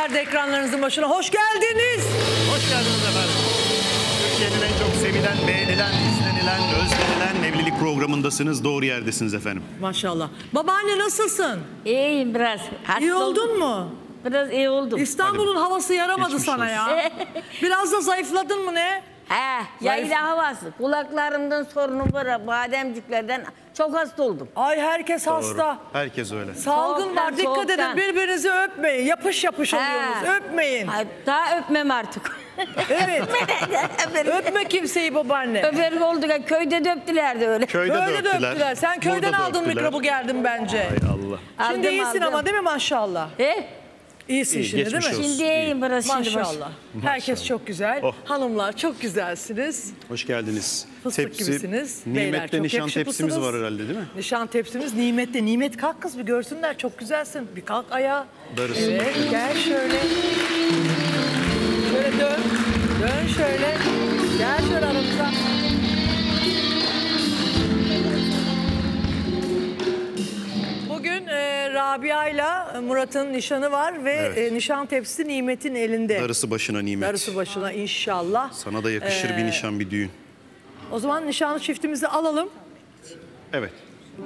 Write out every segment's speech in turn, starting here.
sizler de ekranlarınızın başına hoş geldiniz. Hoş geldiniz efendim. Türkiye'nin en çok sevilen, beğenilen, izlenilen, özlenilen evlilik programındasınız. Doğru yerdesiniz efendim. Maşallah. Babaanne nasılsın? İyiyim biraz. Hasta İyi oldum. oldun mu? Biraz iyi oldum. İstanbul'un havası yaramadı Geçmiş sana ya. Biraz da zayıfladın mı ne? He, yayla havası. Kulaklarımdan sorunum var. Bademciklerden çok hasta oldum. Ay herkes hasta. Herkes öyle. Salgın var. Soğuktan, Dikkat edin soğuktan. birbirinizi öpmeyin. Yapış yapış He. oluyorsunuz. Öpmeyin. Ay, Daha öpmem artık. Evet. Öpme kimseyi babaanne. Öperik olduk. Köyde de öptülerdi öyle. Köyde Böyle de de öptüler. öptüler. Sen köyden Burada da aldın öptüler. mikrobu geldin bence. Ay Allah. Şimdi Aldım, iyisin aldım. ama değil mi maşallah? He? İyisin İyi, şimdi değil mi? geçmiş olsun. Şimdi iyiyim biraz şimdi. Maşallah. Herkes çok güzel. Oh. Hanımlar çok güzelsiniz. Hoş geldiniz. Fıstık gibisiniz. Beyler Nimette çok nişan tepsimiz var herhalde değil mi? Nişan tepsimiz nimette. Nimet kalk kız bir görsünler. Çok güzelsin. Bir kalk ayağa. Darısı. Evet gel şöyle. Şöyle dön. Dön şöyle. Gel şöyle aramıza. Bugün e, Rabia ile Murat'ın nişanı var ve Evet. e, nişan tepsisi Nimet'in elinde. Darısı başına nimet. Darısı başına inşallah. Sana da yakışır bir nişan, bir düğün. O zaman nişanlı çiftimizi alalım. Evet.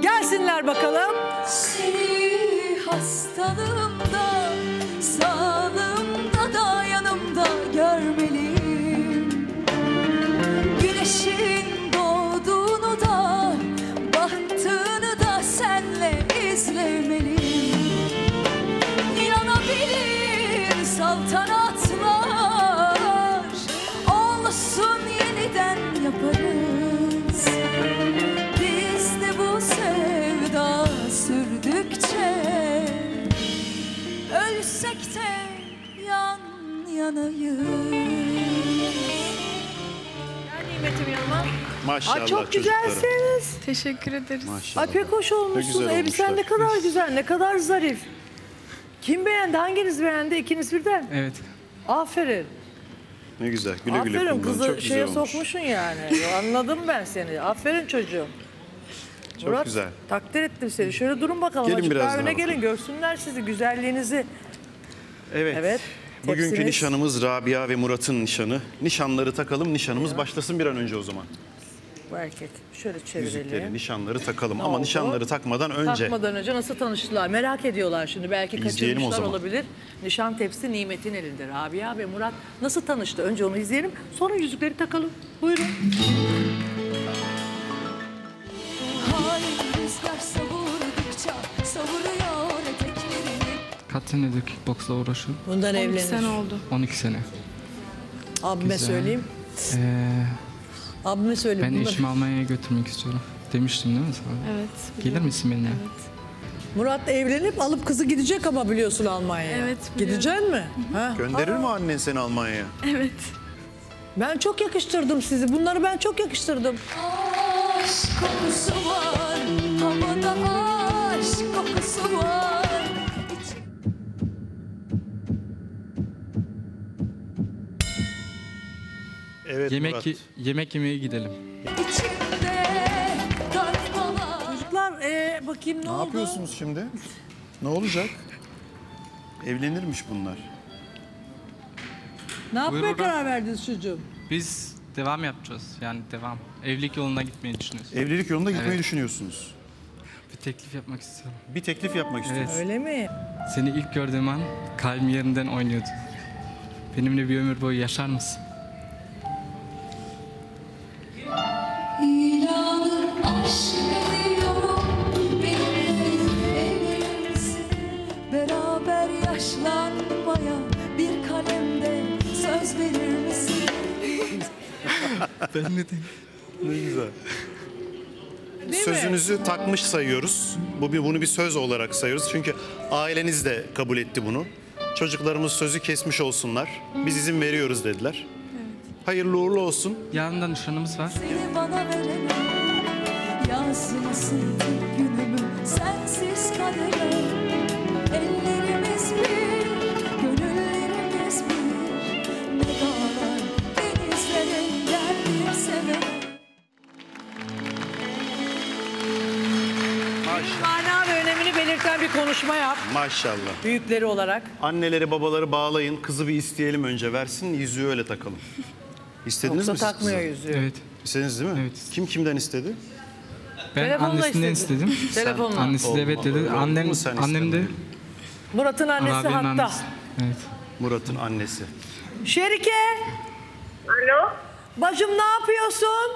Gelsinler bakalım. Seni hastalığımda, sağlığımda da yanımda görmeliyim. Güneşin doğduğunu da, battığını da senle izlemeliyim. Yanabilir saltanatlar, olsun yeniden yaparız. De yan yanayız Gel Nimet'im yanıma. Maşallah Ay çok çocuklarım. güzelsiniz. Teşekkür ederiz. Maşallah. Ay pek hoş olmuşsun. güzel Elbisen ne kadar güzel, ne kadar zarif. Kim beğendi? Hanginiz beğendi? İkiniz birden. Evet. Aferin. Ne güzel. Güle güle Aferin kızı Çok güzel şeye olmuş. sokmuşsun yani. Anladım ben seni. Aferin çocuğum. Çok güzel. Takdir ettim seni. Şöyle durun bakalım. Gelin biraz daha öne gelin. Görsünler sizi, güzelliğinizi. Evet. Evet. Bugünkü Tepsiniz. nişanımız Rabia ve Murat'ın nişanı. Nişanları takalım, nişanımız başlasın bir an önce o zaman. Bu erkek. Şöyle Yüzükleri, çevirelim. nişanları takalım. Ne Ama oldu? nişanları takmadan önce Takmadan önce nasıl tanıştılar? Merak ediyorlar şimdi. Belki İzleyelim o kaçırmışlar zaman. olabilir. Nişan tepsi Nimet'in elinde. Rabia ve Murat nasıl tanıştı? Önce onu izleyelim. Sonra yüzükleri takalım. Buyurun. Hain senedir kickboksla uğraşıyorum? Bundan 12 sene oldu. 12 sene. Abime güzel. söyleyeyim. Ee, Abime söyleyeyim. ben Bunları- eşimi Almanya'ya götürmek istiyorum. Demiştim değil mi sana? Evet. Gelir misin benimle? Murat evlenip alıp kızı gidecek ama biliyorsun Almanya'ya. Evet, biliyorum. Gideceksin mi? Ha? Gönderir mi annen seni Almanya'ya? Evet. Ben çok yakıştırdım sizi. Bunları ben çok yakıştırdım. Aşk kokusu var Havada aşk kokusu var Evet Yemek Murat. ye- yemek yemeye gidelim. Çocuklar ee, bakayım ne, Ne oldu? yapıyorsunuz şimdi? Ne olacak? Evlenirmiş bunlar. Ne yapmaya karar verdiniz çocuğum? Biz devam yapacağız. Yani devam. Evlilik yoluna gitmeyi düşünüyoruz. Evlilik yolunda gitmeyi Evet. düşünüyorsunuz. Bir teklif yapmak istiyorum. Bir teklif yapmak istiyorsunuz. Öyle mi? Seni ilk gördüğüm an kalbim yerinden oynuyordu. Benimle bir ömür boyu yaşar mısın? Misin? Ben de Ne güzel. Sözünüzü takmış sayıyoruz. Bu bir bunu bir söz olarak sayıyoruz. Çünkü aileniz de kabul etti bunu. Çocuklarımız sözü kesmiş olsunlar. Biz izin veriyoruz dediler. Hayırlı uğurlu olsun. Yarın da nişanımız var. Seni bana veremem Yazmasın tek günümü Sensiz kadere Ellerimiz bir Gönüllerimiz bir Ne dağlar denizler engel bir sevene Mana ve önemini belirten bir konuşma yap. Maşallah. Büyükleri olarak. Anneleri babaları bağlayın. Kızı bir isteyelim önce versin. Yüzüğü öyle takalım. İstediniz Yoksa mi siz takmıyor kızı? yüzüğü. Evet. İstediniz değil mi? Evet. Kim kimden istedi? Ben Telefonla annesinden istedi. istedim. Telefonla. Annesi de evet dedi. Annem, mu sen annem de? Murat'ın annesi Rabia'nın hatta. annesi. Evet. Murat'ın annesi. Şerike, Alo. bacım ne yapıyorsun?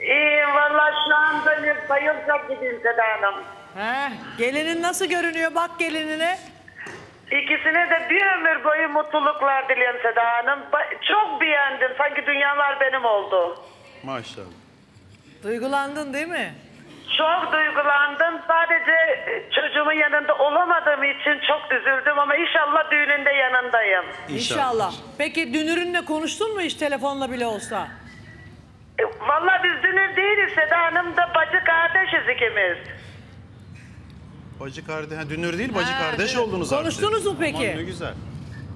İyi valla şu an böyle bayılacak gibiyim Seda Hanım. He, gelinin nasıl görünüyor? Bak gelinine. İkisine de bir ömür boyu mutluluklar diliyorum Seda Hanım. Çok beğendim. Sanki dünyalar benim oldu. Maşallah. Duygulandın değil mi? Çok duygulandım. Sadece e, çocuğumun yanında olamadığım için çok üzüldüm ama inşallah düğününde yanındayım. İnşallah. Peki dünürünle konuştun mu hiç telefonla bile olsa? E, Valla biz dünür değiliz Seda Hanım da bacı kardeşiz ikimiz. Bacı kardeş, ha, dünür değil bacı Ha, kardeş dünür. oldunuz artık. Konuştunuz mu peki? Aman ne güzel.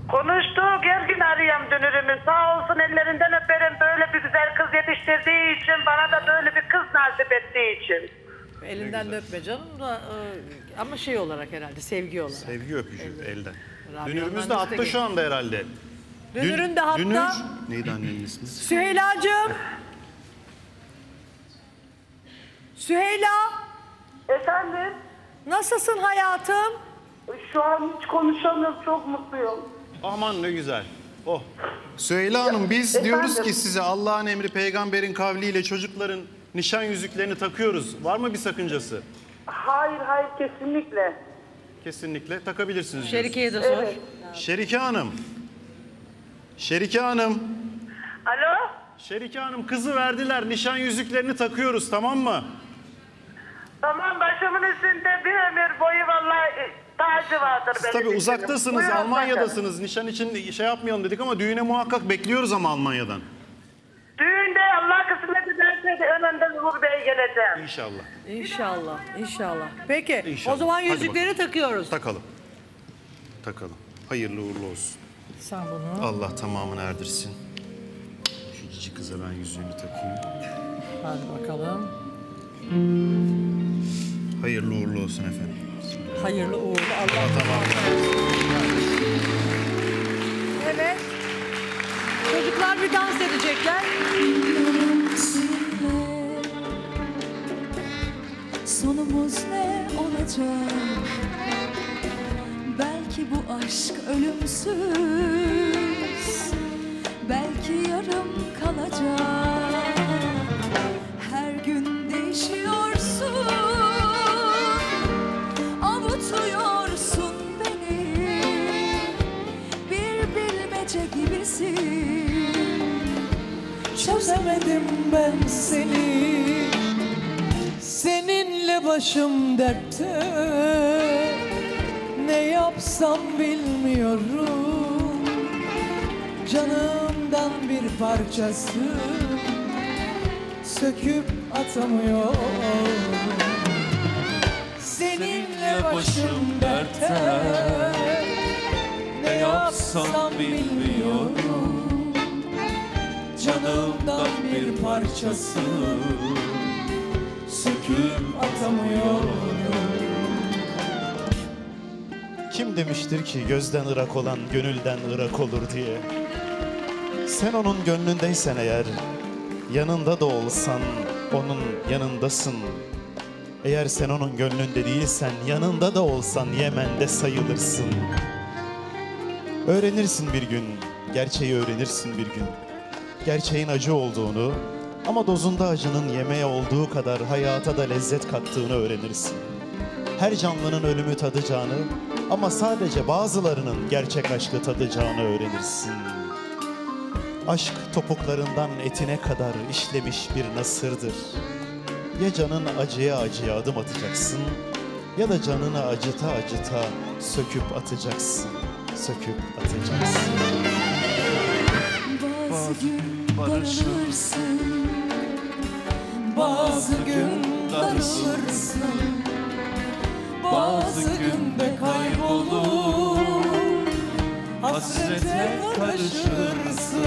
Konuştuk her gün arıyorum dünürümü. Sağ olsun ellerinden öperim böyle bir güzel kız yetiştirdiği için bana da böyle bir kız nasip ettiği için. Elinden de öpme canım da e, ama şey olarak herhalde sevgi olarak. Sevgi öpücüğü elden. Rabia'nın Dünürümüz annesi de de hatta şu anda herhalde. Dünürün Dün- de hatta Dünür. Neydi annenin ismi? Süheyla'cığım. Süheyla Efendim? Nasılsın hayatım? Şu an hiç konuşamıyorum. Çok mutluyum. Aman ne güzel. Oh. Süheyla Hanım biz diyoruz ki size Allah'ın emri peygamberin kavliyle çocukların nişan yüzüklerini takıyoruz. Var mı bir sakıncası? Hayır hayır kesinlikle. Kesinlikle takabilirsiniz. Şerike'ye de sor. Şerike Hanım. Şerike Hanım. Alo? Şerike Hanım kızı verdiler. Nişan yüzüklerini takıyoruz tamam mı? Başımın üstünde bir ömür boyu vallahi e, tacı vardır Siz benim tabii uzaktasınız, Buyurun Almanya'dasınız. Nişan için şey yapmayalım dedik ama düğüne muhakkak bekliyoruz ama Almanya'dan. Düğünde Allah kısmet ederse de önünden Uğur Bey geleceğim. İnşallah. İnşallah, inşallah. Peki, İnşallah. o zaman yüzükleri takıyoruz. Takalım. Takalım. Hayırlı uğurlu olsun. Sen bunu. Allah tamamını erdirsin. Şu cici kıza ben yüzüğünü takayım. Hadi bakalım. Hayırlı uğurlu olsun efendim. Hayırlı uğurlu Allah Evet. Çocuklar bir dans edecekler. Sonumuz ne olacak Belki bu aşk ölümsüz Belki yarım kalacak Çözemedim ben seni. Seninle başım dertte. Ne yapsam bilmiyorum. Canımdan bir parçası Söküp atamıyorum. Seninle başım dertte Ne yapsam bilmiyorum. Canımdan bir parçası. Söküp atamıyorum. Kim demiştir ki gözden ırak olan gönülden ırak olur diye? Sen onun gönlündeysen eğer Yanında da olsan onun yanındasın. Eğer sen onun gönlünde değilsen yanında da olsan Yemen'de sayılırsın Öğrenirsin bir gün, gerçeği öğrenirsin bir gün Gerçeğin acı olduğunu ama dozunda acının yemeğe olduğu kadar hayata da lezzet kattığını öğrenirsin. Her canlının ölümü tadacağını ama sadece bazılarının gerçek aşkı tadacağını öğrenirsin. Aşk topuklarından etine kadar işlemiş bir nasırdır. Ya canın acıya acıya adım atacaksın ya da canını acıta acıta söküp atacaksın. Söküp atacaksın. Bazı gün darılırsın. Bazı gün darılırsın. Bazı günde kaybolur. Hasrete karışırsın.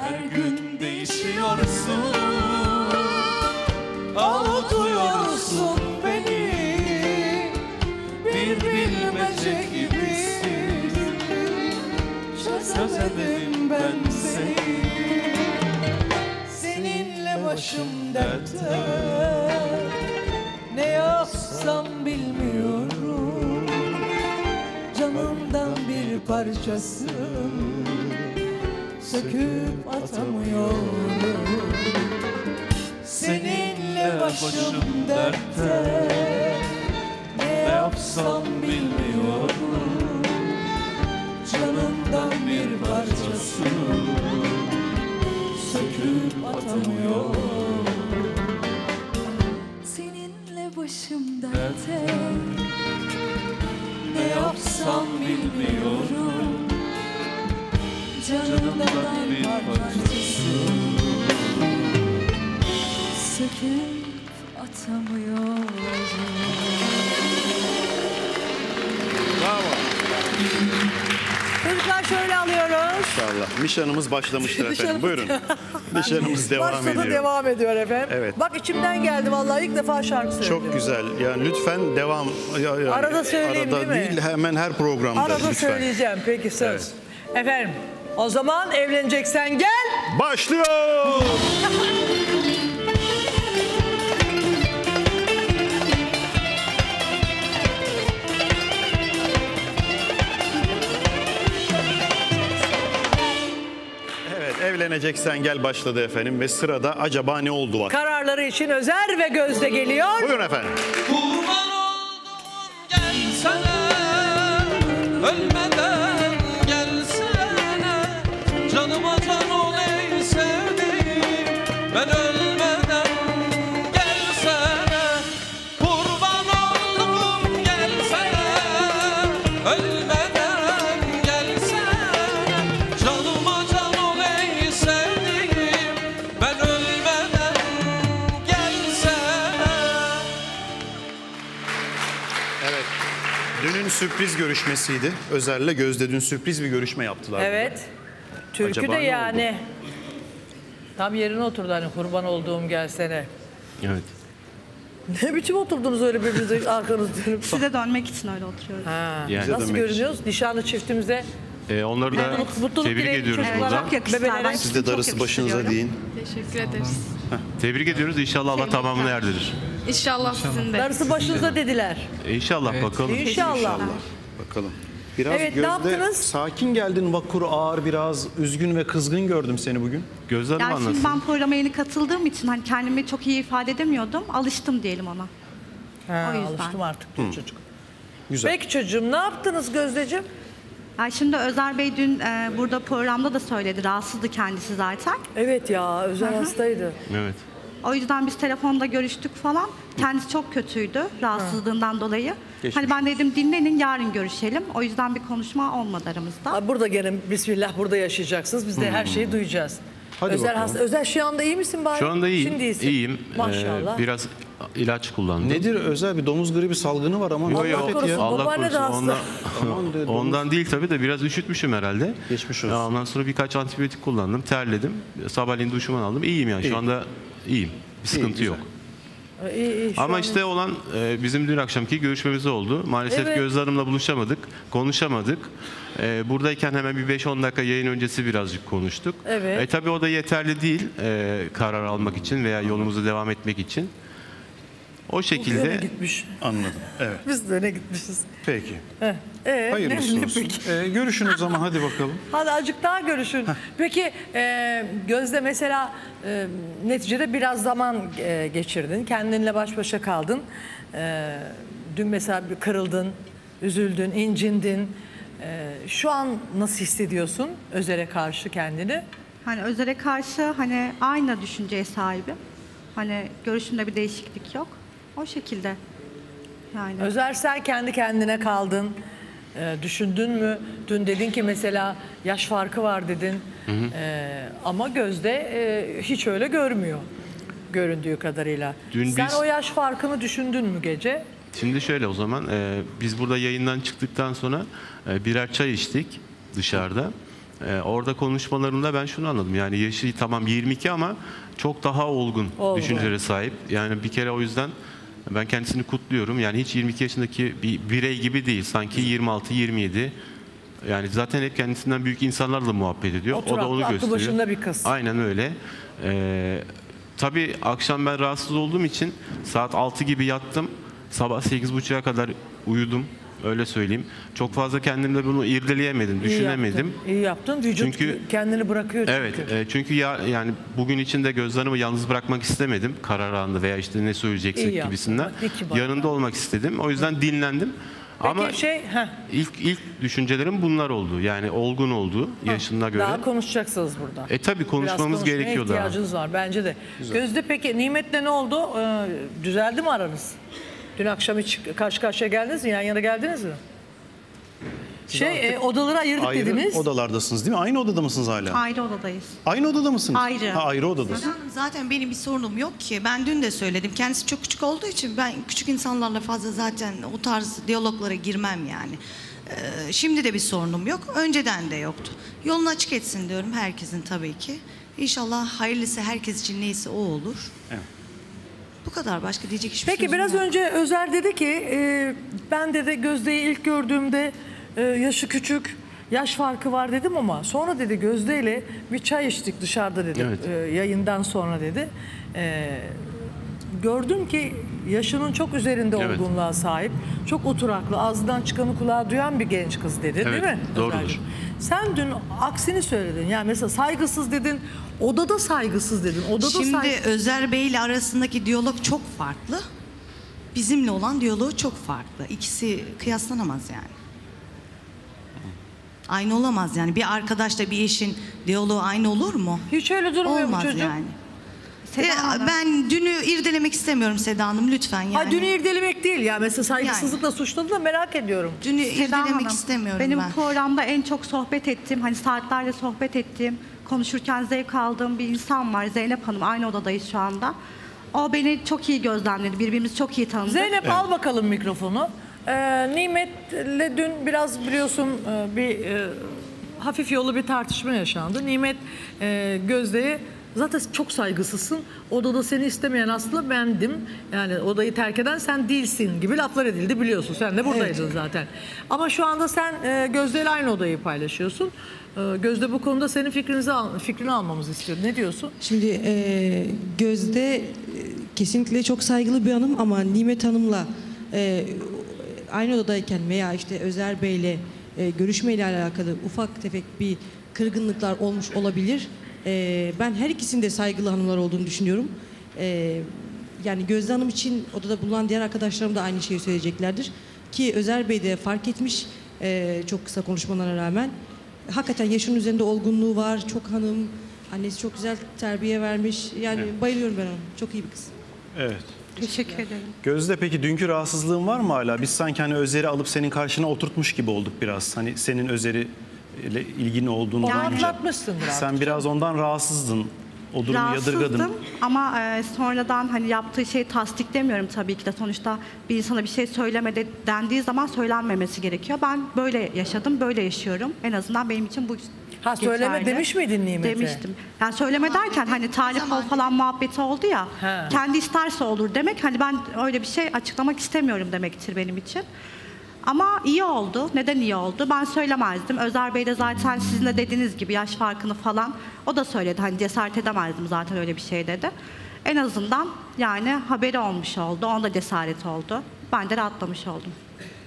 Her gün değişiyorsun Çözemedim ben seni. Seninle başım dertte. Ne yapsam bilmiyorum. Canımdan bir parçası. Söküp atamıyorum. Seninle başım dertte. Ne yapsam bilmiyorum Canımdan bir parçası Söküp atamıyorum. Seninle başım dertte Ne yapsam bilmiyorum. Canımdan bir parçası Söküp atamıyorum Çocuklar şöyle alıyoruz. İnşallah. Nişanımız başlamıştır efendim. Buyurun. Nişanımız devam Başladı ediyor. devam ediyor efendim. Evet. Bak içimden geldi vallahi ilk defa şarkı söylüyorum. Çok güzel. Yani lütfen devam. Ya- yani Arada söyleyeyim arada değil mi? hemen her programda Arada lütfen. söyleyeceğim peki söz. Efendim o zaman evleneceksen gel. Başlıyor. Evet, evleneceksen gel başladı efendim ve sırada acaba ne oldu var? Kararları için Özer ve Gözde geliyor. Buyurun efendim. Sürpriz görüşmesiydi. Özer'le Gözde dün sürpriz bir görüşme yaptılar. burada. Evet. Türkü Acaba de yani. Tam yerine oturdu hani kurban olduğum gelsene. Evet. Ne biçim oturdunuz öyle birbirinize arkanız dönüp? Size dönmek için öyle oturuyoruz. Ha. Bize Nasıl görünüyoruz? Nişanlı çiftimize Ee, onları da mutluluk, mutluluk tebrik ediyoruz burada. Ben Siz de darısı başınıza deyin. Teşekkür ederiz. Tebrik ediyoruz. İnşallah Allah tamamını erdirir. İnşallah sizin de. Darısı başınıza dediler. İnşallah bakalım. İnşallah. Bakalım. Biraz Evet, ne Gözde yaptınız? sakin geldin vakur ağır biraz üzgün ve kızgın gördüm seni bugün. Gözden mi Yani anlasın? şimdi ben programa yeni katıldığım için hani kendimi çok iyi ifade edemiyordum. Alıştım diyelim ona. Ha, O yüzden. alıştım artık diyor çocuk. Güzel. Peki çocuğum ne yaptınız Gözdeciğim? Yani şimdi Özer Bey dün e, burada programda da söyledi. Rahatsızdı kendisi zaten. Evet ya özel hastaydı. Evet. O yüzden biz telefonda görüştük falan. Kendisi çok kötüydü rahatsızlığından dolayı. Hani ben dedim dinlenin yarın görüşelim. O yüzden bir konuşma olmadı aramızda. Aa, Burada gene Bismillah burada yaşayacaksınız. Biz de her şeyi duyacağız. Hadi özel bakalım. hasta, özel şu anda iyi misin bari? Şu anda iyiyim. Şimdi iyisin. İyiyim. Maşallah. Ee, biraz ilaç kullandım. Nedir özel bir domuz gribi salgını var ama Yo, yo, Allah korusun, Allah babaanne de korusun. Ondan, ondan değil tabii de biraz üşütmüşüm herhalde. Geçmiş olsun. Ya Ondan sonra birkaç antibiyotik kullandım. Terledim. Sabahleyin duşumu aldım. İyiyim yani. İyi. Şu anda iyiyim. Bir sıkıntı güzel. yok. İyi, iyi, Ama an- işte olan e, bizim dün akşamki görüşmemiz oldu. Maalesef Evet. Gözde Hanım'la buluşamadık, konuşamadık. E, buradayken hemen bir 5-10 dakika yayın öncesi birazcık konuştuk. Evet. E, tabii o da yeterli değil e, karar almak için veya yolumuza devam etmek için. O şekilde gitmiş. Anladım. Evet. Biz de öne gitmişiz. Peki. Heh. Ee, Hayırlısı ne- olsun. peki? Ee, görüşün o zaman hadi bakalım. Hadi azıcık daha görüşün. Peki e, Gözde mesela e, neticede biraz zaman e, geçirdin. Kendinle baş başa kaldın. E, dün mesela bir kırıldın, üzüldün, incindin. E, şu an nasıl hissediyorsun Özer'e karşı kendini? Hani Özer'e karşı hani aynı düşünceye sahibim. Hani görüşümde bir değişiklik yok. O şekilde. Yani Özer sen kendi kendine kaldın. E, düşündün mü? Dün dedin ki mesela yaş farkı var dedin. E, ama Gözde e, hiç öyle görmüyor. Göründüğü kadarıyla. Dün sen biz- o yaş farkını düşündün mü gece? Şimdi şöyle o zaman e, biz burada yayından çıktıktan sonra e, birer çay içtik dışarıda. E, orada konuşmalarında ben şunu anladım yani yaşı tamam 22 ama çok daha olgun, Olgun. düşüncelere sahip. Yani bir kere o yüzden ben kendisini kutluyorum. Yani hiç 22 yaşındaki bir birey gibi değil sanki 26-27. Yani zaten hep kendisinden büyük insanlarla muhabbet ediyor. o da Oturaklı, onu aklı gösteriyor. başında bir kız. Aynen öyle. Ee, tabii akşam ben rahatsız olduğum için saat 6 gibi yattım. Sabah 8.30'a kadar uyudum. Öyle söyleyeyim. Çok fazla kendimde bunu irdeleyemedim, İyi düşünemedim. yaptın, İyi yaptın. Vücut Çünkü- kendini bırakıyor çünkü. Evet, e, çünkü ya yani bugün içinde gözlerimi yalnız bırakmak istemedim karar anında veya işte ne söyleyeceksek gibisinden. İyi bak. Yanında olmak istedim. O yüzden dinlendim. Peki Ama şey, heh, ilk ilk düşüncelerim bunlar oldu. Yani olgun oldu yaşına göre. daha konuşacaksınız burada. E tabii konuşmamız gerekiyor daha. ihtiyacınız var bence de. Gözde peki Nimet'le ne oldu? Ee, düzeldi mi aranız? Dün akşam hiç karşı karşıya geldiniz mi? Yan yana geldiniz mi? Şey e, odaları ayırdık Ayrı dediniz. odalardasınız değil mi? Aynı odada mısınız hala? ayrı odadayız. Aynı odada mısınız? Ayrı. Ha, ayrı odadasınız. Hanım, Zaten benim bir sorunum yok ki. Ben dün de söyledim. Kendisi çok küçük olduğu için ben küçük insanlarla fazla zaten o tarz diyaloglara girmem yani. Ee, şimdi de bir sorunum yok. Önceden de yoktu. Yolunu açık etsin diyorum herkesin tabii ki. İnşallah hayırlısı herkes için neyse o olur. Evet. Bu kadar başka diyecek hiçbir Peki biraz yok. önce Özer dedi ki e, ben dedi Gözde'yi ilk gördüğümde e, yaşı küçük, yaş farkı var dedim ama sonra dedi Gözde ile bir çay içtik dışarıda dedi Evet. e, yayından sonra dedi. E, gördüm ki yaşının çok üzerinde Evet. olgunluğa sahip, çok oturaklı, ağzından çıkanı kulağa duyan bir genç kız dedi değil Evet, mi? doğrudur. Sen dün aksini söyledin. Yani mesela saygısız dedin, odada saygısız dedin. Odada Şimdi saygı... Özer Bey ile arasındaki diyalog çok farklı. Bizimle olan diyaloğu çok farklı. İkisi kıyaslanamaz yani. Aynı olamaz yani. Bir arkadaşla bir eşin diyaloğu aynı olur mu? Hiç öyle durmuyor bu Olmaz çocuk. yani. Seda E, Hanım. ben dünü irdelemek istemiyorum Seda Hanım lütfen yani. Ha dünü irdelemek değil ya. Mesela saygısızlıkla suçladı da merak ediyorum. Dünü Seda irdelemek Hanım, istemiyorum benim ben. programda en çok sohbet ettiğim, hani saatlerce sohbet ettiğim, konuşurken zevk aldığım bir insan var. Zeynep Hanım, aynı odadayız şu anda. O beni çok iyi gözlemledi, birbirimizi çok iyi tanıdık. Zeynep al bakalım mikrofonu. Ee, Nimet'le dün biraz biliyorsun e, bir e, hafif yolu bir tartışma yaşandı. Nimet e, Gözde'ye zaten çok saygısızsın. Odada seni istemeyen aslında bendim. Yani odayı terk eden sen değilsin gibi laflar edildi biliyorsun. Sen de buradaydın zaten. Ama şu anda sen e, Gözde ile aynı odayı paylaşıyorsun. E, Gözde bu konuda senin fikrinizi al, fikrini almamızı istiyor. Ne diyorsun? Şimdi e, Gözde e, kesinlikle çok saygılı bir hanım ama Nimet Hanım'la e, aynı odadayken veya işte Özer Bey'le e, görüşmeyle alakalı ufak tefek bir kırgınlıklar olmuş olabilir. E, ben her ikisinin de saygılı hanımlar olduğunu düşünüyorum. E, yani Gözde Hanım için odada bulunan diğer arkadaşlarım da aynı şeyi söyleyeceklerdir. Ki Özer Bey de fark etmiş e, çok kısa konuşmalarına rağmen. Hakikaten yaşının üzerinde olgunluğu var. Çok hanım. Annesi çok güzel terbiye vermiş. Yani bayılıyorum ben ona. Çok iyi bir kız. Evet. Teşekkür ederim. Gözde peki dünkü rahatsızlığın var mı hala? Biz sanki hani Özer'i alıp senin karşına oturtmuş gibi olduk biraz. Hani senin Özer'i ile ilgin olduğunu Onu duyunca. artık. Sen biraz ondan rahatsızdın. O durumu yadırgadın. Rahatsızdım ama e, sonradan hani yaptığı şeyi tasdiklemiyorum tabii ki de. Sonuçta bir insana bir şey söylemedi dendiği zaman söylenmemesi gerekiyor. Ben böyle yaşadım, böyle yaşıyorum. En azından benim için bu Ha, söyleme geçerli. demiş miydin Nimet'e? Demiştim. Yani söyleme derken hani talip ol falan muhabbeti oldu ya. Ha. Kendi isterse olur demek. Hani ben öyle bir şey açıklamak istemiyorum demektir benim için. Ama iyi oldu. Neden iyi oldu? Ben söylemezdim. Özer Bey de zaten sizin de dediğiniz gibi yaş farkını falan o da söyledi. Hani cesaret edemezdim zaten öyle bir şey dedi. En azından yani haberi olmuş oldu. Onda cesaret oldu. Ben de rahatlamış oldum.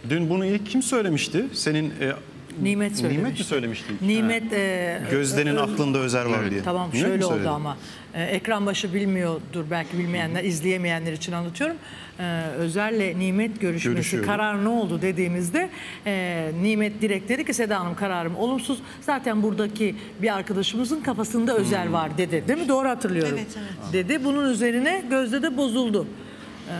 Dün bunu ilk kim söylemişti? Senin e, Nimet Nimet söylemişti. mi söylemişti? Nimet e, Gözde'nin aklında Özer var diye. Tamam Nimet şöyle oldu ama e, ekran başı bilmiyordur belki bilmeyenler izleyemeyenler için anlatıyorum. E, Özer'le Nimet görüşmesi karar ne oldu dediğimizde e, Nimet direkt dedi ki Seda Hanım kararım olumsuz. Zaten buradaki bir arkadaşımızın kafasında Hmm. Özer var dedi. Değil mi? Doğru hatırlıyorum. Evet, evet. Dedi. Bunun üzerine Gözde de bozuldu. E,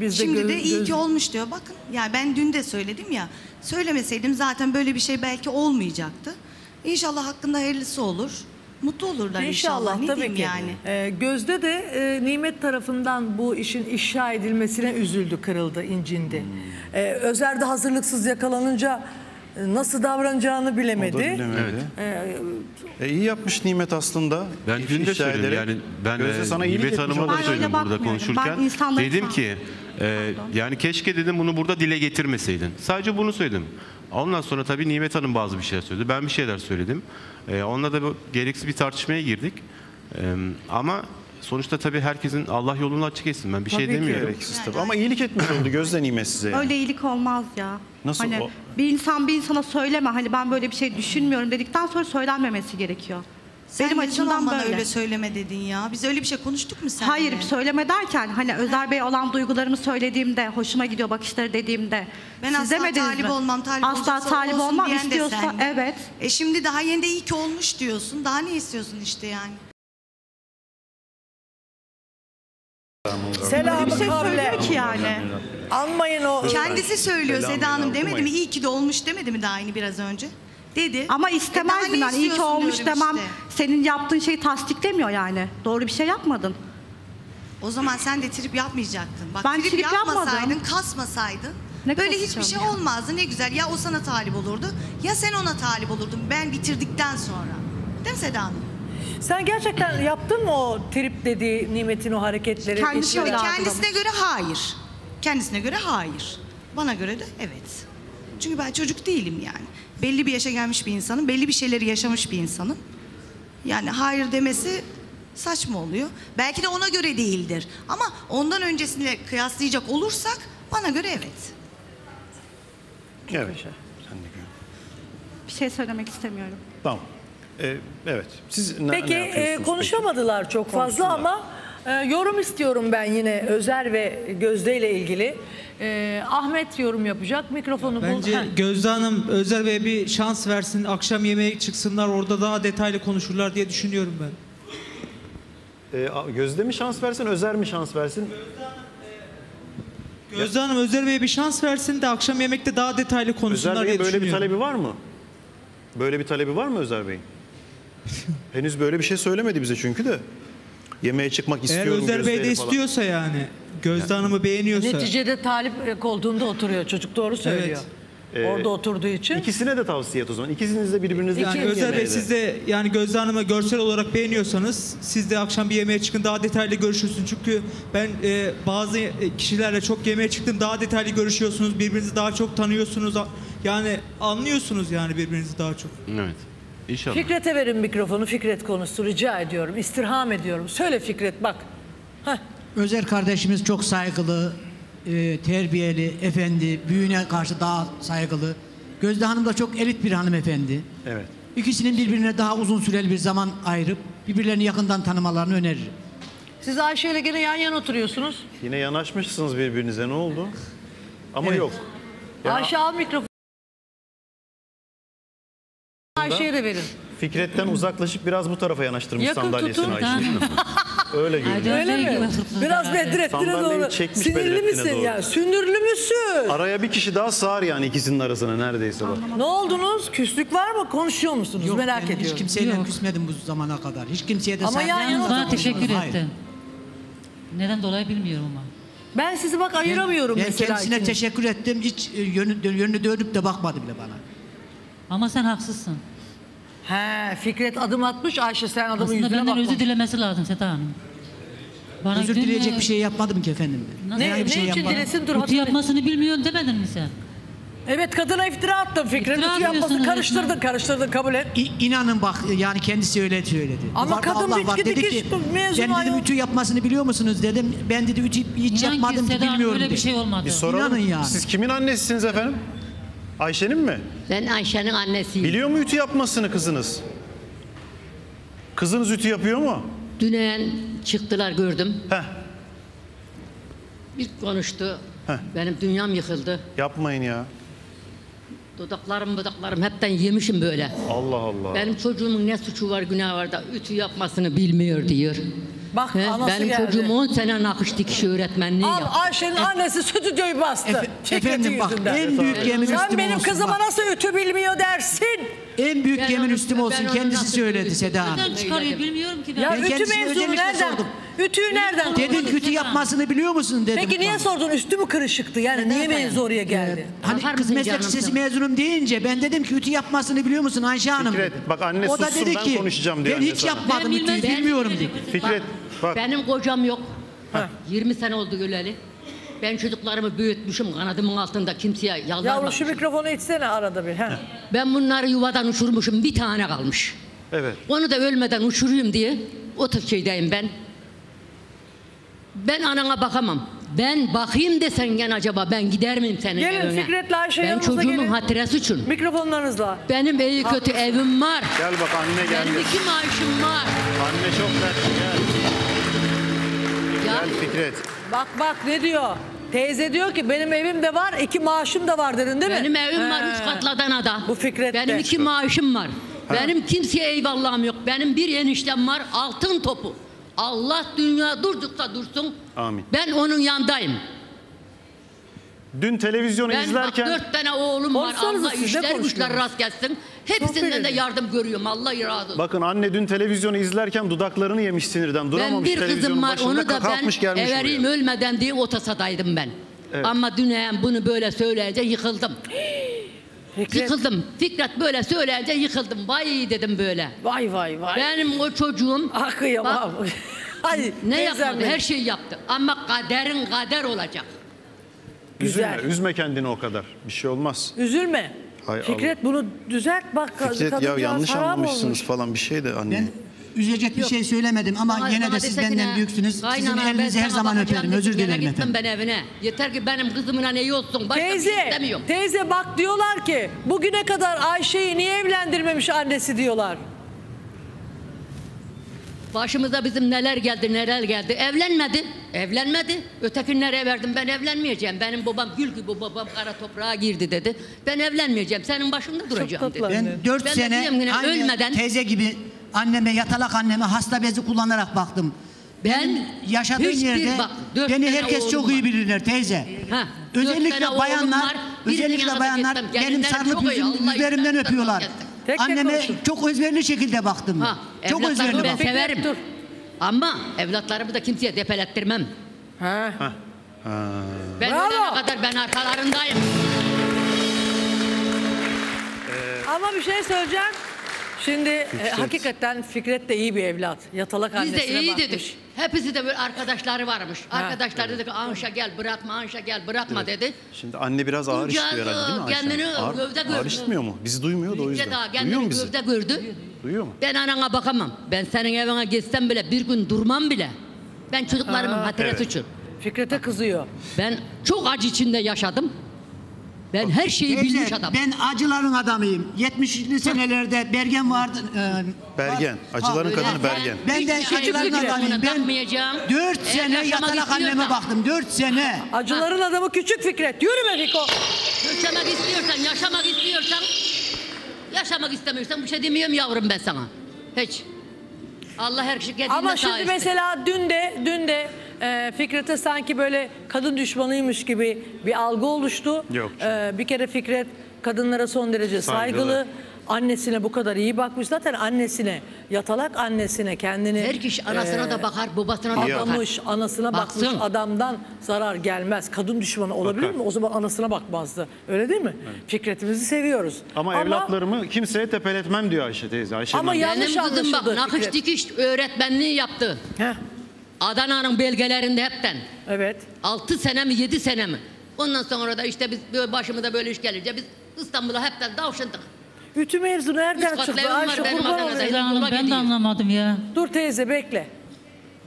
biz Şimdi gö- de iyi göz- ki olmuş diyor. Bakın yani ben dün de söyledim ya. Söylemeseydim zaten böyle bir şey belki olmayacaktı. İnşallah hakkında hayırlısı olur. Mutlu olurlar inşallah. İnşallah Ne tabii diyeyim ki. yani. Ee, Gözde de e, Nimet tarafından bu işin ifşa edilmesine üzüldü, kırıldı, incindi. Ee, Özer de hazırlıksız yakalanınca e, nasıl davranacağını O da bilemedi. bilemedi. Ee, E, iyi yapmış Nimet aslında. Ben dün de söyledim ederek. yani ben Gözde e, sana iyilik Nimet Hanım'a da söyledim burada konuşurken. Dedim ki e, yani keşke dedim bunu burada dile getirmeseydin. Sadece bunu söyledim. Ondan sonra tabii Nimet Hanım bazı bir şeyler söyledi. Ben bir şeyler söyledim. E, onunla da bu gereksiz bir tartışmaya girdik. E, ama sonuçta tabii herkesin Allah yolunu açık etsin. Ben bir şey Tabii ki. demiyorum. Gereksiz tabii. Ama iyilik etmiş oldu Gözde Nimet size. yani. Öyle iyilik olmaz ya. Nasıl Hani o- bir insan bir insana söyleme hani ben böyle bir şey düşünmüyorum dedikten sonra söylenmemesi gerekiyor. Sen Benim ne zaman açımdan bana böyle. öyle söyleme dedin ya. Biz öyle bir şey konuştuk mu seninle? Hayır söyleme derken hani Özer Bey olan duygularımı söylediğimde hoşuma gidiyor bakışları dediğimde. Ben siz asla demediniz talip mi? olmam, talip Asla olacaksa talip olsun olmam diyen de istiyorsa sendin. evet. E şimdi daha yeni de iyi ki olmuş diyorsun. Daha ne istiyorsun işte yani. Selamı Bir şey söylüyor ki yani. Anmayın o. Kendisi söylüyor Selam Seda Hanım demedi mi? İyi ki de olmuş demedi mi daha yeni biraz önce? Dedi. Ama E istemezdim ne ben. İyi ki olmuş demem. işte. Senin yaptığın şeyi tasdiklemiyor yani. Doğru bir şey yapmadın. O zaman sen de trip yapmayacaktın. Bak Ben trip, trip yapmasaydın, yapmadım. kasmasaydın Ne böyle hiçbir şey ya? olmazdı. Ne güzel ya o sana talip olurdu ya sen ona talip olurdun ben bitirdikten sonra. Değil mi Seda Hanım? Sen gerçekten yaptın mı o trip dediği Nimet'in o hareketleri? Kendisi Geçiyor. öyle Kendisine göre hayır. Kendisine göre hayır. Bana göre de evet. Çünkü ben çocuk değilim yani. Belli bir yaşa gelmiş bir insanım. Belli bir şeyleri yaşamış bir insanım. Yani hayır demesi saçma oluyor. Belki de ona göre değildir. Ama ondan öncesine kıyaslayacak olursak bana göre evet. Evet. Sen de gör. Bir şey söylemek istemiyorum. Tamam. E, evet. Siz ne, Peki ne e, konuşamadılar çok fazla ama e, yorum istiyorum ben yine Özer ve Gözde ile ilgili. E, Ahmet yorum yapacak. Mikrofonu bul. Bence Heh. Gözde Hanım Özer Bey'e bir şans versin. Akşam yemeğe çıksınlar orada daha detaylı konuşurlar diye düşünüyorum ben. peki? E, Gözde mi şans versin, Özer mi şans versin? Gözde Hanım Özer Bey'e bir şans versin de akşam yemekte daha detaylı Özer konuşsunlar diye Bey'in böyle bir talebi var mı? Böyle bir talebi var mı Özer Bey'in? Henüz böyle bir şey söylemedi bize çünkü de. Yemeğe çıkmak Eğer istiyorum Özer Bey de Gözde'yle falan. istiyorsa yani Gözde Hanım'ı beğeniyorsa. Neticede talip koltuğunda oturuyor. Çocuk doğru söylüyor. Orada oturduğu için. İkisine de tavsiye et o zaman. İkisiniz de birbirinizi Yani çıkın Özer yemeğe Bey de. siz de yani Gözde Hanım'ı görsel olarak beğeniyorsanız siz de akşam bir yemeğe çıkın daha detaylı görüşürsünüz. Çünkü ben e, bazı e, kişilerle çok yemeğe çıktım daha detaylı görüşüyorsunuz. Birbirinizi daha çok tanıyorsunuz. Yani anlıyorsunuz yani birbirinizi daha çok. Evet. İnşallah. Fikret'e verin mikrofonu. Fikret konusu rica ediyorum. İstirham ediyorum. Söyle Fikret bak. Heh. Özer kardeşimiz çok saygılı, e, terbiyeli, efendi, büyüğüne karşı daha saygılı. Gözde Hanım da çok elit bir hanımefendi. Evet. İkisinin birbirine daha uzun süreli bir zaman ayırıp birbirlerini yakından tanımalarını öneririm. Siz Ayşe ile gene yan yana oturuyorsunuz. Yine yanaşmışsınız birbirinize ne oldu? Ama Evet. yok. Ya- Ayşe al mikrofonu. Ayşe'ye de verin. Fikret'ten uzaklaşıp biraz bu tarafa yanaştırmış Yakın sandalyesini tutun. Ayşe. Öyle görünüyor. Öyle mi? Biraz Bedrettin'e doğru. çekmiş Sinirli Bedrettin'e misin doğru. ya? Sinirli misin? Araya bir kişi daha sığar yani ikisinin arasına neredeyse bak. Ne oldunuz? Küslük var mı? Konuşuyor musunuz? Yok, Merak ben ediyorum. Hiç kimseyle küsmedim bu zamana kadar. Hiç kimseye de Ama yan saygı- yana Bana teşekkür Hayır. etti. Neden dolayı bilmiyorum ama. Ben sizi bak ayıramıyorum ben mesela. kendisine ikiniz. teşekkür ettim. Hiç e, yönü, yönünü dönüp de bakmadı bile bana. Ama sen haksızsın. He, Fikret adım atmış, Ayşe sen adamın Aslında yüzüne benden bakma. özür dilemesi lazım Seda Hanım. Bana Özür dün, dileyecek e, bir şey yapmadım ki efendim. Nasıl? Herhangi bir Ne- şey ne için yapmadım. dilesin? Dur, hatırlayayım. yapmasını bilmiyorsun demedin mi sen? Evet kadına iftira attın Fikret. İftira Ütü yapmasını atıyorsunuz karıştırdın, karıştırdın kabul et. İ- İnanın bak yani kendisi öyle söyledi. Ama Yukarıda kadın Allah var. bitki Dedi dikiş ki, mezun ben dedim ayol." ütü yapmasını biliyor musunuz dedim. Ben dedi ütü hiç İnan ki yapmadım ki Seda Hanım bilmiyorum öyle bir dedi. şey olmadı. Bir soralım. İnanın yani. Siz kimin annesisiniz efendim? Ayşe'nin mi? Ben Ayşe'nin annesiyim. Biliyor mu ütü yapmasını kızınız? Kızınız ütü yapıyor mu? Dünen çıktılar gördüm. Heh. Bir konuştu. Heh. Benim dünyam yıkıldı. Yapmayın ya. Dudaklarım budaklarım hepten yemişim böyle. Allah Allah. Benim çocuğumun ne suçu var günah var da ütü yapmasını bilmiyor diyor. Bak He, anası Benim geldi. çocuğum 10 sene nakış dikiş öğretmenliği Al yaptı. Ayşe'nin annesi stüdyoyu bastı. Efe- efendim bak, yüzünden. en büyük yemin Sen üstüme benim olsun kızıma bak. nasıl ütü bilmiyor dersin? En büyük Ben yemin ben olsun kendisi söyledi? Seda Hanım. Neden çıkarıyor bilmiyorum ki ben. Ya Ben ütü özellikle nereden? sordum. Ütüyü nereden? Dedin kötü yapmasını biliyor musun dedim. Peki niye sordun? Üstü mü kırışıktı? Yani niye mevzu oraya geldi? Hani kız meslek lisesi sen? mezunum deyince ben dedim ki ütü yapmasını biliyor musun Ayşe Hanım? Fikret, bak anne o da sussun, dedi ben ki konuşacağım diyor ben hiç yapmadım Ben ütüyü bilmiyorum Ben- dedi. Fikret bak Benim kocam yok. 20 sene oldu öleli. Ben çocuklarımı büyütmüşüm kanadımın altında kimseye Yavrum yalvarmadım. şu mikrofonu içsene arada bir. He. Ben bunları yuvadan uçurmuşum bir tane kalmış. evet. Onu da ölmeden uçurayım diye o tür şeydeyim ben. Ben anana bakamam. Ben bakayım desen gene acaba ben gider miyim senin Gelin evine? Fikret'le Ayşe Ben çocuğumun gelin. hatırası için. Mikrofonlarınızla. Benim iyi kötü evim var. Gel bak anne gel. Benim iki maaşım var. Anne çok dert gel. Ya Gel Fikret. Bak bak ne diyor? Teyze diyor ki benim evim de var, iki maaşım da var dedin değil mi? benim evim var He. üç katlı Adana'da. Bu Fikret'te. Benim iki maaşım var. Benim kimseye eyvallahım yok. Benim bir eniştem var altın topu. Allah dünya durdukça dursun. Amin. Ben onun yandayım. Dün televizyonu Ben izlerken bak dört tane oğlum var. Allah siz de işler güçler konuşuyorsunuz. rast gelsin. Hepsinden de edin. yardım görüyorum. Allah razı olsun. bakın anne dün televizyonu izlerken dudaklarını yemiş sinirden ben duramamış bir kızım televizyonun var başında onu da ben kalkmış gelmiş evereyim buraya. ölmeden diye otasadaydım ben. Evet. Ama dün bunu böyle söyleyince yıkıldım. Fikret. Yıkıldım. Fikret böyle söyleyince yıkıldım. Vay dedim böyle. Vay vay vay. Benim o çocuğum Ah kıyamam. Ay, ne teyzem yapmadı? benim. Her şeyi yaptı. Ama kaderin kader olacak. Güzel. Üzülme, üzme kendini o kadar. Bir şey olmaz. Üzülme. Hay Fikret bunu düzelt bak. Fikret ya yanlış anlamışsınız olmuş. falan bir şey de anne. Ben üzecek bir şey söylemedim ama Ay, yine de siz benden ne? büyüksünüz. Sizin Kaynana, ben elinizi her zaman öperim. Özür dilerim gittim efendim. ben evine. Yeter ki benim kızımın iyi olsun. Başka bir şey Teyze, istemiyorum. teyze bak diyorlar ki bugüne kadar Ayşe'yi niye evlendirmemiş annesi diyorlar. Başımıza bizim neler geldi neler geldi. Evlenmedi. Evlenmedi. Ötekinlere verdim ben evlenmeyeceğim. Benim babam gül gibi babam kara toprağa girdi dedi. Ben evlenmeyeceğim. Senin başında duracağım dedi. Ben 4 Ben sene anne, ölmeden teyze gibi anneme yatalak anneme hasta bezi kullanarak baktım. Ben yaşadığım yerde bak, beni herkes çok var. iyi bilirler teyze. Ha, Özellikle bayanlar, var. Özellikle bayanlar gittim. benim sarılıp yüzüm, yüzlerimden öpüyorlar. Tek tek Anneme konuşun. çok özverili şekilde baktım. Ha, ben. Çok özverili ben baktım. severim. Dur. Ama evlatlarımı da kimseye depelettirmem. Ha. Ben Bravo. kadar ben arkalarındayım. Ama bir şey söyleyeceğim. Şimdi e, hakikaten Fikret de iyi bir evlat. Yatalak Biz annesine de iyi bakmış. dedik. Hepsi de böyle arkadaşları varmış. Arkadaşlar dedi ki Anşa gel bırakma Anşa gel bırakma dedi. Şimdi anne biraz ağır Kucağı işitiyor herhalde değil mi Ayşe? kendini ağır, gövde ağır gördü. işitmiyor mu? Bizi duymuyor da o yüzden. daha Duyuyor kendini mu bizi? gövde gördü. Duyuyor mu? Ben anana bakamam. Ben senin evine gitsem bile bir gün durmam bile. Ben çocuklarımın Ha, hatırası evet. için. Fikret'e kızıyor. Ben çok acı içinde yaşadım. Ben her şeyi Teyze, bilmiş adam. ben acıların adamıyım. 70'li senelerde Bergen vardı. e, Bergen. Acıların Öyle kadını ben- Bergen. Ben de Hiçbir acıların şey adamıyım. Ben takmayacağım. 4 Eğer sene yatalak anneme baktım. 4 sene. Acıların adamı küçük Fikret. Yürüme Fiko. Yaşamak istiyorsan, yaşamak istiyorsan yaşamak istemiyorsan bir şey demiyorum yavrum ben sana. Hiç. Allah her kişi kendine Ama şimdi mesela dün de dün de e, Fikret'e sanki böyle kadın düşmanıymış gibi bir algı oluştu. Yok. E, bir kere Fikret kadınlara son derece saygılı. Saygılı. Annesine bu kadar iyi bakmış. Zaten annesine, yatalak annesine kendini... Her kişi anasına e, da bakar, babasına da bakar. Adamış, anasına Baksın. bakmış adamdan zarar gelmez. Kadın düşmanı olabilir Bakar. mi? O zaman anasına bakmazdı. Öyle değil mi? Fikret'imizi seviyoruz. Ama, evlatlarımı kimseye tepeletmem diyor Ayşe teyze. Ayşe Ama yanlış Benim kızım bak nakış dikiş öğretmenliği yaptı. Adana'nın belgelerinde hepten. Evet. 6 sene mi 7 sene mi? Ondan sonra da işte biz böyle başımıza böyle iş gelince biz İstanbul'a hepten davşındık. Ütü mevzu nereden katlı çıktı? Ayşe kurban olayım. Ben de anlamadım ya. Dur teyze bekle.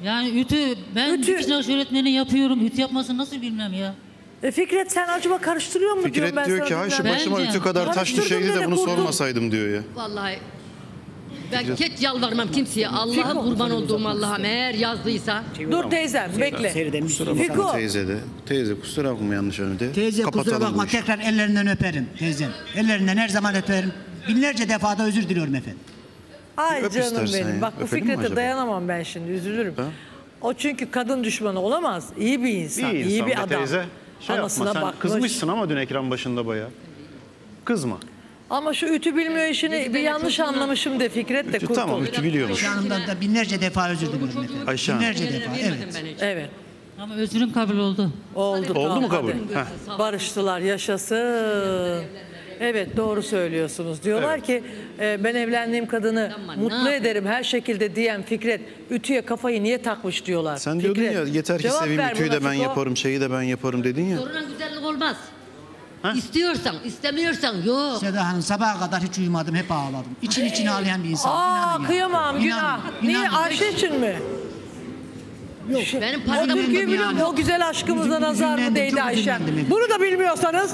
Yani ütü, ben Ütü- dikiş öğretmeni yapıyorum. Ütü yapmasını nasıl bilmem ya. E Fikret sen acaba karıştırıyor mu diyorum Fikret ben diyor sana ki Ayşe başıma Bence. ütü kadar taş düşeydi de bunu kurdum. sormasaydım diyor ya. Vallahi ben hiç yalvarmam kimseye. Allah'a kurban olduğum Allah'ım eğer yazdıysa. Dur teyzem bekle. Kusura Fiko. bakma teyze de. Teyze kusura bakma yanlış önünde. Teyze kusura bakma tekrar ellerinden öperim teyzem. Ellerinden her zaman öperim. Binlerce defa da özür diliyorum efendim. Ay Öp canım istersen benim. ya. Bak bu Öpelim mi Fikret'e acaba? dayanamam ben şimdi üzülürüm. Ha? O çünkü kadın düşmanı olamaz. İyi bir insan, İyi bir be adam. teyze. Şey Anasına yapma sen bakmış. kızmışsın ama dün ekran başında bayağı. Kızma. Ama şu ütü bilmiyor işini bir yanlış anlamışım de Fikret de Ütü kurtul. tamam ütü biliyormuş. Hanım'dan da binlerce defa özür diliyorum efendim. Ayşe Hanım. Binlerce defa evet. Evet. Ama özrüm kabul oldu. Oldu. Oldu tamam, mu kabul? hadi. Heh. Barıştılar yaşasın. Evet doğru söylüyorsunuz. Diyorlar ki e, ben evlendiğim kadını ne mutlu yapayım? ederim her şekilde diyen Fikret ütüye kafayı niye takmış diyorlar. Sen diyordun Fikret, ya yeter ki cevap seveyim ver ütüyü buna de ben Fiko. yaparım, şeyi de ben yaparım dedin ya. Soruna güzellik olmaz. İstiyorsan, istemiyorsan yok. Seda Hanım sabaha kadar hiç uyumadım, hep ağladım. İçin içine ağlayan bir insan. Aa İnanın ya. kıyamam İnanın, günah. Niye inanın. Ayşe için mi? Yok. Benim O param türküyü biliyor musun? O güzel aşkımıza Üzüldüm, nazar mı değdi çok Ayşem? Bunu da bilmiyorsanız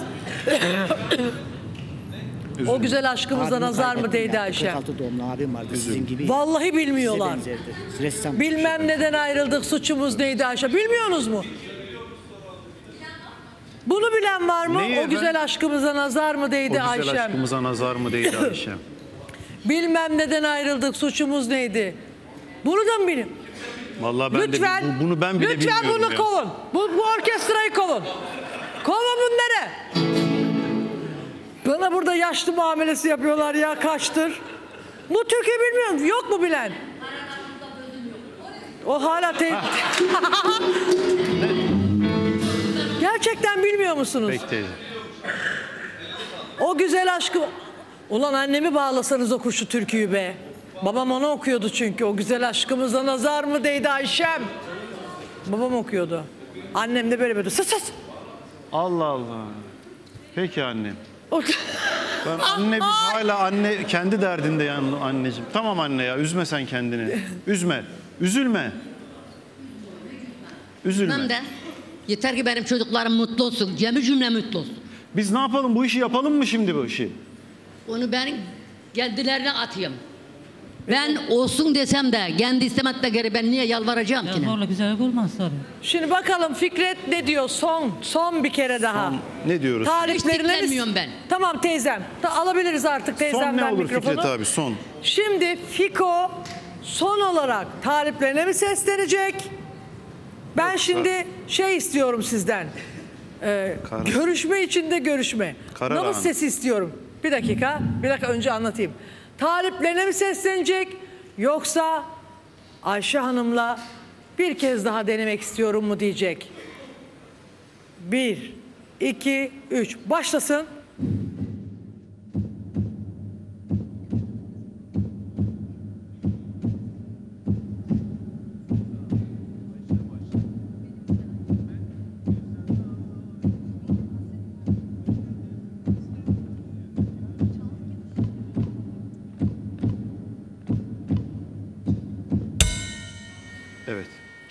o güzel aşkımıza nazar mı değdi Ayşem? 46 doğumlu abim vardı sizin gibi. Vallahi bilmiyorlar. Size benzerdi. Ressam. Bilmem neden ayrıldık, suçumuz neydi Ayşe? Bilmiyorsunuz mu? Bunu bilen var mı? Neyi o efendim? güzel aşkımıza nazar mı O değdi güzel Ayşem? aşkımıza nazar mı değdi Ayşem? Bilmem neden ayrıldık, suçumuz neydi? Bunu da mı bilin? Vallahi ben lütfen, de bu- bunu ben bile lütfen bilmiyorum bunu ya. kovun. Bu, bu orkestrayı kovun. Kovun bunları. Bana burada yaşlı muamelesi yapıyorlar ya kaçtır. Bu türküyü bilmiyorum. Yok mu bilen? O hala te... Gerçekten bilmiyor musunuz? Peki teyze. O güzel aşkı... Ulan annemi bağlasanız oku şu türküyü be. Babam onu okuyordu çünkü. O güzel aşkımıza nazar mı değdi Ayşem? Babam okuyordu. Annem de böyle böyle sus sus. Allah Allah. Peki annem. O- Ben anne biz hala anne kendi derdinde yani anneciğim. Tamam anne ya üzme sen kendini. Üzme. Üzülme. Üzülme. Bilmem de. Yeter ki benim çocuklarım mutlu olsun. Cemi cümle mutlu olsun. Biz ne yapalım bu işi yapalım mı şimdi bu işi? Onu ben kendilerine atayım. Ben olsun desem de kendi istemedi de geri ben niye yalvaracağım ki? ne? Zorla güzellik olmaz tabii. Şimdi bakalım Fikret ne diyor son son bir kere daha. Ne diyoruz? Hiç diklenmiyorum ben. Tamam teyzem. Ta- alabiliriz artık teyzemden Son ne olur mikrofonu. Fikret abi son. Şimdi Fiko son olarak taliplerine mi seslenecek? Ben şimdi şey istiyorum sizden. Ee, Karar. görüşme içinde görüşme. Karar Nabız sesi istiyorum. Bir dakika. Bir dakika önce anlatayım. Taliplerine mi seslenecek yoksa Ayşe Hanım'la bir kez daha denemek istiyorum mu diyecek. Bir, iki, üç. Başlasın.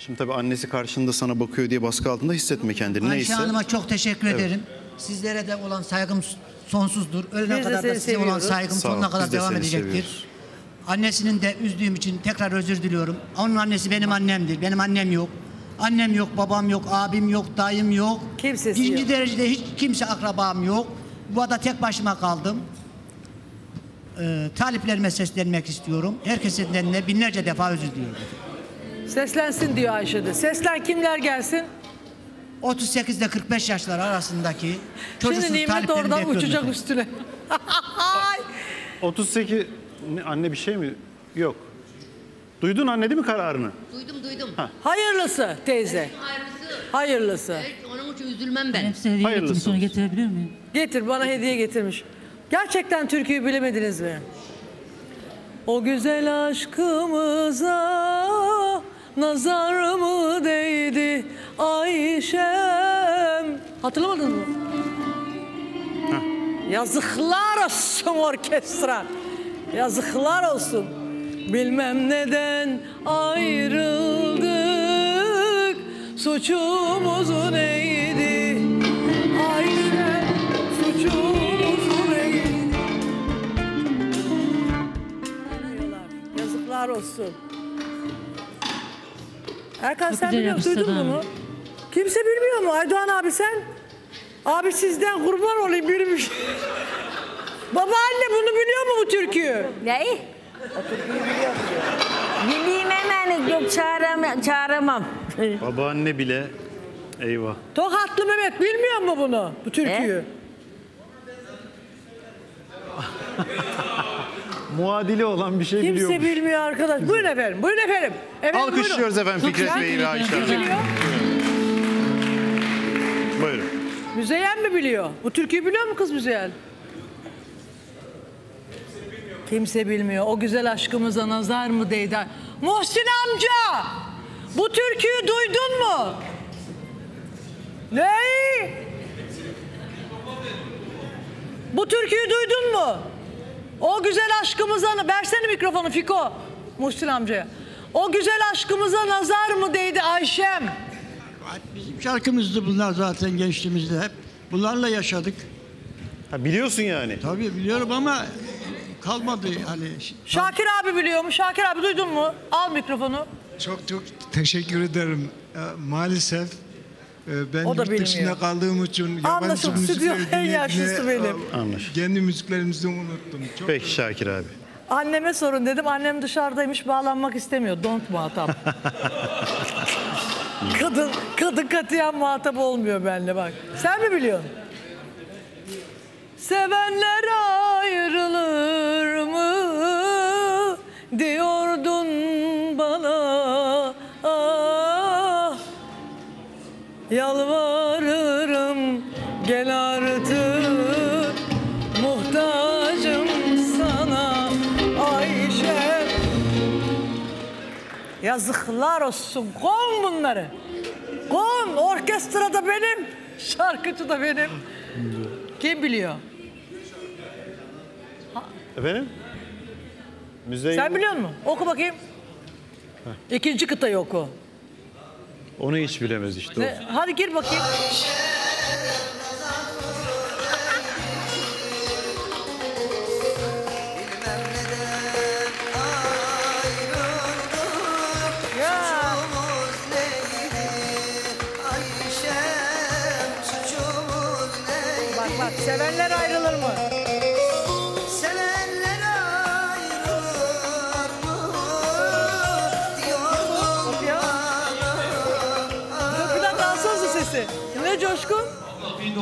Şimdi tabii annesi karşında sana bakıyor diye baskı altında hissetme kendini. Ayşe Neyse. Hanım'a çok teşekkür Evet. ederim. Sizlere de olan saygım sonsuzdur. Ölene Biz de kadar da seni size olan seviyoruz. saygım Sağ ol, sonuna kadar biz de devam seni edecektir. seviyoruz. Annesinin de üzdüğüm için tekrar özür diliyorum. Onun annesi benim annemdir. Benim annem yok. Annem yok, babam yok, abim yok, dayım yok. Kimsesi Birinci yok. derecede hiç kimse akrabam yok. Bu arada tek başıma kaldım. e, taliplerime seslenmek istiyorum. Herkesinden de binlerce defa özür diliyorum. Seslensin diyor Ayşe de. Seslen kimler gelsin? 38 ile 45 yaşlar arasındaki Şimdi çocuksuz Nimet taliplerimi oradan bekliyorum uçacak efendim. üstüne. 38 Ne, anne bir şey mi? Yok. Duydun anne değil mi kararını? Duydum duydum. Hayırlısı teyze. Hayırlısı. Hayırlısı. Onun için üzülmem ben. Size hediye getirdim sonra getirebilir miyim? Getir bana hediye getirmiş. Gerçekten türküyü bilemediniz mi? O güzel aşkımıza nazar mı değdi Ayşem? Hatırlamadın mı? Yazıklar olsun orkestra. Yazıklar olsun. Bilmem neden ayrıldık. Suçumuz neydi? Ayşem suçumuz neydi? Yazıklar olsun. Erkan sen güzel biliyor Duydun bunu? Kimse bilmiyor mu? Aydoğan abi sen? Abi sizden kurban olayım bilmiş. Babaanne bunu biliyor mu bu türküyü? Neyi? O türküyü biliyor mu diyor. Bileyim hemen yok çağıramam. çağıramam. Babaanne bile eyvah. Tokatlı Mehmet bilmiyor mu bunu? Bu türküyü. Muadili olan bir şey Kimse biliyormuş. bilmiyor arkadaş. Buyurun efendim. Buyurun efendim. efendim Alkışlıyoruz buyurun. efendim Fikret Sen Bey'i ve Ayşe biliyor? Buyurun. Müzeyyen mi biliyor? Bu türküyü biliyor mu kız Müzeyyen? Kimse bilmiyor. O güzel aşkımıza nazar mı değdi? Muhsin amca! Bu türküyü duydun mu? Ne? Bu türküyü duydun mu? O güzel aşkımıza... Versene mikrofonu Fiko. Muhsin amcaya. O güzel aşkımıza nazar mı değdi Ayşem? Bizim şarkımızdı bunlar zaten gençliğimizde hep. Bunlarla yaşadık. Ha, biliyorsun yani. Tabii biliyorum ama kalmadı hani. Şakir abi biliyor mu? Şakir abi duydun mu? Al mikrofonu. Çok çok teşekkür ederim. Ee, Maalesef ben O da yurt dışında bilmiyor. kaldığım için yabancı Anlaşıldı, müzikleri stüdyo en yaşlısı dinleye- benim. Anlaşıldı. Kendi müziklerimizi unuttum. Çok Peki Şakir abi. Anneme sorun dedim. Annem dışarıdaymış bağlanmak istemiyor. Don't muhatap. kadın, kadın katiyen muhatap olmuyor benimle bak. Sen mi biliyorsun? Sevenler ayrılır mı diyordun Yalvarırım gel artık muhtacım sana Ayşe Yazıklar olsun kon bunları Kon orkestrada benim şarkıcı da benim Kim biliyor? Efendim? Müzeyyen. Sen biliyor musun? Oku bakayım. İkinci kıtayı oku. Onu hiç bilemez işte. Ne? Hadi gir bakayım.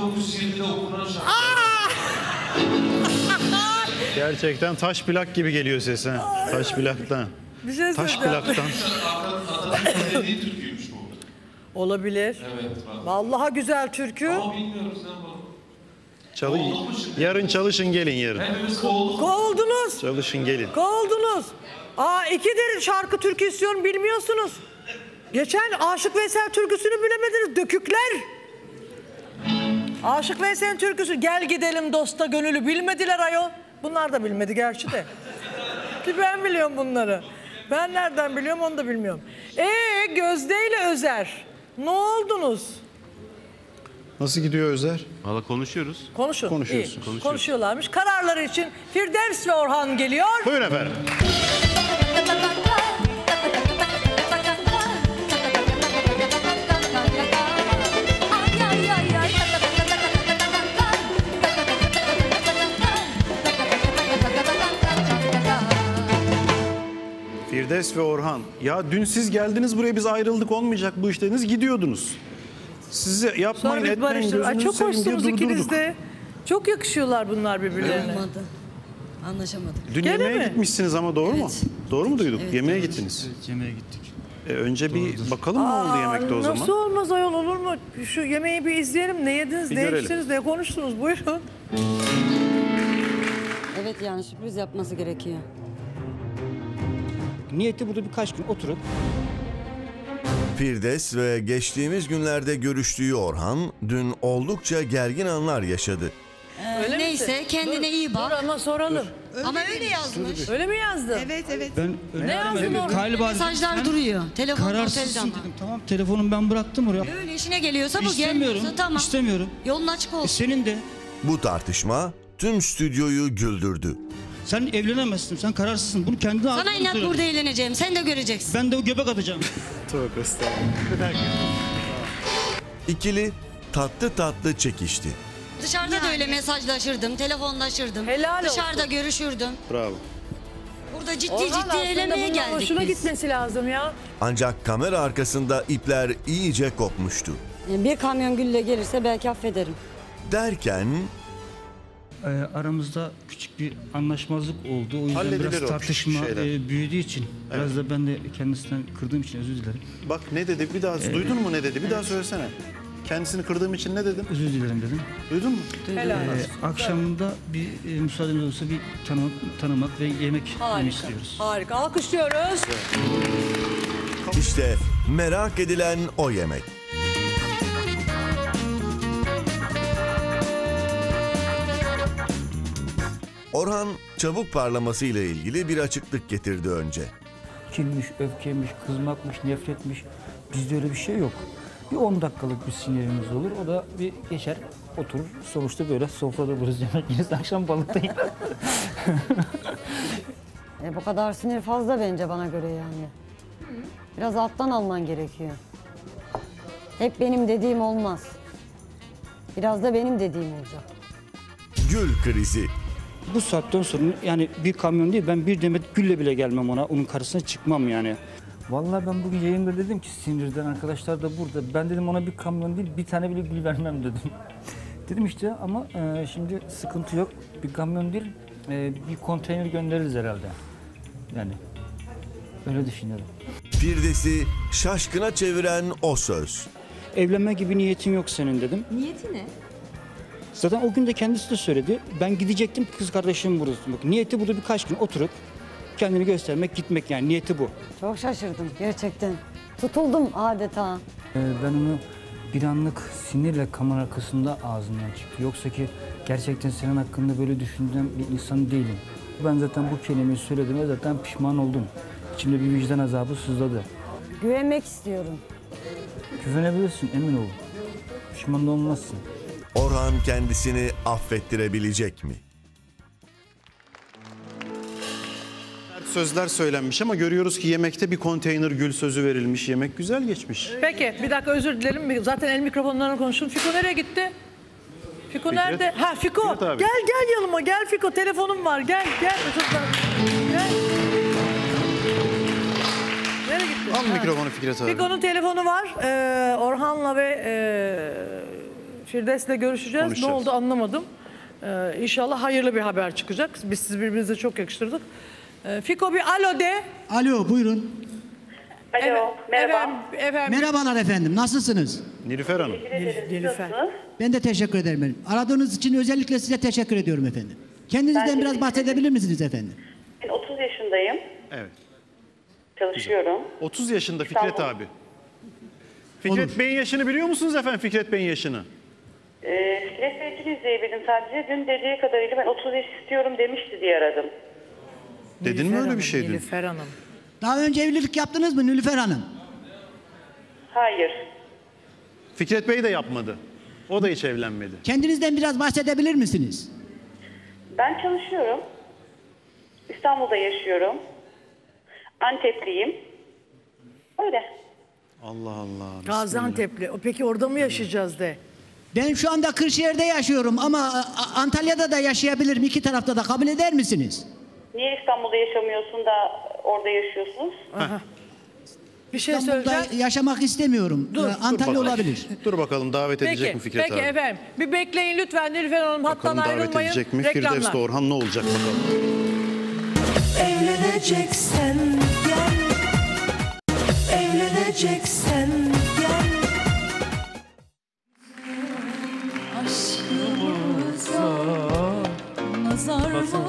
1920'de okunan şarkı. Gerçekten taş plak gibi geliyor ses ha. Taş plaktan. Bir şey Taş söyleyeceğim. plaktan. Türküymüş bu. Olabilir. Evet. bak. Vallahi güzel türkü. Ama bilmiyoruz ne yapalım. Çalı yarın çalışın gelin yarın. Hepimiz. Kovuldunuz. Çalışın gelin. Kovuldunuz. Aa ikidir şarkı türkü istiyorum bilmiyorsunuz. Geçen Aşık Veysel türküsünü bilemediniz. Dökükler. Aşık Veysel'in türküsü gel gidelim dosta gönülü bilmediler ayol. Bunlar da bilmedi gerçi de. Ki ben biliyorum bunları. Ben nereden biliyorum onu da bilmiyorum. Ee Gözde ile Özer. Ne oldunuz? Nasıl gidiyor Özer? Valla konuşuyoruz. Konuşun. İyi. Konuşuyoruz. Konuşuyorlarmış. Kararları için Firdevs ve Orhan geliyor. Buyurun efendim. Firdevs ve Orhan. Ya dün siz geldiniz buraya biz ayrıldık olmayacak bu iş dediniz gidiyordunuz. Size yapmayın Sonra biz etmeyin barıştık. Ay, gözünüzü çok seveyim diye hoşsunuz ikiniz durdurduk. de. Çok yakışıyorlar bunlar birbirlerine. Olmadı. Anlaşamadık. Dün Gene yemeğe mi? gitmişsiniz ama doğru mu? Doğru mu duyduk? Evet, yemeğe doğru. gittiniz. Evet, yemeğe gittik. E, önce bir bakalım ne oldu yemekte o zaman. Nasıl olmaz ayol olur mu? Şu yemeği bir izleyelim. Ne yediniz, Bir ne görelim. içtiniz, ne konuştunuz? Buyurun. Evet yani sürpriz yapması gerekiyor. Niyeti burada birkaç gün oturup Firdevs ve geçtiğimiz günlerde görüştüğü Orhan dün oldukça gergin anlar yaşadı. Öyle neyse, misin? kendine Dur, iyi bak. Dur ama soralım. Ama öyle yazmış. Öyle mi yazdın? Evet evet. Ben Ne yazdın orada? galiba Mesajlar sen duruyor. Telefon kararsızsın dedim. Tamam telefonumu ben bıraktım oraya. Öyle işine geliyorsa bu İstemiyorum. gelmiyorsa tamam. İstemiyorum. Yolun açık E, olsun. senin de. Bu tartışma tüm stüdyoyu güldürdü. Sen evlenemezsin. Sen kararsızsın. Bunu kendi Sana ağzından inat söyledin. burada eğleneceğim. Sen de göreceksin. Ben de o göbek atacağım. Tövbe estağfurullah. İkili tatlı tatlı çekişti. Dışarıda da öyle mesajlaşırdım, telefonlaşırdım. Helal Dışarıda olsun. görüşürdüm. Bravo. Burada ciddi Orhan ciddi eğlenmeye geldik Hoşuna biz. gitmesi lazım ya. Ancak kamera arkasında ipler iyice kopmuştu. Yani Bir kamyon gülle gelirse belki affederim. Derken Ee, aramızda küçük bir anlaşmazlık oldu. O yüzden Halledilir o biraz tartışma şeyler. e, büyüdüğü için biraz da ben de kendisinden kırdığım için özür dilerim. Bak ne dedi bir daha Ee, duydun mu ne dedi bir daha söylesene. Kendisini kırdığım için ne dedim? Özür dilerim dedim. Duydun mu? Helal Ee, olsun. akşamında bir e, müsaadeniz olursa bir tanımak, tanımak ve yemek yemek Harika. istiyoruz. Harika. Alkışlıyoruz. işte merak edilen o yemek. Orhan çabuk parlaması ile ilgili bir açıklık getirdi önce. Kinmiş, öfkemiş, kızmakmış, nefretmiş. Bizde öyle bir şey yok. Bir 10 dakikalık bir sinirimiz olur. O da bir geçer, oturur. Sonuçta böyle sofrada buluruz yemek yeriz. Akşam balıktayım. E, bu kadar sinir fazla bence bana göre yani. Biraz alttan alman gerekiyor. Hep benim dediğim olmaz. Biraz da benim dediğim olacak. Gül krizi. Bu saatten sonra yani bir kamyon değil ben bir demet gülle bile gelmem ona. Onun karşısına çıkmam yani. Vallahi ben bugün yayında dedim ki sinirden arkadaşlar da burada. Ben dedim ona bir kamyon değil bir tane bile gül vermem dedim. dedim işte ama e, şimdi sıkıntı yok. Bir kamyon değil e, bir konteyner göndeririz herhalde. Yani öyle düşünüyorum. Firdevs'i şaşkına çeviren o söz. Evlenme gibi niyetin yok senin dedim. Niyeti ne? Zaten o gün de kendisi de söyledi. Ben gidecektim kız kardeşim burada tutmak. Niyeti burada birkaç gün oturup kendini göstermek, gitmek yani niyeti bu. Çok şaşırdım gerçekten. Tutuldum adeta. E, ben onu bir anlık sinirle kamera arkasında ağzından çıktı. Yoksa ki gerçekten senin hakkında böyle düşündüğüm bir insan değilim. Ben zaten bu kelimeyi söylediğimde zaten pişman oldum. İçimde bir vicdan azabı sızladı. Güvenmek istiyorum. Güvenebilirsin emin ol. Pişman da olmazsın. Orhan kendisini affettirebilecek mi? Sert Sözler söylenmiş ama görüyoruz ki yemekte bir konteyner gül sözü verilmiş. Yemek güzel geçmiş. Peki bir dakika özür dilerim. Zaten el mikrofonlarına konuşun. Fiko nereye gitti? Fiko Fikret. nerede? Ha Fiko. Fikret abi. Gel gel yanıma gel Fiko. Telefonum var. Gel gel. Özür dilerim. Gel. Nereye gitti? Al mikrofonu Fikret abi. Fiko'nun telefonu var. Ee, Orhan'la ve e, Firdevs'le görüşeceğiz. Ne oldu anlamadım. Ee, inşallah hayırlı bir haber çıkacak. Biz sizi birbirinize çok yakıştırdık. Ee, Fiko bir alo de. Alo buyurun. Alo, merhaba. Efendim, efendim. Merhabalar efendim. Nasılsınız? Nilüfer Hanım. Nilüfer. Ben de teşekkür ederim. efendim. Aradığınız için özellikle size teşekkür ediyorum efendim. Kendinizden Ben biraz bahsedebilir misiniz efendim? Ben 30 yaşındayım. Evet. Çalışıyorum. 30 yaşında Fikret İstanbul. abi. Fikret Bey'in yaşını biliyor musunuz efendim Fikret Bey'in yaşını? Ee, Bey'i izleyebildim sadece. Dün dediği kadarıyla ben 30 yaş istiyorum demişti diye aradım. Dedin mi öyle bir şey dün? Nilüfer Hanım. Daha önce evlilik yaptınız mı Nülüfer Hanım? Hayır. Fikret Bey de yapmadı. O da hiç evlenmedi. Kendinizden biraz bahsedebilir misiniz? Ben çalışıyorum. İstanbul'da yaşıyorum. Antepliyim. Öyle. Allah Allah. Gaziantep'li. O Peki orada mı yaşayacağız de? Ben şu anda Kırşehir'de yaşıyorum ama Antalya'da da yaşayabilirim. İki tarafta da kabul eder misiniz? Niye İstanbul'da yaşamıyorsun da orada yaşıyorsunuz? Bir şey İstanbul'da söyleyeceğim. yaşamak istemiyorum. Dur, Ee, dur Antalya bakalım. olabilir. Dur bakalım davet edecek Peki, mi Fikret peki abi? efendim. Bir bekleyin lütfen Nilüfer Hanım. Hattan Bakalım davet ayrılmayın. edecek mi? Reklamlar. Firdevs Orhan ne olacak bakalım. Evleneceksen gel Evleneceksen gel Aşkımıza nazar mı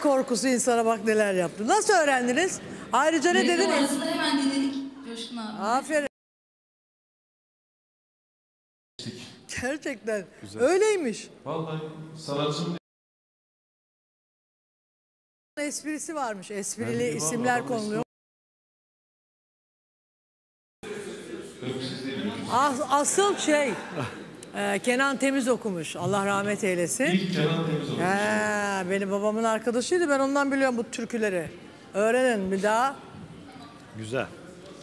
korkusu insana bak neler yaptı. Nasıl öğrendiniz? Ayrıca ne dediniz? Arasında hemen dinledik Coşkun abi. Aferin. Gerçekten öyleymiş. Vallahi sanatçım Esprisi varmış. Esprili de isimler vallahi konuluyor. As- asıl şey e, Kenan Temiz okumuş. Allah rahmet eylesin. İlk Kenan Temiz okumuş. He, benim babamın arkadaşıydı. Ben ondan biliyorum bu türküleri. Öğrenin bir daha. Güzel.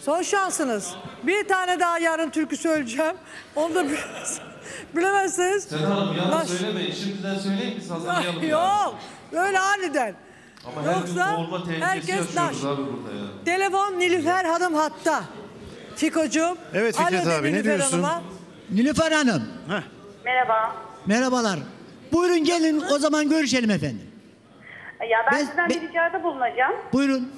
Son şansınız. Bir tane daha yarın türkü söyleyeceğim. Onu da bilemez- bilemezseniz. Sen hanım yarın baş- söylemeyin. Şimdiden söyleyin biz hazırlayalım. ya. Yok. Böyle aniden. Ama her gün Yoksa herkes naş. ya. Telefon Nilüfer Hanım hatta. Fikocuğum. Evet Fikret abi, ne Nilüfer diyorsun? Hanım'a. Nilüfer Hanım, Merhaba. merhabalar. Buyurun gelin o zaman görüşelim efendim. Ya ben, Ben- sizden ben- bir ricada bulunacağım. Buyurun.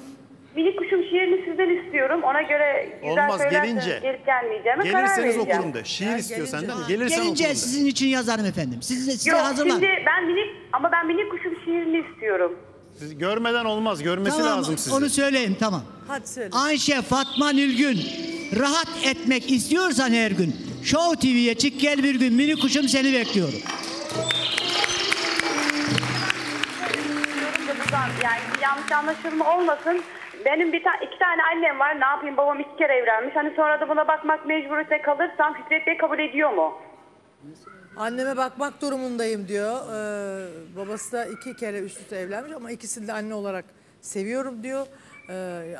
Minik kuşum şiirini sizden istiyorum. Ona göre güzel Olmaz, gelince. gelip gelmeyeceğime karar Gelirseniz okurum de. Şiir istiyor senden mi? Gelirsen Gelince okurum de. sizin için yazarım efendim. Size, size Yok hazırlar. şimdi ben minik ama ben minik kuşum şiirini istiyorum. Siz görmeden olmaz. Görmesi Tamam, lazım sizi. onu söyleyeyim tamam. Hadi söyle. Ayşe Fatma Nilgün rahat etmek istiyorsan her gün Show TV'ye çık gel bir gün mini kuşum seni bekliyorum. Yani bir yanlış anlaşılma olmasın. Benim bir ta- iki tane annem var. Ne yapayım babam iki kere evlenmiş. Hani sonra da buna bakmak mecburiyetine kalırsam Fikret Bey kabul ediyor mu? Anneme bakmak durumundayım diyor. Ee, babası da iki kere üst üste evlenmiş ama ikisini de anne olarak seviyorum diyor. Ee,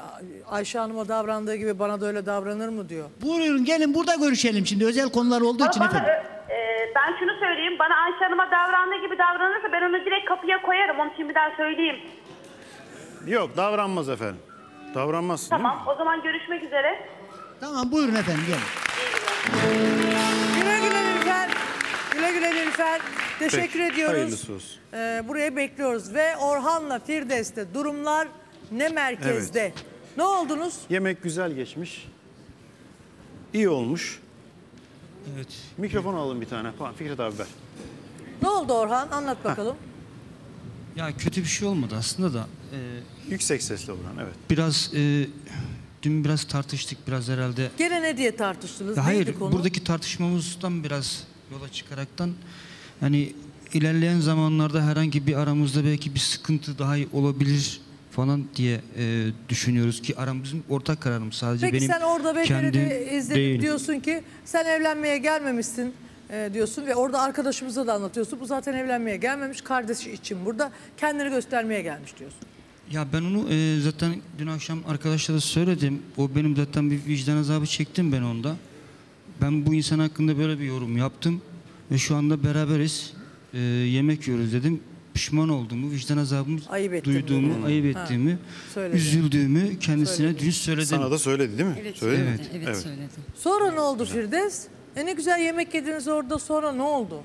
Ayşe Hanım'a davrandığı gibi bana da öyle davranır mı diyor. Buyurun gelin burada görüşelim şimdi özel konular olduğu için Bana, efendim. e, e, ben şunu söyleyeyim. Bana Ayşe Hanım'a davrandığı gibi davranırsa ben onu direkt kapıya koyarım. Onu şimdiden söyleyeyim. Yok davranmaz efendim. Davranmaz. değil mi? Tamam. O zaman görüşmek üzere. Tamam buyurun efendim gelin. Güle güle Nilüfer. Güle güle Nilüfer. Teşekkür Peki, ediyoruz. hayırlısı olsun. Ee, buraya bekliyoruz. Ve Orhan'la Firdevs'te durumlar ne merkezde? Ne oldunuz? Yemek güzel geçmiş. İyi olmuş. Evet. Mikrofon alalım bir tane. Fikret abi ver. Ne oldu Orhan? Anlat bakalım. Ya kötü bir şey olmadı aslında da. e, Yüksek sesle Orhan evet. biraz e, dün biraz tartıştık biraz herhalde. Gene ne diye tartıştınız? Ya hayır konu? buradaki tartışmamızdan biraz yola çıkaraktan hani ilerleyen zamanlarda herhangi bir aramızda belki bir sıkıntı daha olabilir falan diye e, düşünüyoruz ki aramızın ortak kararım sadece Peki benim sen orada izledip değil. diyorsun ki sen evlenmeye gelmemişsin e, diyorsun ve orada arkadaşımıza da anlatıyorsun. Bu zaten evlenmeye gelmemiş kardeşi için burada kendini göstermeye gelmiş diyorsun. Ya ben onu e, zaten dün akşam arkadaşlara söyledim. O benim zaten bir vicdan azabı çektim ben onda. Ben bu insan hakkında böyle bir yorum yaptım. Ve şu anda beraberiz. E, yemek yiyoruz dedim. Pişman olduğumu, vicdan azabımı Ayıp ettim duyduğumu, dedi. ayıp Ha, ettiğimi, söyledi. üzüldüğümü kendisine Söyledi. dün söyledim. Sana da söyledi değil mi? Evet, Söyledi mi? evet, evet, söyledi. Sonra ne oldu Firdevs? E ne güzel yemek yediniz orada sonra ne oldu?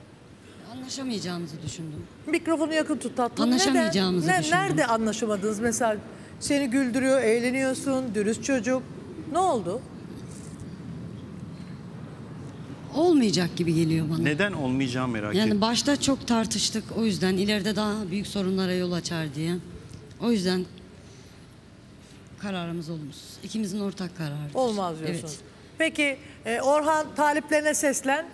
Anlaşamayacağımızı düşündüm. Mikrofonu yakın tut tatlım. Anlaşamayacağımızı Neden? Ne- düşündüm. Nerede anlaşamadınız? Mesela seni güldürüyor, eğleniyorsun, dürüst çocuk. Ne oldu? Olmayacak gibi geliyor bana. Neden olmayacağım merak Yani ettim. başta çok tartıştık o yüzden ileride daha büyük sorunlara yol açar diye. O yüzden kararımız olumsuz. İkimizin ortak kararı. Olmaz diyorsunuz. Evet. Peki e, Orhan taliplerine seslen.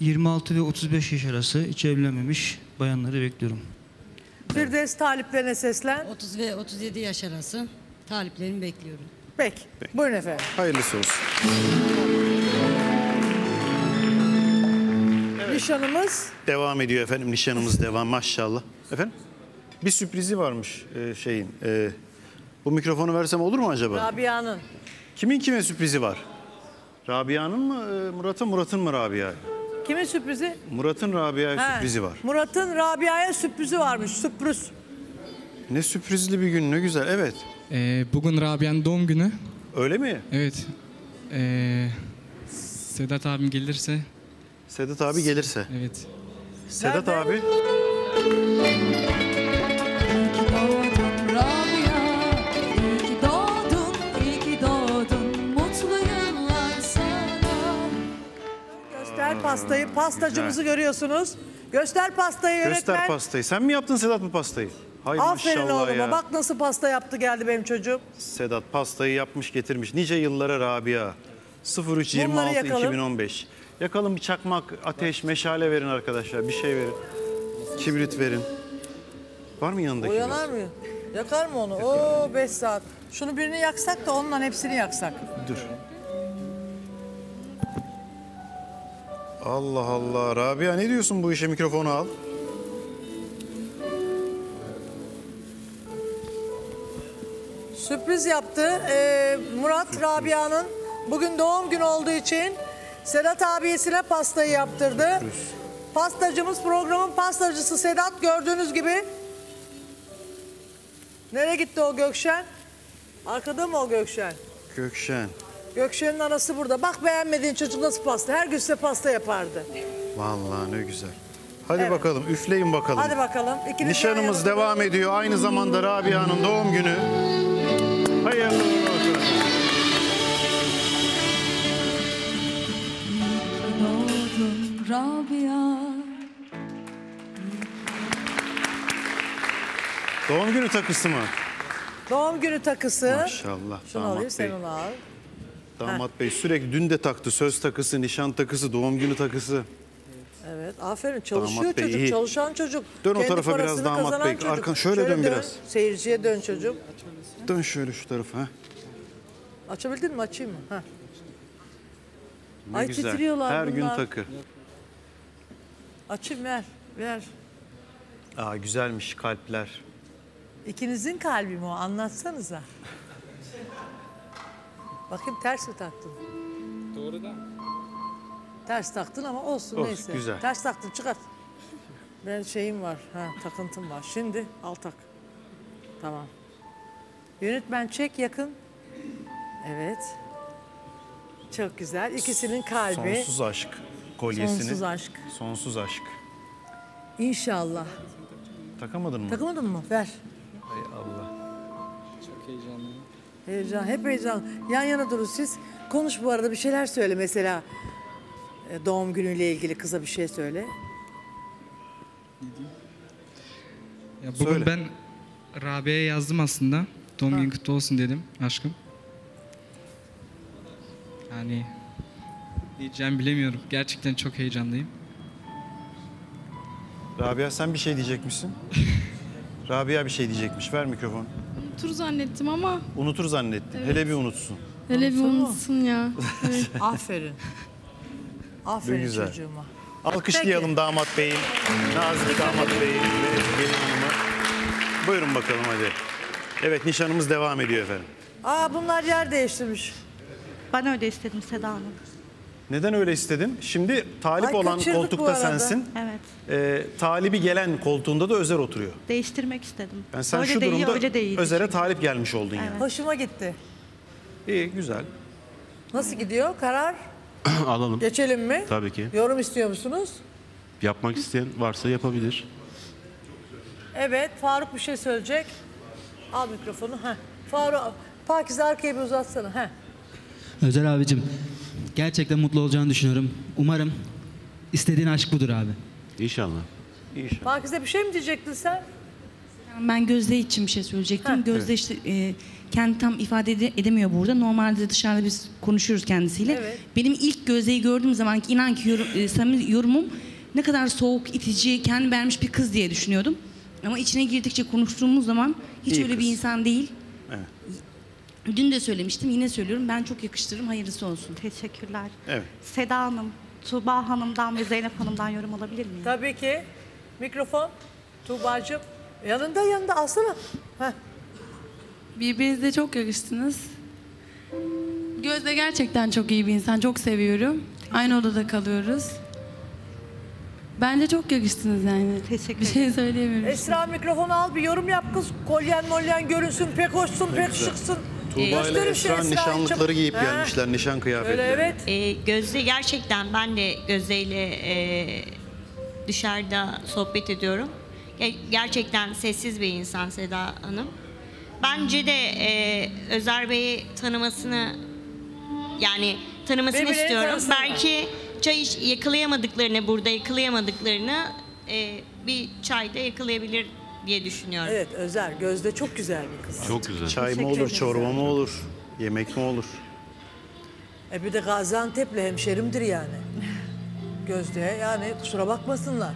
26 ve 35 yaş arası hiç evlenmemiş bayanları bekliyorum. Firdevs taliplerine seslen. 30 ve 37 yaş arası taliplerimi bekliyorum. Peki. Buyurun efendim. Hayırlısı olsun. Nişanımız Devam ediyor efendim. Nişanımız devam maşallah. Efendim? Bir sürprizi varmış e, şeyin. e, bu mikrofonu versem olur mu acaba? Rabia'nın. Kimin kime sürprizi var? Rabia'nın mı e, Murat'ın Murat'ın mı Rabia? Kimin sürprizi? Murat'ın Rabia'ya sürprizi var. Murat'ın Rabia'ya sürprizi varmış. Sürpriz. Ne sürprizli bir gün ne güzel evet. Ee, bugün Rabia'nın doğum günü. Öyle mi? Evet. Ee, Sedat abim gelirse. Sedat abi gelirse. Evet. Sedat Nerede? abi. Göster pastayı. Pastacımızı görüyorsunuz. Göster pastayı yönetmen. göster pastayı. Sen mi yaptın Sedat mı pastayı? Hay Aferin oğluma. ya. Bak nasıl pasta yaptı geldi benim çocuğum. Sedat pastayı yapmış getirmiş. Nice yıllara Rabia. 03 26 Bunları yakalım. 2015. Yakalım bir çakmak, ateş, meşale verin arkadaşlar. Bir şey verin. Kibrit verin. Var mı yanındaki? O yanar mı? Yakar mı onu? Oo 5 saat. Şunu birini yaksak da ondan hepsini yaksak. Dur. Allah Allah. Rabia ne diyorsun bu işe mikrofonu al. Sürpriz yaptı. Ee, Murat Rabia'nın bugün doğum günü olduğu için Sedat abisine pastayı yaptırdı. Pastacımız programın pastacısı Sedat gördüğünüz gibi. Nereye gitti o Gökşen? Arkada mı o Gökşen? Gökşen. Gökşen'in anası burada. Bak beğenmediğin çocuk nasıl pasta. Her gün size pasta yapardı. Vallahi ne güzel. Hadi Evet. bakalım üfleyin bakalım. Hadi bakalım. İkiniz Nişanımız yana devam ediyor. Aynı zamanda Rabia'nın doğum günü. Hayırlı Rabia. Doğum günü takısı mı? Doğum günü takısı. Maşallah. Şunu alayım Damat sen Bey. onu al. Damat Bey sürekli dün de taktı. Söz takısı, nişan takısı, doğum günü takısı. Evet aferin çalışıyor Damat Bey çocuk iyi. çalışan çocuk. Dön o Kendi tarafa biraz parasını damat kazanan Bey. çocuk. Arkan- şöyle dön biraz. Seyirciye dön çocuğum. Dön şöyle şu tarafa. ha. Açabildin mi açayım mı? Ha. Ne Ay, güzel. titriyorlar Her gün bunlar. takı. Açayım ver. Ver. Aa güzelmiş kalpler. İkinizin kalbi mi o? Anlatsanıza. Bakayım ters mi taktın? Doğru da. Ters taktın ama olsun Olsun, neyse. güzel. Ters taktın çıkart. Ben şeyim var. Ha, takıntım var. Şimdi al tak. Tamam. Yönetmen çek yakın. Evet. Çok güzel. İkisinin kalbi. Sonsuz aşk kolyesini. Sonsuz aşk. Sonsuz aşk. İnşallah. Takamadın mı? Takılmadın mı? Ver. Hay Allah. Çok heyecanlıyım. Heyecan, hep heyecan. Yan yana durun siz. Konuş bu arada bir şeyler söyle mesela. E, Doğum günüyle ilgili kıza bir şey söyle. Ya bugün Söyle. ben Rabia'ya yazdım aslında. Doğum günün kutlu olsun dedim aşkım. Yani ne diyeceğimi bilemiyorum. Gerçekten çok heyecanlıyım. Rabia sen bir şey diyecek misin? Rabia bir şey diyecekmiş. Ver mikrofonu. Tur zannettim ama Unutur zannettim. Evet. Hele bir unutsun. hele bir Unutsana. unutsun ya. Evet. Aferin. Aferin güzel. çocuğuma. Alkışlayalım damat beyin. Nazik damat beyin ve gelin. Buyurun bakalım hadi. Evet nişanımız devam ediyor efendim. Aa bunlar yer değiştirmiş. Ben öyle istedim Seda Hanım. Neden öyle istedin? Şimdi talip Ay, olan kaçırdık bu koltukta arada. sensin. Evet. Ee, talibi gelen koltuğunda da Özer oturuyor. Değiştirmek istedim. Yani sen öyle şu de iyi, durumda öyle de iyi. Özer'e talip gelmiş oldun yani. Hoşuma gitti. İyi güzel. Nasıl gidiyor? Karar? Alalım. Geçelim mi? Tabii ki. Yorum istiyor musunuz? Yapmak isteyen varsa yapabilir. Evet, Faruk bir şey söyleyecek. Al mikrofonu. Heh. Faruk, Pakize arkaya bir uzatsana. Heh. Özer abicim gerçekten mutlu olacağını düşünüyorum. Umarım istediğin aşk budur abi. İnşallah. Pakize bir şey mi diyecektin sen? Ben Gözde için bir şey söyleyecektim. Heh. Gözde işte e, kendi tam ifade ede- edemiyor burada. Normalde dışarıda biz konuşuyoruz kendisiyle. Evet. Benim ilk Gözde'yi gördüğüm zaman ki inan ki yorum, e, samimi yorumum ne kadar soğuk, itici, kendi beğenmiş bir kız diye düşünüyordum. Ama içine girdikçe konuştuğumuz zaman hiç İyi öyle bir kız. insan değil. Dün de söylemiştim, yine söylüyorum. Ben çok yakıştırırım, hayırlısı olsun. Teşekkürler. Evet. Seda Hanım, Tuğba Hanım'dan ve Zeynep Hanım'dan yorum alabilir miyim? Tabii ki. Mikrofon. Tuğba'cığım. Yanında yanında alsana. Heh. Birbirinize çok yakıştınız. Gözde gerçekten çok iyi bir insan. Çok seviyorum. Aynı odada kalıyoruz. Bence çok yakıştınız yani. Teşekkür Bir şey söyleyemiyorum. Esra mikrofonu al bir yorum yap kız. Kolyen molyen görünsün, pek hoşsun, pek güzel. şıksın. Tuğba ile Esra nişanlıkları giyip Ha. gelmişler. Nişan kıyafetleri. Öyle evet. Ee, Gözde gerçekten ben de Gözde ile e, dışarıda sohbet ediyorum. Ge- Gerçekten sessiz bir insan Seda Hanım. Bence de e, Özer Bey'i tanımasını yani tanımasını Birbirlerini istiyorum. tanısınlar. Belki çay iç- yakalayamadıklarını burada yakalayamadıklarını e, bir çayda yakalayabilir diye düşünüyorum. Evet Özer, Gözde çok güzel bir kız. Çok güzel. Çay mı olur, çorba mı olur, yemek mi olur? E bir de Gaziantep'le hemşerimdir yani. Gözde yani kusura bakmasınlar.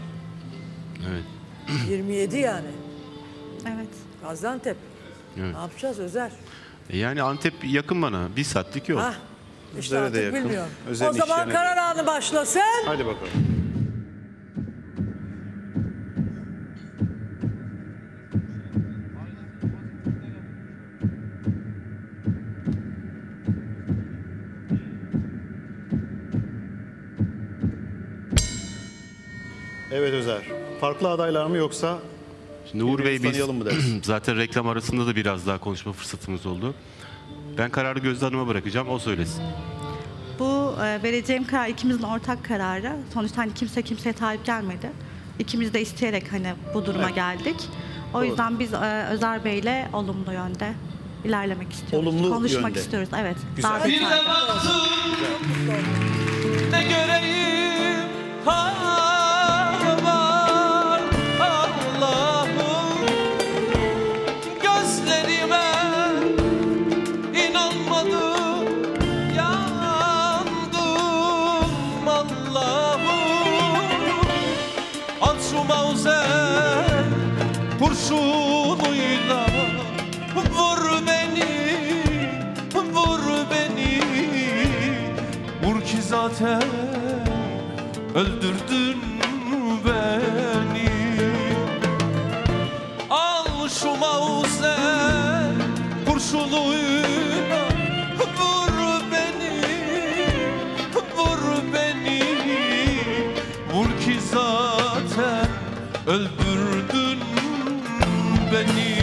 Evet. 27 yani. Evet. Gaziantep. Evet. Ne yapacağız Özer? Yani Antep yakın bana. Bir saatlik yol. Hah. İşte Üzere de artık yakın. bilmiyorum. Özel'in o zaman işlerine karar anı başlasın. Hadi bakalım. Evet Özer. Farklı adaylar mı yoksa Şimdi Uğur Bey biz mı dersin? zaten reklam arasında da biraz daha konuşma fırsatımız oldu. Ben kararı Gözde Hanım'a bırakacağım. O söylesin. Bu e, vereceğim karar ikimizin ortak kararı. Sonuçta hani kimse kimseye talip gelmedi. İkimiz de isteyerek hani bu duruma Evet. geldik. O Doğru. yüzden biz e, Özer Bey'le olumlu yönde ilerlemek istiyoruz. Olumlu Konuşmak yönde. istiyoruz. Evet. Güzel. Bir de Ne göreyim hal zaten öldürdün beni. Al şu mauzer kurşunuyla Vur beni, vur beni. Vur ki zaten öldürdün beni.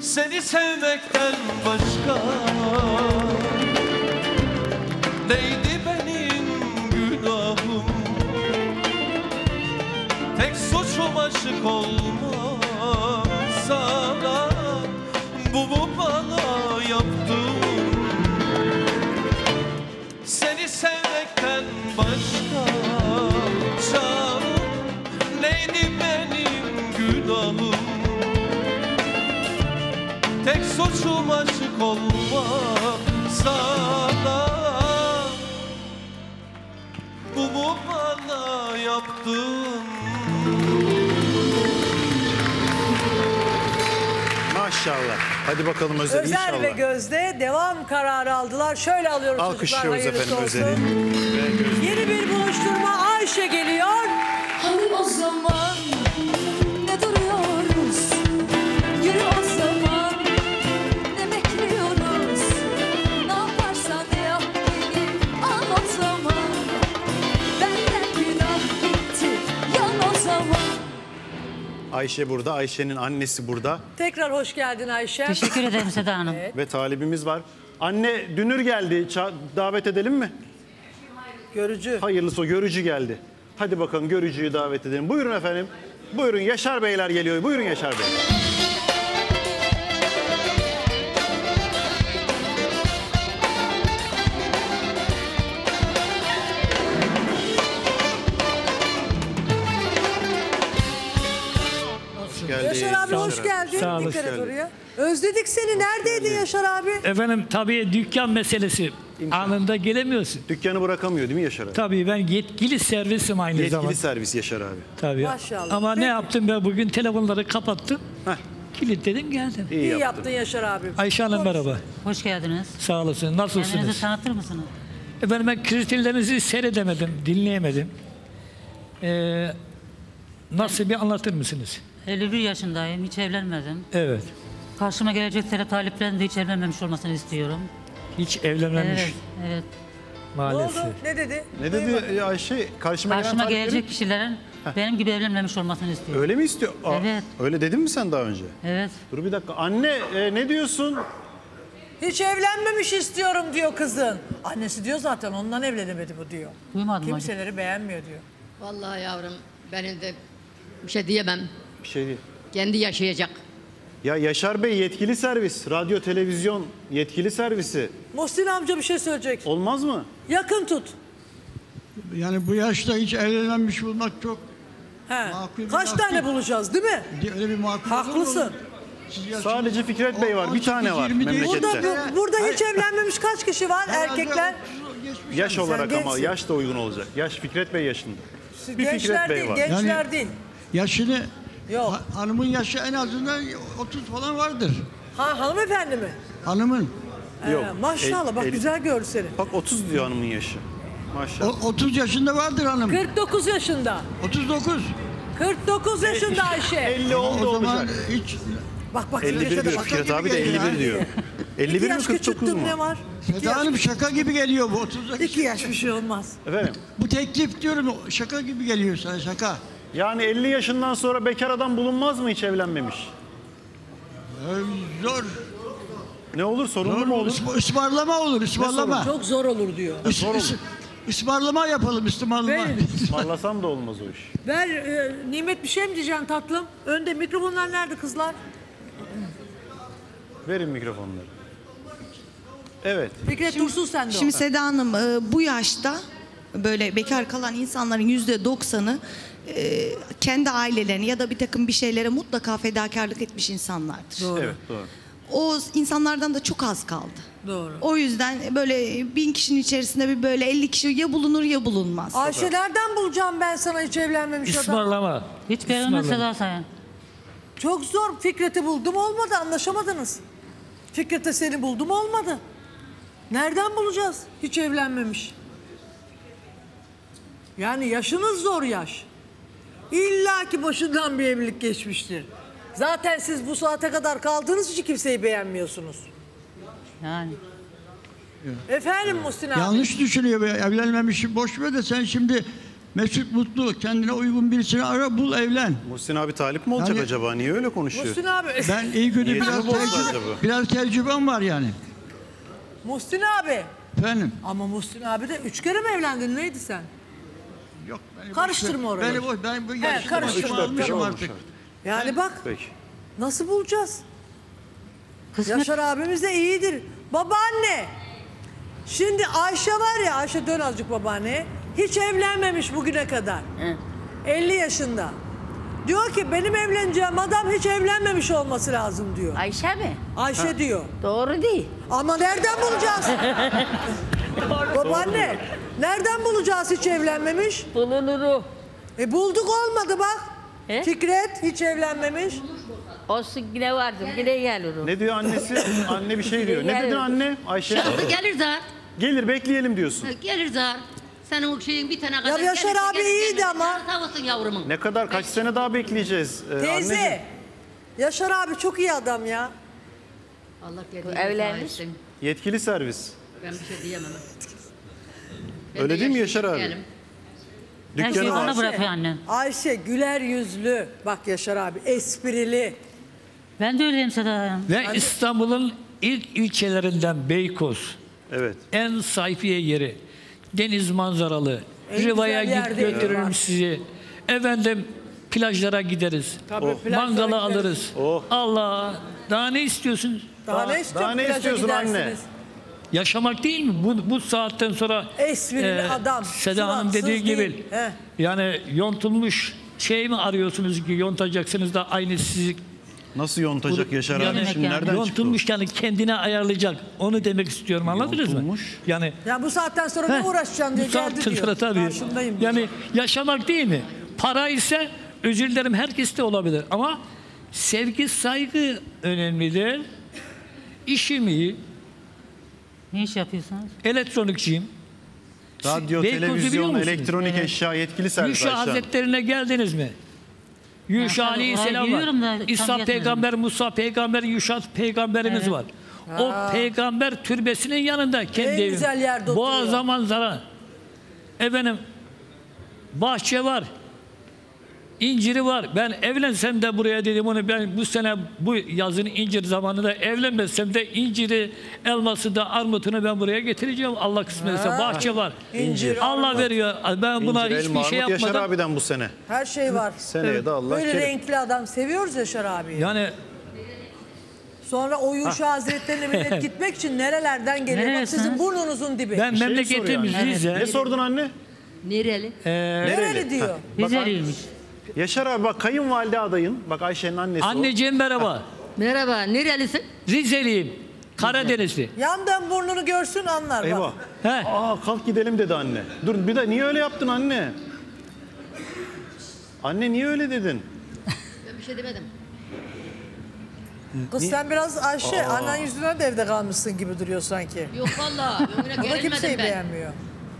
Seni sevmekten başka Tek suçum aşık olmak sana Bu mu bana yaptın Seni sevmekten başka Canım neydi benim günahım? Tek suçum aşık olmak sana Bu mu bana yaptın Maşallah. Hadi bakalım Özer inşallah. ve Gözde devam kararı aldılar. Şöyle alıyoruz Alkışlıyoruz çocuklar. efendim Gözde. Yeni bir buluşturma Ayşe geliyor. Hadi o zaman Ayşe burada, Ayşe'nin annesi burada Tekrar hoş geldin Ayşe. Teşekkür ederim Seda Hanım. Evet. ve talibimiz var. Anne Dünür geldi. Ça- davet edelim mi? Görücü. Hayırlısı o görücü geldi. Hadi bakalım görücüyü davet edelim. Buyurun efendim. Buyurun Yaşar Beyler geliyor. Buyurun Yaşar Bey. Abi Sağ ol. hoş geldin. Sağ ol, hoş Dikkat et geldin. oraya. Özledik seni. Neredeydin Yaşar abi? Efendim tabii dükkan meselesi. Anında gelemiyorsun. Dükkanı bırakamıyor değil mi Yaşar abi? Tabii ben yetkili servisim aynı Yetkili zamanda. servis Yaşar abi. Tabii. Maşallah. Ama Peki. ne yaptım ben bugün telefonları kapattım. Kilitledim geldim. İyi, yaptın Yaşar abi. Ayşe Hanım merhaba. Hoş geldiniz. Sağ olasın. Nasılsınız? Kendinizi tanıtır mısınız? Efendim ben kriterlerinizi seyredemedim, dinleyemedim. Ee, nasıl bir anlatır mısınız? 51 yaşındayım. Hiç evlenmedim. Evet. Karşıma gelecekleri taliplerin de hiç evlenmemiş olmasını istiyorum. Hiç evlenmemiş. Evet, evet. Maalesef. Ne dedi? Ne dedi ya Ayşe? Karşıma, gelen Karşıma taliplerin- gelecek kişilerin benim gibi evlenmemiş olmasını istiyorum. Öyle mi istiyor? Aa, Evet. Öyle dedin mi sen daha önce? Evet. Dur bir dakika. Anne e, ne diyorsun? Hiç evlenmemiş istiyorum diyor kızın. Annesi diyor zaten ondan evlenemedi bu diyor. Duymadım Kimseleri beğenmiyor diyor. Vallahi yavrum benim de bir şey diyemem. Bir şey değil. Kendi yaşayacak. Ya Yaşar Bey yetkili servis, radyo televizyon yetkili servisi. Muhsin amca bir şey söyleyecek. Olmaz mı? Yakın tut. Yani bu yaşta hiç evlenmemiş bulmak çok He. makul bir Kaç tane bulacağız değil mi? Öyle bir makul olur mu? Haklısın. Siz yaşınız- Sadece Fikret Bey var. Bir tane var 18-20 değil. memlekette. Burada, bu- burada hiç evlenmemiş kaç kişi var Herhalde erkekler? Yaş olarak ama gençsin. yaş da uygun olacak. Yaş Fikret Bey yaşında. Bir Fikret Bey var. gençler Yani- değil. Yaşını Yok. ha- hanımın yaşı en azından 30 falan vardır. Ha hanımefendi mi? Hanımın. Yok. Ee, maşallah bak El- el- güzel gördü seni. Bak 30 diyor hanımın yaşı. Maşallah. O, 30 yaşında vardır hanım. 49 yaşında. 39. 49 yaşında Ayşe. 50 oldu o zaman olacak. hiç Bak bak 51 Fikret'e diyor bak. Fikret abi de 51 diyor. 51 mi yaş 49 küçülttüm mu? ne var? Seda Hanım şaka gibi geliyor bu 30 İki yaş bir şey olmaz. Efendim? Bu teklif diyorum şaka gibi geliyor sana şaka. Yani 50 yaşından sonra bekar adam bulunmaz mı hiç evlenmemiş? Ee, Zor. Ne olur sorunlu Zor mu olur? Isma- ısmarlama olur ısmarlama. Çok zor olur diyor. Is, is, ısmarlama yapalım ısmarlama. Verin. Parlasam da olmaz o iş. Ver e, Nimet bir şey mi diyeceksin tatlım? Önde mikrofonlar nerede kızlar? Verin mikrofonları. Evet. Fikret dursun sen de Şimdi o. Seda Hanım e, bu yaşta böyle bekar kalan insanların yüzde doksanı e, kendi ailelerini ya da bir takım bir şeylere mutlaka fedakarlık etmiş insanlardır. Evet doğru. O insanlardan da çok az kaldı. Doğru. O yüzden böyle bin kişinin içerisinde bir böyle 50 kişi ya bulunur ya bulunmaz. Ayşe nereden bulacağım ben sana hiç evlenmemiş adam? İsmarlama. Hiç beğenmez Seda Sayan. Çok zor. Fikret'i buldum olmadı anlaşamadınız. Fikret'e seni buldum olmadı. Nereden bulacağız? Hiç evlenmemiş. Yani yaşınız zor yaş. İlla ki başından bir evlilik geçmiştir. Zaten siz bu saate kadar kaldığınız için kimseyi beğenmiyorsunuz. Yani. Efendim Muhsin abi. Yanlış düşünüyor be evlenmemişim boş ver de sen şimdi mesut mutlu kendine uygun birisini ara bul evlen. Muhsin abi talip mi olacak Yani- acaba? Niye öyle konuşuyor? Muhsin abi. Ben iyi Niyetini biraz tecrübe, biraz tecrübem var yani. Muhsin abi. Efendim. Ama Muhsin abi de üç kere mi evlendin? Neydi sen? Yok. Beni Karıştırma boş orayı. Beni boş, ben bu yaşta karıştırma. almışım artık. Yani bak Peki. nasıl bulacağız? Yaşar abimiz de iyidir. Babaanne. Şimdi Ayşe var ya Ayşe dön azıcık babaanne. Hiç evlenmemiş bugüne kadar. 50 yaşında. Diyor ki benim evleneceğim adam hiç evlenmemiş olması lazım diyor. Ayşe mi? Ayşe Ha. diyor. Doğru değil. Ama nereden bulacağız? Babaanne nereden bulacağız hiç evlenmemiş? Bulunuru. E bulduk olmadı bak. Fikret hiç evlenmemiş. Olsun yine vardır yine gelir. Ne diyor annesi? Anne bir şey diyor. Ne dedin anne? Ayşe. Gelir zar. Gelir bekleyelim diyorsun. Gelir zar. Senin o şeyin bir tane kadar. Yaşar gelirse abi gelir, iyiydi gelir. ama. Olsun yavrumun. Ne kadar kaç sene daha bekleyeceğiz? Ee, Teyze. anneciğim? Yaşar abi çok iyi adam ya. Allah kendini evlenmiş. Yetkili servis. Ben bir şey diyemem. Ben Öyle de değil mi Yaşar abi? Her şeyi Dükkanı bana bırakıyor annem. Ayşe güler yüzlü. Bak Yaşar abi esprili. Ben de öyleyim Seda Hanım. Ve İstanbul'un ilk ilçelerinden Beykoz. Evet. En sayfiye yeri. Deniz manzaralı. En Riva'ya güzel git götürürüm var. sizi. Efendim plajlara gideriz. Tabii, Oh. plajlara Mangalı gideriz. alırız. Allah. Daha ne istiyorsunuz? Daha, ne istiyorsun? plaja gidersiniz. Yaşamak değil mi? Bu, bu saatten sonra Esprili e, adam. Seda Hanım dediği değil. gibi He. yani yontulmuş şey mi arıyorsunuz ki yontacaksınız da aynı sizi Nasıl yontacak Yaşar abi? Şimdi nereden çıktı? Yontulmuş yani kendine ayarlayacak. Onu demek istiyorum anladınız mı? Yani Ya bu saatten sonra ne Heh, uğraşacağım diye bu geldi saatten diyor. sonra tabii. Yani yaşamak değil mi? Para ise özür dilerim herkeste olabilir ama sevgi saygı önemlidir. İşim iyi. Ne iş yapıyorsunuz? Elektronikçiyim. Radyo, Beykoz'u biliyor televizyon, musunuz? elektronik Evet. eşya yetkili servis Yuşa Ayşe Hanım. Hazretlerine geldiniz mi? Yuşa Aleyhisselam biliyorum da var. tam İsa peygamber, Musa peygamber, Yuşa peygamberimiz Evet. var. O peygamber türbesinin yanında kendi En evi. güzel yerde Boğaz oturuyor. manzara. Efendim bahçe var. İnciri var. Ben evlensem de buraya dedim onu ben bu sene bu yazın incir zamanında evlenmezsem de inciri, elması da armutunu ben buraya getireceğim. Allah kısmet etse. Ha. Bahçe var. İncir, Allah armut. veriyor. Ben buna İncir, hiçbir elma, şey armut Yaşar yapmadan abiden bu sene. Her şey var. Seneye de Allah Böyle kerim. renkli adam. Seviyoruz Yaşar abi. yani Sonra o Yuşa Hazretlerine millet gitmek için nerelerden geliyor? Bak sizin burnunuzun dibi. ben memleketim Rize. Ne sordun anne? Nereli? Ee, Nereli diyor. Rizeliymiş. Yaşar abi bak kayınvalide adayın. Bak Ayşe'nin annesi o. anneciğim merhaba. Merhaba, nerelisin? Rizeliyim. Karadenizli. Yandan burnunu görsün anlar bak. Eyvah. He. Aa kalk gidelim dedi anne. Dur bir de niye öyle yaptın anne? Anne niye öyle dedin? Ben bir şey demedim. Kız sen biraz Ayşe, annen yüzünden de evde kalmışsın gibi duruyor sanki. Yok vallahi, ömrüne O da kimseyi beğenmiyor.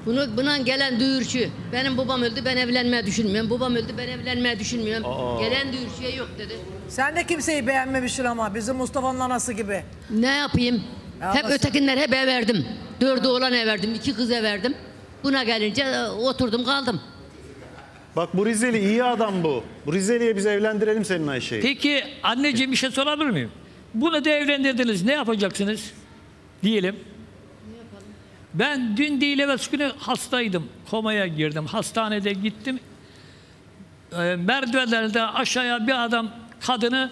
Bunu, buna gelen düğürçü. Benim babam öldü, ben evlenmeye düşünmüyorum. Babam öldü, ben evlenmeye düşünmüyorum. Aa. Gelen düğürçüye yok dedi. Sen de kimseyi beğenmemişsin ama bizim Mustafa'nın anası gibi. Ne yapayım? Ya hep nasıl- ötekinler hep ev verdim. Dördü oğlan ev verdim, iki kız ev verdim. Buna gelince e, oturdum kaldım. Bak bu Rizeli iyi adam bu. Bu Rizeli'ye biz evlendirelim senin Ayşe'yi. Peki anneciğim bir şey sorabilir miyim? Bunu da evlendirdiniz. Ne yapacaksınız? Diyelim. Ben dün değil evvelsi günü hastaydım. Komaya girdim. Hastanede gittim. Ee, merdivenlerde aşağıya bir adam kadını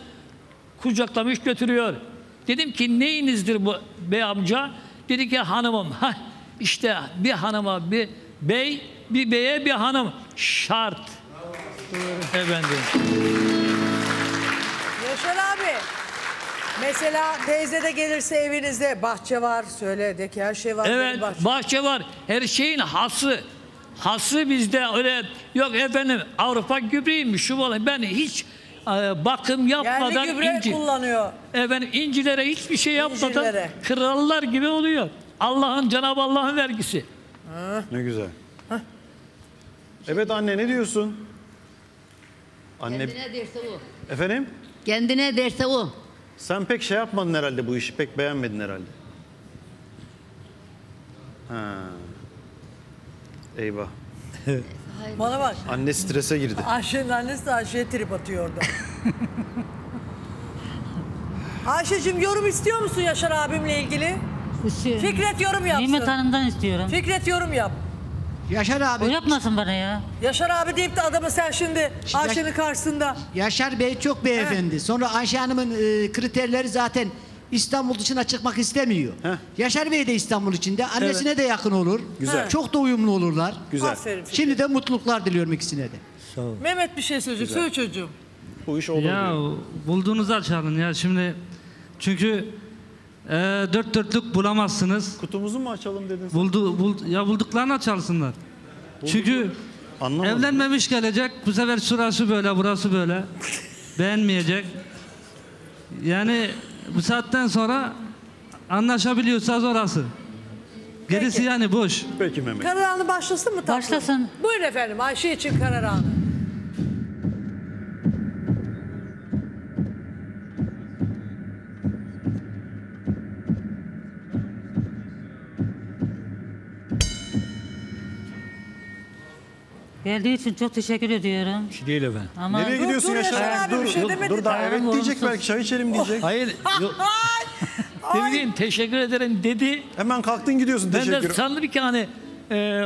kucaklamış götürüyor. Dedim ki neyinizdir bu bey amca? Dedi ki hanımım. Hah, işte bir hanıma bir bey, bir beye bir hanım. Şart. Efendim. Yaşar abi. Mesela teyze de gelirse evinizde bahçe var. Söyle de ki her şey var. Evet benim bahçe. bahçe var. Her şeyin hası. Hası bizde öyle yok efendim Avrupa gübreymiş şu falan. Ben hiç e, bakım yapmadan Yerli gübre inci, kullanıyor. efendim incilere hiçbir şey yapmadan İncirlere. krallar gibi oluyor. Allah'ın Cenab-ı Allah'ın vergisi. Ne güzel. Evet anne ne diyorsun? Anne Kendine derse o. efendim Kendine derse o. sen pek şey yapmadın herhalde bu işi pek beğenmedin herhalde. Ha. Eyvah. Bana bak. Anne strese girdi. Ayşe'nin annesi de Ayşe'ye trip atıyor orada. Ayşe'cim yorum istiyor musun Yaşar abimle ilgili? Fikret yorum yapsın. Nimet Hanım'dan istiyorum. Fikret yorum yap. Yaşar abi. O yapmasın bana ya. Yaşar abi deyip de adamı sen şimdi Ayşe'nin karşısında. Yaşar Bey çok beyefendi. Sonra Ayşe Hanım'ın e, kriterleri zaten İstanbul dışına çıkmak istemiyor. Yaşar Bey de İstanbul içinde. Annesine Evet. de yakın olur. Güzel. Çok da uyumlu olurlar. Güzel. Aferin. Şimdi de mutluluklar diliyorum ikisine de. Mehmet bir şey söyleyecek. Söyle çocuğum. Bu iş olur Ya diyor. bulduğunuzu açalım ya şimdi çünkü e, dört dörtlük bulamazsınız. Kutumuzu mu açalım dedin sen? Buldu, bul, ya bulduklarını açalsınlar. Çünkü Anlamadım. evlenmemiş gelecek bu sefer şurası böyle burası böyle beğenmeyecek. Yani bu saatten sonra anlaşabiliyorsa orası. Gerisi Peki. yani boş. Peki Mehmet. Karar anı başlasın mı tatlım? Başlasın. Buyurun efendim Ayşe için karar anı. Geldiği için çok teşekkür ediyorum. Hiç değil efendim. Ama Nereye gidiyorsun dur Yaşar? Abi, dur, bir şey dur, demedi dur daha daha. evet diyecek belki çay içelim diyecek. Hayır. yok. ne bileyim teşekkür ederim dedi. Hemen kalktın gidiyorsun Ben de teşekkür. sandım ki hani e,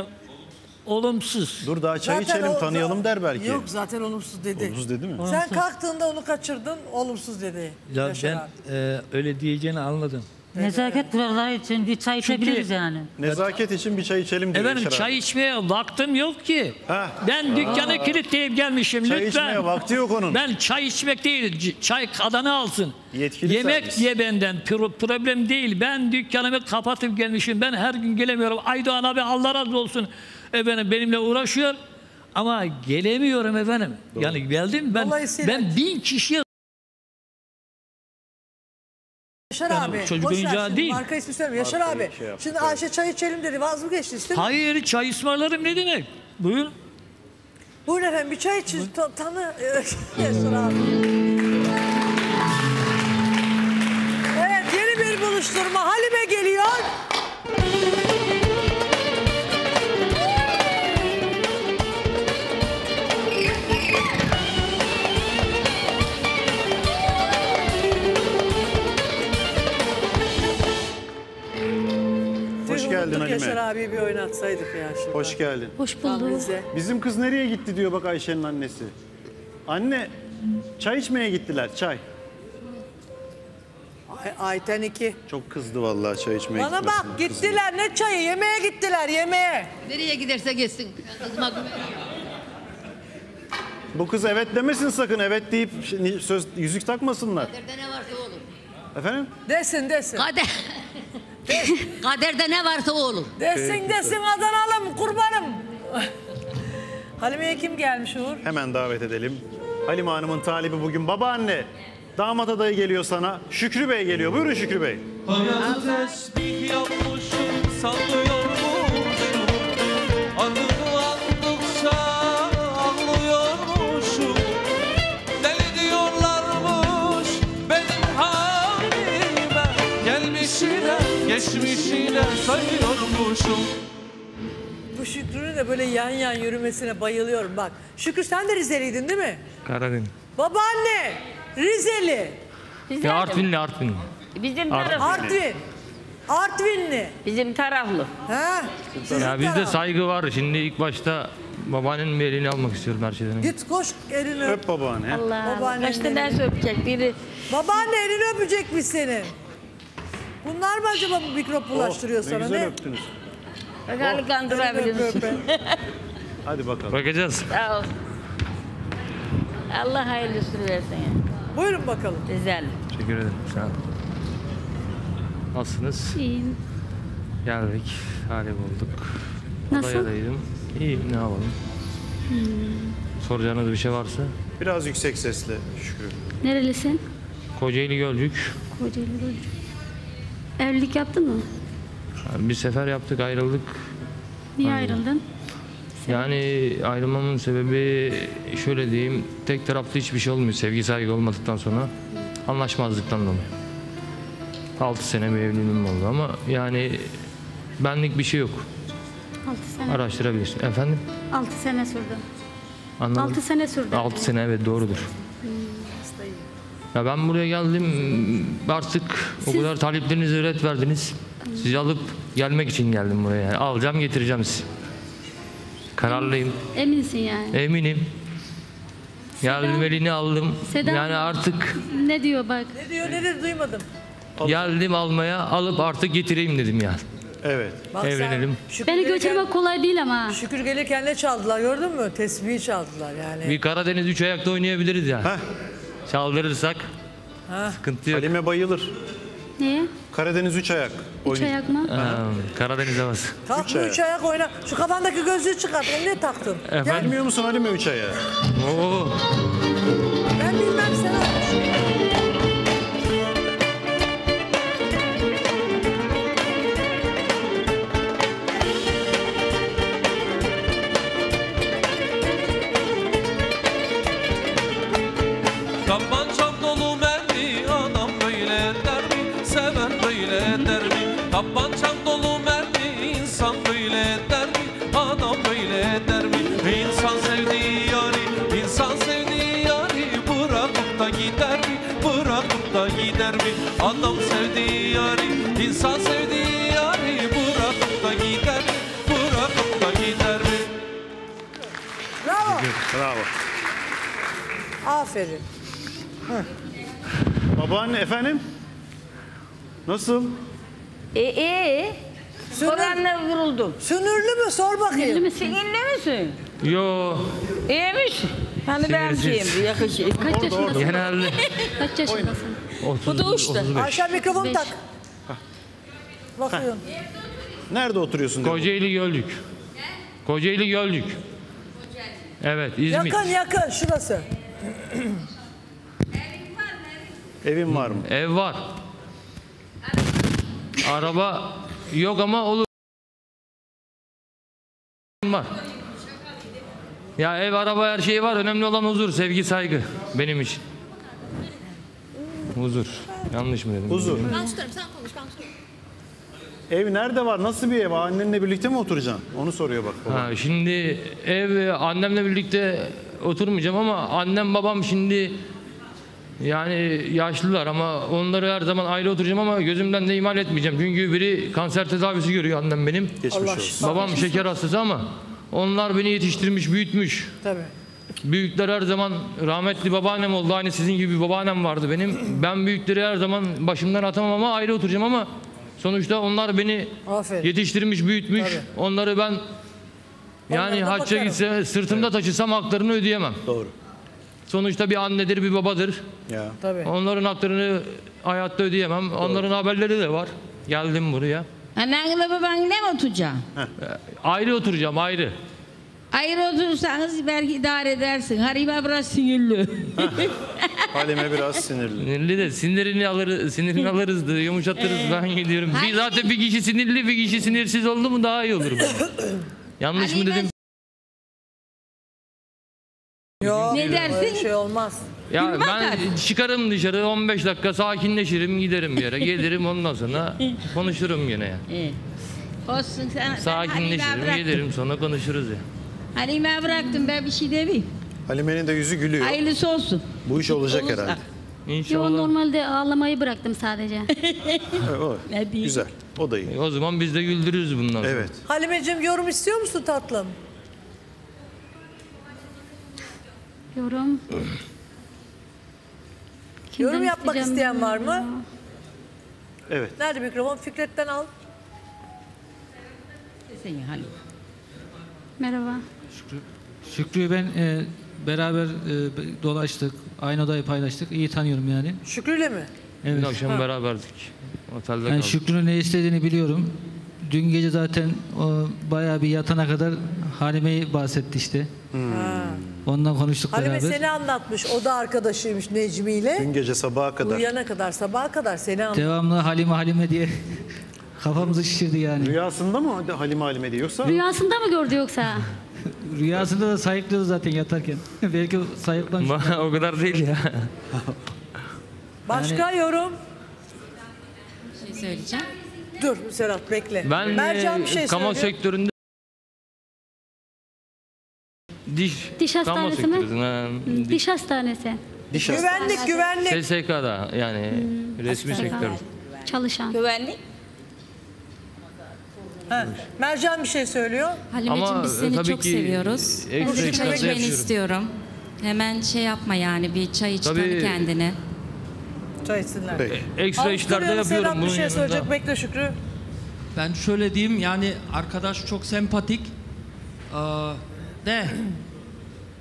olumsuz. Dur daha çay Zaten içelim o- tanıyalım der belki. Yok zaten olumsuz dedi. Olumsuz dedi mi? Sen kalktığında onu kaçırdın olumsuz dedi. Ya Yaşar ben abi. e, öyle diyeceğini anladım. Nezaket kuralları için bir çay içebiliriz yani. Nezaket için bir çay içelim diyor Efendim Yaşar çay içmeye vaktim yok ki. Ben dükkanı Aa. kilitleyip gelmişim Çay lütfen. içmeye vakti yok onun. Ben çay içmek değil, c- çay kadını alsın. Yetkili Yemek servis. ye benden, pro- problem değil. Ben dükkanımı kapatıp gelmişim. Ben her gün gelemiyorum. Aydoğan abi Allah razı olsun. Efendim benimle uğraşıyor. Ama gelemiyorum efendim. Yani geldim ben Dolayısıyla- ben bin kişiye Yaşar Yani abi. çocuk boş ver oyuncağı şimdi, değil. Marka ismi söyleme. Yaşar Markayı abi. şey yaptık, şimdi Ayşe çay içelim dedi. Vaz mı geçti istedin? Hayır çay ısmarlarım ne demek? Buyurun. Buyurun efendim bir çay için ta- tanı Yaşar abi. Evet yeni bir buluşturma. Halime geliyor. Hoş geldin unuttuk Yaşar Halime. abiyi bir oynatsaydık ya şimdi. Hoş geldin. Hoş bulduk. Bizim kız nereye gitti diyor bak Ayşe'nin annesi. Anne çay içmeye gittiler çay. Ay, Ayten 2. Çok kızdı vallahi çay içmeye Bana bak gitmesine. gittiler ne çayı yemeğe gittiler yemeğe. Nereye giderse gitsin. Kızma Bu kız evet demesin sakın evet deyip söz yüzük takmasınlar. Kaderde ne varsa olur. Efendim? Desin desin. Kader. Kaderde ne varsa olur. Desin Peki. desin Adanalım kurbanım. Halime'ye kim gelmiş Uğur? Hemen davet edelim. Halime Hanım'ın talibi bugün babaanne. Damat adayı geliyor sana. Şükrü Bey geliyor. Buyurun Şükrü Bey. Hayatı tesbih yapmışım sallıyormuşum Adını geçmişine sayıyormuşum Bu Şükrü'nün de böyle yan yan yürümesine bayılıyorum bak. Şükrü sen de Rizeliydin değil mi? Karadeniz. Babaanne Rizeli. Ya Artvinli Artvinli. Bizim Artvin. taraflı. Artvin. Artvinli. Bizim taraflı. Ha? Ya bizde saygı var. Şimdi ilk başta babaannenin bir elini almak istiyorum her şeyden. önce. Git koş elini öp. Öp babaanne. Allah Babaannenin kaç tane elini. öpecek biri. Babaanne elini öpecekmiş senin. Bunlar mı acaba bu mikrop bulaştırıyor Oh, ne sana güzel ne? öptünüz. Bakalım kandırabiliriz. Öpe, öpe. Hadi bakalım. Bakacağız. Sağ ol. Allah hayırlısını versin ya. Buyurun bakalım. Güzel. Teşekkür ederim. Sağ olun. Nasılsınız? İyiyim. Geldik. Hali bulduk. Nasıl? Adayadaydım. İyiyim ne yapalım. Soracağınız bir şey varsa. Biraz yüksek sesle Şükrü. Nerelisin? Kocaeli Gölcük. Kocaeli Gölcük. Evlilik yaptın mı? Bir sefer yaptık ayrıldık. Niye Aynen. ayrıldın? Yani ayrılmamın sebebi şöyle diyeyim. Tek taraflı hiçbir şey olmuyor sevgi saygı olmadıktan sonra. Anlaşmazlıktan dolayı. 6 sene bir evliliğim oldu ama yani benlik bir şey yok. 6 sene. Araştırabilirsin. Efendim? 6 sene sürdü. Anlamadım. 6 sene sürdü. 6 sene evet doğrudur. Ya ben buraya geldim artık o kadar taleplerinize ret verdiniz. Sizi alıp gelmek için geldim buraya. Yani alacağım getireceğim sizi. Kararlıyım. Eminsin yani. Eminim. Geldim elini aldım. Seda- Yani artık Ne diyor bak. Ne diyor nedir duymadım. geldim almaya alıp artık getireyim dedim yani. Evet. Bak sen Evlenelim. Şükrü Beni götürmek kolay değil ama. Şükür gelirken ne çaldılar gördün mü? Tesbihi çaldılar yani. Bir Karadeniz üç ayakta oynayabiliriz yani. Çaldırırsak Ha. sıkıntı yok. Halime bayılır. Niye? Karadeniz üç ayak. Üç ayak mı? Ha, Karadeniz havası. Kalk Üç ayak. üç ayak oyna. Şu kafandaki gözlüğü çıkart. Onu ne taktın? Efendim? Bilmiyor musun Halime üç ayağı? Oo. Ben bilmem sen Bravo. Aferin. Babaanne efendim? Nasıl? E e. Soranla vuruldum. Sünürlü mü? Sor bakayım. Sinirli misin? Sinirli misin? Yo. İyi misin? Hani ben şeyim yakışık. Kaç yaşındasın? Genelde Kaç yaşındasın? 30, Bu da uçtu. 35. Ayşe mikrofonu Beş. tak. Bakıyorum. Nerede oturuyorsun? Kocaeli Gölcük. Kocaeli Gölcük. Evet İzmit. Yakın yakın şurası. Evin var mı? Ev var. Araba yok ama olur. Var. Ya ev, araba her şey var. Önemli olan huzur, sevgi, saygı benim için. Huzur. Yanlış mı dedim? Huzur. Ben tutarım sen konuş ben tutarım. Ev nerede var? Nasıl bir ev? Annenle birlikte mi oturacaksın? Onu soruyor bak baba. Ha, şimdi ev annemle birlikte oturmayacağım ama annem babam şimdi yani yaşlılar ama onları her zaman aile oturacağım ama gözümden de ihmal etmeyeceğim. Çünkü biri kanser tedavisi görüyor annem benim. Geçmiş Allah olsun. Babam şeker hastası ama onlar beni yetiştirmiş, büyütmüş. Tabii. Büyükler her zaman rahmetli babaannem oldu. Aynı sizin gibi bir babaannem vardı benim. Ben büyükleri her zaman başımdan atamam ama ayrı oturacağım ama sonuçta onlar beni Aferin. yetiştirmiş, büyütmüş. Tabii. Onları ben yani Onlara da hacca bakarım. gitse sırtımda taşısam haklarını ödeyemem. Doğru. Sonuçta bir annedir, bir babadır. Ya. Tabii. Onların haklarını hayatta ödeyemem. Onların haberleri de var. Geldim buraya. Annenle babanla mı oturacaksın? Ayrı oturacağım, ayrı. Ayrı oturursanız belki idare edersin. Harime biraz sinirli. Halime biraz sinirli. Sinirli de sinirini alır, sinirini alırız da yumuşatırız ben gidiyorum. Bir zaten bir kişi sinirli, bir kişi sinirsiz oldu mu daha iyi olur. bence. Yanlış mı dedim? Yok. Ne dersin? öyle şey olmaz. Ya Gülme ben atar. çıkarım dışarı 15 dakika sakinleşirim giderim bir yere. Gelirim ondan sonra konuşurum yine ya. İyi. Olsun sen. Sakinleşirim, bırak. gelirim sonra konuşuruz ya. Halime bıraktım ben bir şey demeyeyim. Halime'nin de yüzü gülüyor. Hayırlısı olsun. Bu iş olacak Olursa. herhalde. Yo İnşallah. normalde ağlamayı bıraktım sadece. Evet, o. Ne diyeyim? Güzel. O da iyi. O zaman biz de güldürürüz bundan sonra. Evet. Halimeciğim yorum istiyor musun tatlım? Yorum. Kimden Yorum yapmak isteyeceğim isteyen var bilmiyorum mı? Evet. Nerede mikrofon? Fikret'ten al. Seni Halime. Merhaba. Şükrü'yü ben e, beraber e, dolaştık. Aynı odayı paylaştık. İyi tanıyorum yani. Şükrü'yle mi? Dün Evet. akşam beraberdik. Otelde Yani kaldık. Şükrü'nün ne istediğini biliyorum. Dün gece zaten o bayağı bir yatana kadar Halime'yi bahsetti işte. Ha. Ondan konuştuk Halime beraber. seni anlatmış. O da arkadaşıymış Necmi ile. Dün gece sabaha kadar. Uyuyana kadar, sabaha kadar seni anlatmış. Devamlı Halime Halime diye kafamızı şişirdi yani. Rüyasında mı Halime Halime diye yoksa? Rüyasında mı gördü yoksa? Rüyasında da sayıklıyordu zaten yatarken. Belki sayıklamış. o kadar değil ya. Başka yorum? şey söyleyeceğim. Dur Serhat bekle. Ben Mercan e, bir şey kamu söylüyor. sektöründe diş, Diş kamu hastanesi mi? sektöründe, Hı, Diş hastanesi. Diş Güvenlik, güvenlik. SSK'da yani resmi sektör. Çalışan. Güvenlik. Ha, Mercan bir şey söylüyor. Halimeciğim Ama, biz e, seni tabii çok ki, seviyoruz. e, ekstra işlerde içmeni yapıyorum. istiyorum. Hemen şey yapma yani bir çay iç Tabii. tanı kendini. Çay içsinler. Peki. Ekstra işlerde soruyorum, yapıyorum Serhat bir şey yanında. söyleyecek. Bekle Şükrü. Ben şöyle diyeyim yani arkadaş çok sempatik. Ee, de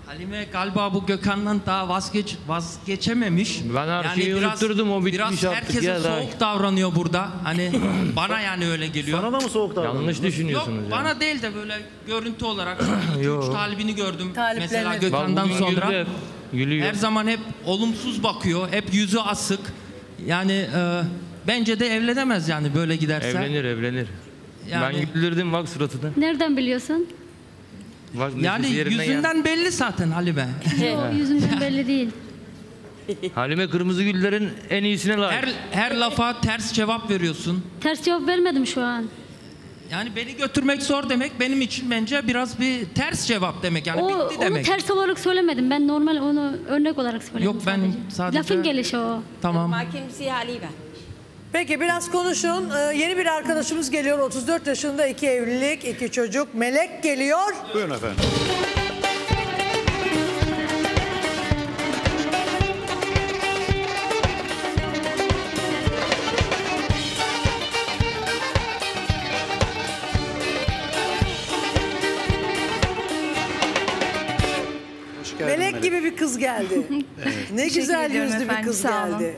Halime galiba bu Gökhan'dan daha vazgeç vazgeçememiş. Ben her şeyi unutturdum, o bitmiş Biraz artık herkese ya, daha- soğuk davranıyor burada. Hani bana yani öyle geliyor. Sana da mı soğuk davranıyor? Yanlış Yok düşünüyorsunuz ya. bana değil de böyle görüntü olarak Yok. 2-3 talibini gördüm. Mesela Gökhan'dan sonra. hep, Gülüyor. Her zaman hep olumsuz bakıyor. Hep yüzü asık. Yani e, bence de evlenemez yani böyle giderse. Evlenir evlenir. Yani- Ben güldürdüm bak suratını. Nereden biliyorsun? Bak Yani yüzünden belli zaten Halime. Yo, yüzünden belli değil. Halime Kırmızı Güller'in en iyisine layık. Her her lafa ters cevap veriyorsun. Ters cevap vermedim şu an. Yani beni götürmek zor demek benim için bence biraz bir ters cevap demek. Yani o, bitti onu demek. ters olarak söylemedim. Ben normal onu örnek olarak söyledim Yok, ben sadece- Lafın gelişi o. Tamam. Mahkemesi Halime. Peki biraz konuşun. Ee, yeni bir arkadaşımız geliyor. 34 yaşında iki evlilik, iki çocuk. Melek geliyor. Buyurun efendim. Melek gibi bir kız geldi. evet. ne güzel ediyorum yüzlü bir kız sağ olun. geldi.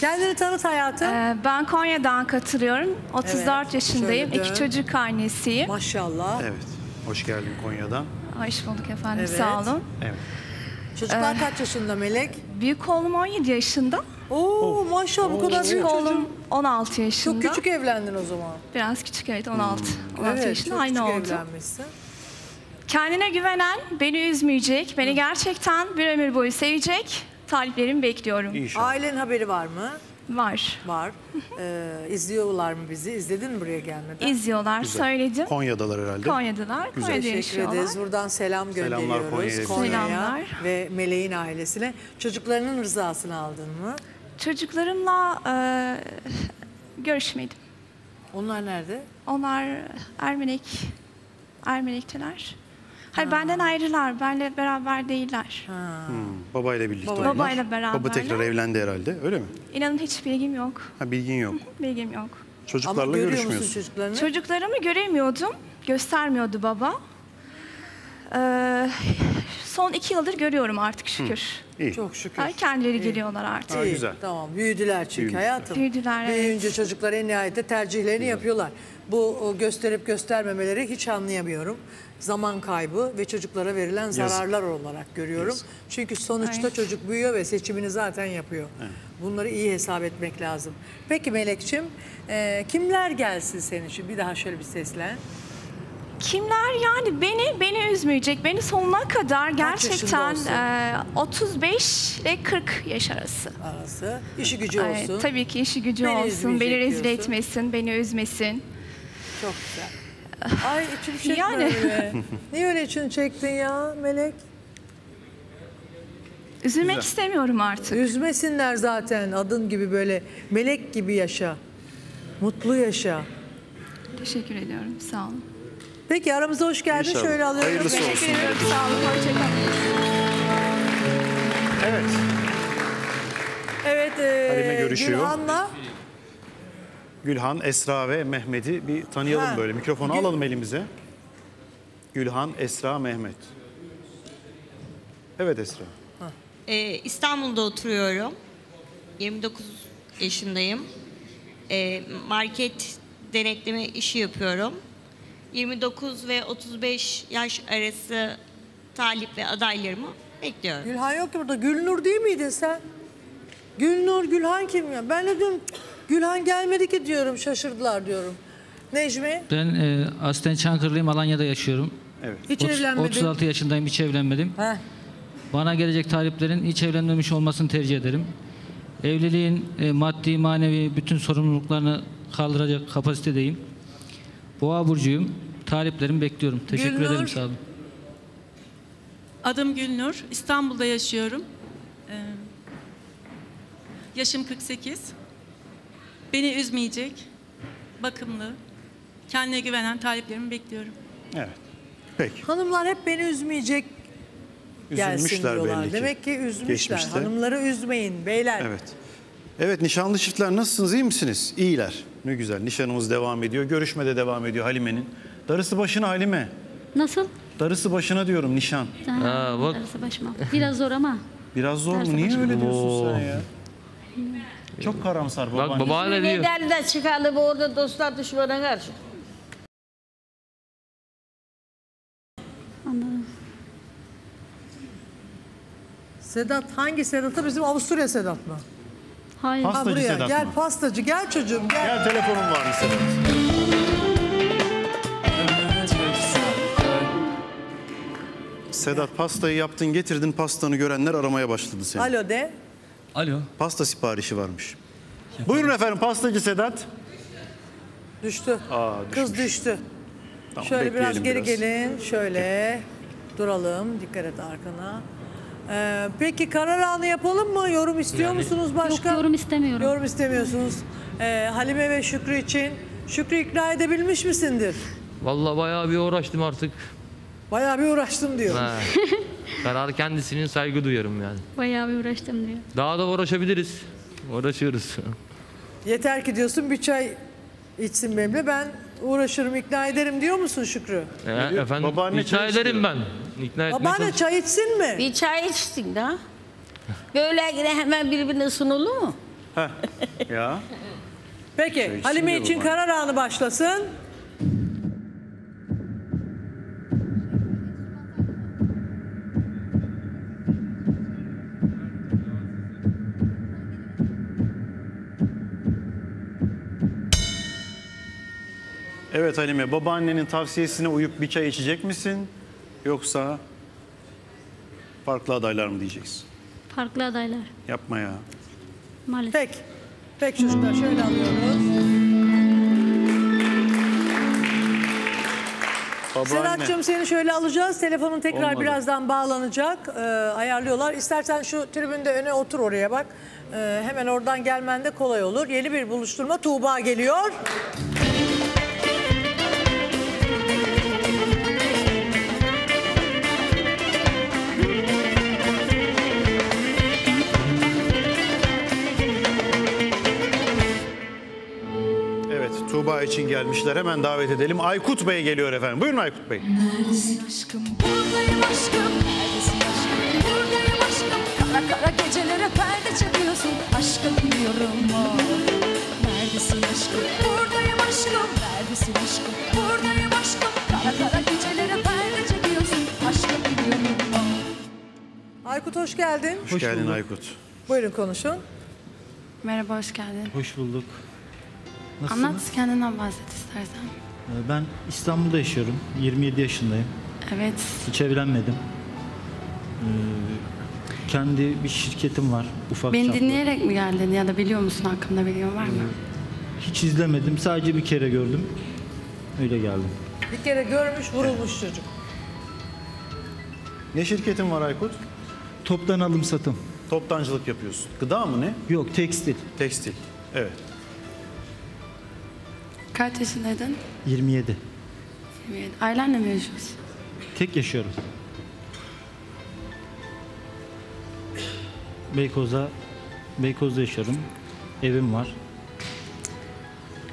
Kendini tanıt hayatım. Ee, ben Konya'dan katılıyorum. 34 Evet, yaşındayım. şöyle İki çocuk annesiyim. Maşallah. Evet. Hoş geldin Konya'dan. Hoş bulduk efendim. Evet. Sağ olun. Evet. Çocuklar Ee, kaç yaşında Melek? Büyük oğlum 17 yaşında. Oo maşallah bu kadar Küçük büyük oğlum çocuk. 16 yaşında. Çok küçük evlendin o zaman. Biraz küçük evet 16. 16 evet, yaşında aynı oldu. evlenmişsin. Kendine güvenen, beni üzmeyecek, beni gerçekten bir ömür boyu sevecek taliplerimi bekliyorum. Ailen haberi var mı? Var. Var. Ee, izliyorlar mı bizi? İzledin mi buraya gelmeden? İzliyorlar, söyledim. Konya'dalar herhalde. Konya'dalar, Güzel. Konya'da Teşekkür yaşıyorlar. ederiz. Buradan selam Selamlar gönderiyoruz Konya'ya. Selamlar. ve Meleğin ailesine. Çocuklarının rızasını aldın mı? Çocuklarımla e, görüşmedim. Onlar nerede? Onlar Ermenek, Ermenek'teler. Hayır benden ayrılar, benle beraber değiller. Hmm, babayla birlikte Baba- onlar. Babayla beraberler. Baba tekrar evlendi herhalde öyle mi? İnanın hiç bilgim yok. Ha, bilgin yok. Bilgim yok. Çocuklarla görüşmüyorsun. çocuklarını? Çocuklarımı göremiyordum. Göstermiyordu baba. Ee, son iki yıldır görüyorum artık şükür. İyi. Çok şükür. Ay, kendileri İyi. geliyorlar artık. İyi, Tamam büyüdüler çünkü Büyümüşler. hayatım. Büyüdüler, evet. Büyüyünce çocuklar en nihayette tercihlerini yapıyorlar. Bu o gösterip göstermemeleri hiç anlayamıyorum. Zaman kaybı ve çocuklara verilen Yazık. zararlar olarak görüyorum. Çünkü sonuçta Ay. çocuk büyüyor ve seçimini zaten yapıyor. Bunları iyi hesap etmek lazım. Peki Melekçim, e, kimler gelsin senin için? Bir daha şöyle bir seslen. Kimler yani beni beni üzmeyecek, beni sonuna kadar gerçekten e, 35 ile 40 yaş arası. Arası. İşi gücü Ay, olsun. tabii ki işi gücü Beni olsun, beni rezil diyorsun. etmesin, beni üzmesin. Çok güzel. Ay içim çekme Yani. öyle. Niye öyle için çektin ya Melek? Üzülmek Güzel. istemiyorum artık. Üzmesinler zaten adın gibi böyle melek gibi yaşa. Mutlu yaşa. Teşekkür ediyorum, sağ olun. Peki aramıza hoş geldin. İnşallah. Şöyle alıyorum. Hayırlısı Teşekkür olsun. ederim. Sağ olun, hoşçakalın. Evet. Evet, e, Halime görüşüyor. Gülhan'la Gülhan, Esra ve Mehmet'i bir tanıyalım Ha. böyle. Mikrofonu Gül- alalım elimize. Gülhan, Esra, Mehmet. Evet Esra. Ee, İstanbul'da oturuyorum. 29 yaşındayım. Ee, market denetleme işi yapıyorum. 29 ve 35 yaş arası talip ve adaylarımı bekliyorum. Gülhan yok ki burada. Gülnur değil miydin sen? Gülnur, Gülhan kim ya? Ben de diyorum Gülhan gelmedi ki diyorum. Şaşırdılar diyorum. Necmi? Ben e, aslen Çankırılıyım, Alanya'da yaşıyorum. Evet. Hiç Otuz- evlenmedin. 36 yaşındayım, hiç evlenmedim. Heh. Bana gelecek taliplerin hiç evlenmemiş olmasını tercih ederim. Evliliğin e, maddi, manevi bütün sorumluluklarını kaldıracak kapasitedeyim. Boğa burcuyum. Taliplerimi bekliyorum. Teşekkür Gülnur. ederim, sağ olun. Adım Gülnur. İstanbul'da yaşıyorum. Ee, yaşım 48. Beni üzmeyecek, bakımlı, kendine güvenen taliplerimi bekliyorum. Evet. Peki. Hanımlar hep beni üzmeyecek gelsin Üzülmüşler diyorlar. belli ki. Demek ki üzmüşler. Geçmişte. Hanımları üzmeyin beyler. Evet. Evet nişanlı çiftler nasılsınız iyi misiniz? İyiler. Ne güzel nişanımız devam ediyor. Görüşme de devam ediyor Halime'nin. Darısı başına Halime. Nasıl? Darısı başına diyorum nişan. Ha, bak. Darısı başıma. Biraz zor ama. Biraz zor mu? Niye öyle diyorsun sen ya? Çok karamsar Bak babaanne. babaanne diyor. Nerede çıkardı bu orada dostlar düşmana karşı. Anladım. Sedat hangi Sedat'ı? Bizim Avusturya Sedat mı? Hayır. Ha, Pastacı buraya. Sedat gel mı? pastacı gel çocuğum gel. Gel telefonum var mı Sedat? Sedat pastayı yaptın getirdin pastanı görenler aramaya başladı seni. Alo de. Alo. Pasta siparişi varmış. Buyurun efendim pastacı Sedat. Düştü. Aa, Kız düştü. Tamam, Şöyle biraz geri biraz. gelin. Şöyle duralım. Dikkat et arkana. Ee, peki karar anı yapalım mı? Yorum istiyor Yani- musunuz başka? Yok, yorum istemiyorum. Yorum istemiyorsunuz. Ee, Halime ve Şükrü için. Şükrü ikna edebilmiş misindir? Vallahi bayağı bir uğraştım artık. Bayağı bir uğraştım diyor. Ha. Karar kendisinin saygı duyarım yani. Bayağı bir uğraştım diyor. Daha da uğraşabiliriz. Uğraşıyoruz. Yeter ki diyorsun bir çay içsin benimle ben uğraşırım, ikna ederim diyor musun Şükrü? E, efendim babaanne ikna çay ederim istiyor. ben. İkna etmeye Babaanne çalış- çay içsin mi? Bir çay içsin de. Böyle hemen birbirine sunulur mu? Heh. ya. Peki Halime için babaanne. karar anı başlasın. Evet Halime, babaannenin tavsiyesine uyup bir çay içecek misin? Yoksa farklı adaylar mı diyeceksin? Farklı adaylar. Yapma ya. Maalesef. Peki. Peki çocuklar şöyle alıyoruz. Sedat'cığım seni şöyle alacağız. Telefonun tekrar Olmadı. birazdan bağlanacak. Ee, ayarlıyorlar. İstersen şu tribünde öne otur oraya bak. Ee, hemen oradan gelmen de kolay olur. Yeni bir buluşturma Tuğba geliyor. Tuğba için gelmişler. Hemen davet edelim. Aykut Bey geliyor efendim. Buyurun Aykut Bey. Neredesin aşkım? Buradayım aşkım. Neredesin aşkım? Buradayım aşkım. Kara kara gecelere perde çekiyorsun. Aşkım biliyorum o. Neredesin aşkım? Buradayım aşkım. Neredesin aşkım? Buradayım aşkım. Kara kara gecelere perde çekiyorsun. Aşkım biliyorum o. Aykut hoş geldin. Hoş, geldin Aykut. Buyurun konuşun. Merhaba, hoş geldin. Hoş bulduk. Nasılsınız? Anlat, kendinden bahset istersen. Ee, Ben İstanbul'da yaşıyorum. 27 yaşındayım. Evet, Hiç evlenmedim. Ee, Kendi bir şirketim var. Ufak beni çaplı. dinleyerek mi geldin ya da biliyor musun hakkında bilgin var mı? Hiç izlemedim. Sadece bir kere gördüm. Öyle geldim. Bir kere görmüş vurulmuş çocuk. Ne şirketin var Aykut? Toptan alım satım. Toptancılık yapıyorsun. Gıda mı ne? Yok, tekstil. Tekstil. Evet. Kaç yaşındaydın? 27. 27. Ailenle mi yaşıyorsun? Tek yaşıyorum. Beykoz'da Beykoz'da yaşıyorum. Evim var.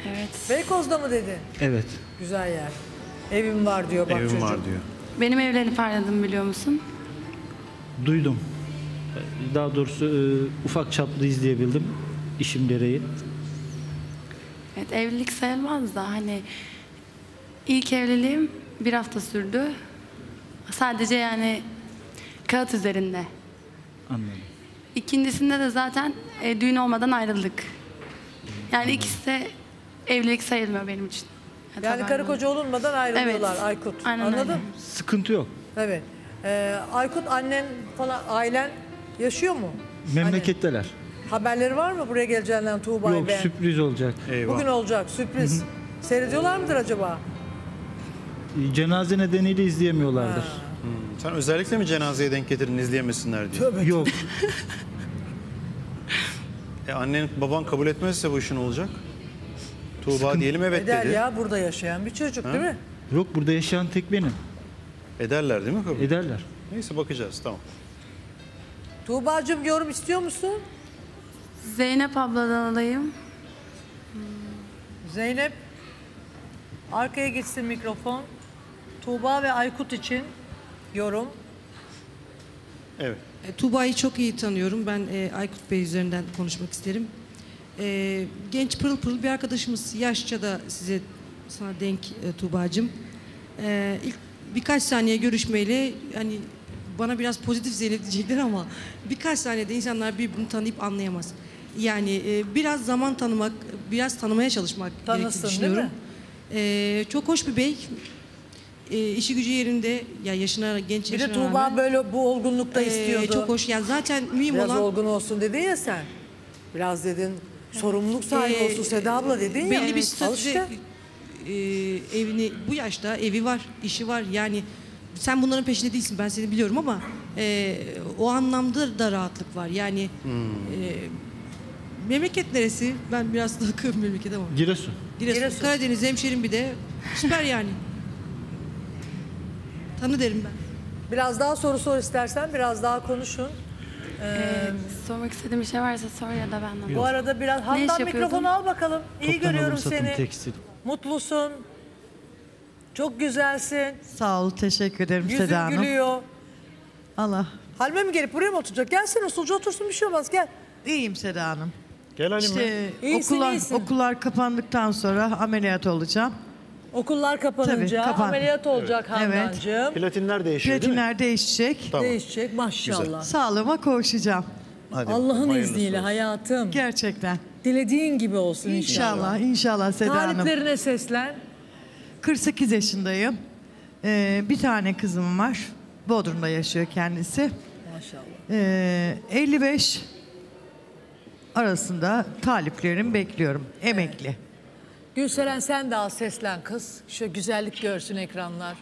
Evet. Beykoz'da mı dedi? Evet. Güzel yer. Evim var diyor bak Evim çocuk. var diyor. Benim evlenip ayrıldığımı biliyor musun? Duydum. Daha doğrusu e, ufak çaplı izleyebildim işim gereği. Evet, evlilik sayılmaz da hani ilk evliliğim bir hafta sürdü. Sadece yani kağıt üzerinde. Anladım. İkincisinde de zaten e, düğün olmadan ayrıldık. Yani ikisi de evlilik sayılmıyor benim için. Ya Yani tabii karı koca olunmadan ayrılıyorlar Evet. Aykut. Aynen Anladın? öyle. Sıkıntı yok. Evet. Ee, Aykut annen falan ailen yaşıyor mu? Memleketteler. Haberleri var mı buraya geleceğinden Tuğba'yı Yok beğen? sürpriz olacak. Bugün olacak sürpriz. Seyrediyorlar mıdır acaba? E, Cenaze nedeniyle izleyemiyorlardır. Hmm, Sen özellikle mi cenazeye denk getirdin izleyemesinler diye? Yok. E annen baban kabul etmezse bu işin olacak. Tuğba Sıkıntı- diyelim evet Eder dedi. ya burada yaşayan bir çocuk değil mi? Yok burada yaşayan tek benim. Ederler değil mi kabul? Ederler. Neyse bakacağız tamam. Tuğba'cığım yorum istiyor musun? Zeynep abladan alayım. Zeynep arkaya gitsin mikrofon. Tuğba ve Aykut için yorum. Evet. E, Tuğba'yı çok iyi tanıyorum. Ben e, Aykut Bey üzerinden konuşmak isterim. E, genç pırıl pırıl bir arkadaşımız. Yaşça da size sana denk e, Tuğba'cığım. E, ilk birkaç saniye görüşmeyle hani bana biraz pozitif Zeynep diyecekler ama birkaç saniyede insanlar birbirini tanıyıp anlayamaz. Yani e, biraz zaman tanımak, biraz tanımaya çalışmak Tanısın, gerektiğini değil düşünüyorum. mi? E, çok hoş bir bey. E, işi gücü yerinde, ya yaşına genç Bir de yaşına Tuğba rağmen- böyle bu olgunlukta Ee, istiyordu. çok hoş. Yani zaten mühim Biraz olan olgun olsun dedin ya sen. Biraz dedin sorumluluk sahibi Ee, olsun Seda abla dedin ya. belli bir Al statüde işte. e, evini bu yaşta evi var, işi var. Yani sen bunların peşinde değilsin. Ben seni biliyorum ama e, o anlamda da rahatlık var. Yani e, memleket neresi? Ben biraz takığım memleket ama. Giresun. Giresun. Giresun. Karadeniz hemşerim bir de. Süper yani. Tanı derim ben. Biraz daha soru sor istersen biraz daha konuşun. Ee, sormak istediğim bir şey varsa sor ya da benden. Bu arada biraz Handan mikrofonu al bakalım. İyi Toptan görüyorum seni. tekstil. Mutlusun. Çok güzelsin. Sağ ol, teşekkür ederim Yüzün Seda Hanım. gülüyor. Allah. Halime mi gelip buraya mı oturacak? Gelsene usulca otursun bir şey olmaz gel. İyiyim Seda Hanım. Gel Halime. İşte İyisin, okullar, iyisin. okullar kapandıktan sonra ameliyat olacağım. Okullar kapanınca Tabii, kapan- ameliyat olacak Evet. Handancığım. Platinler değişiyor Platinler değişecek. Tamam. Değişecek maşallah. Sağlığıma kavuşacağım. Allah'ın izniyle hayatım. Gerçekten. Dilediğin gibi olsun inşallah. İnşallah, inşallah Seda Hanım. Taliplerine seslen. 48 yaşındayım. Ee, bir tane kızım var. Bodrum'da yaşıyor kendisi. Maşallah. Ee, 55 arasında taliplerimi bekliyorum. Emekli. Gülseren sen de al seslen kız. Şu güzellik görsün ekranlar.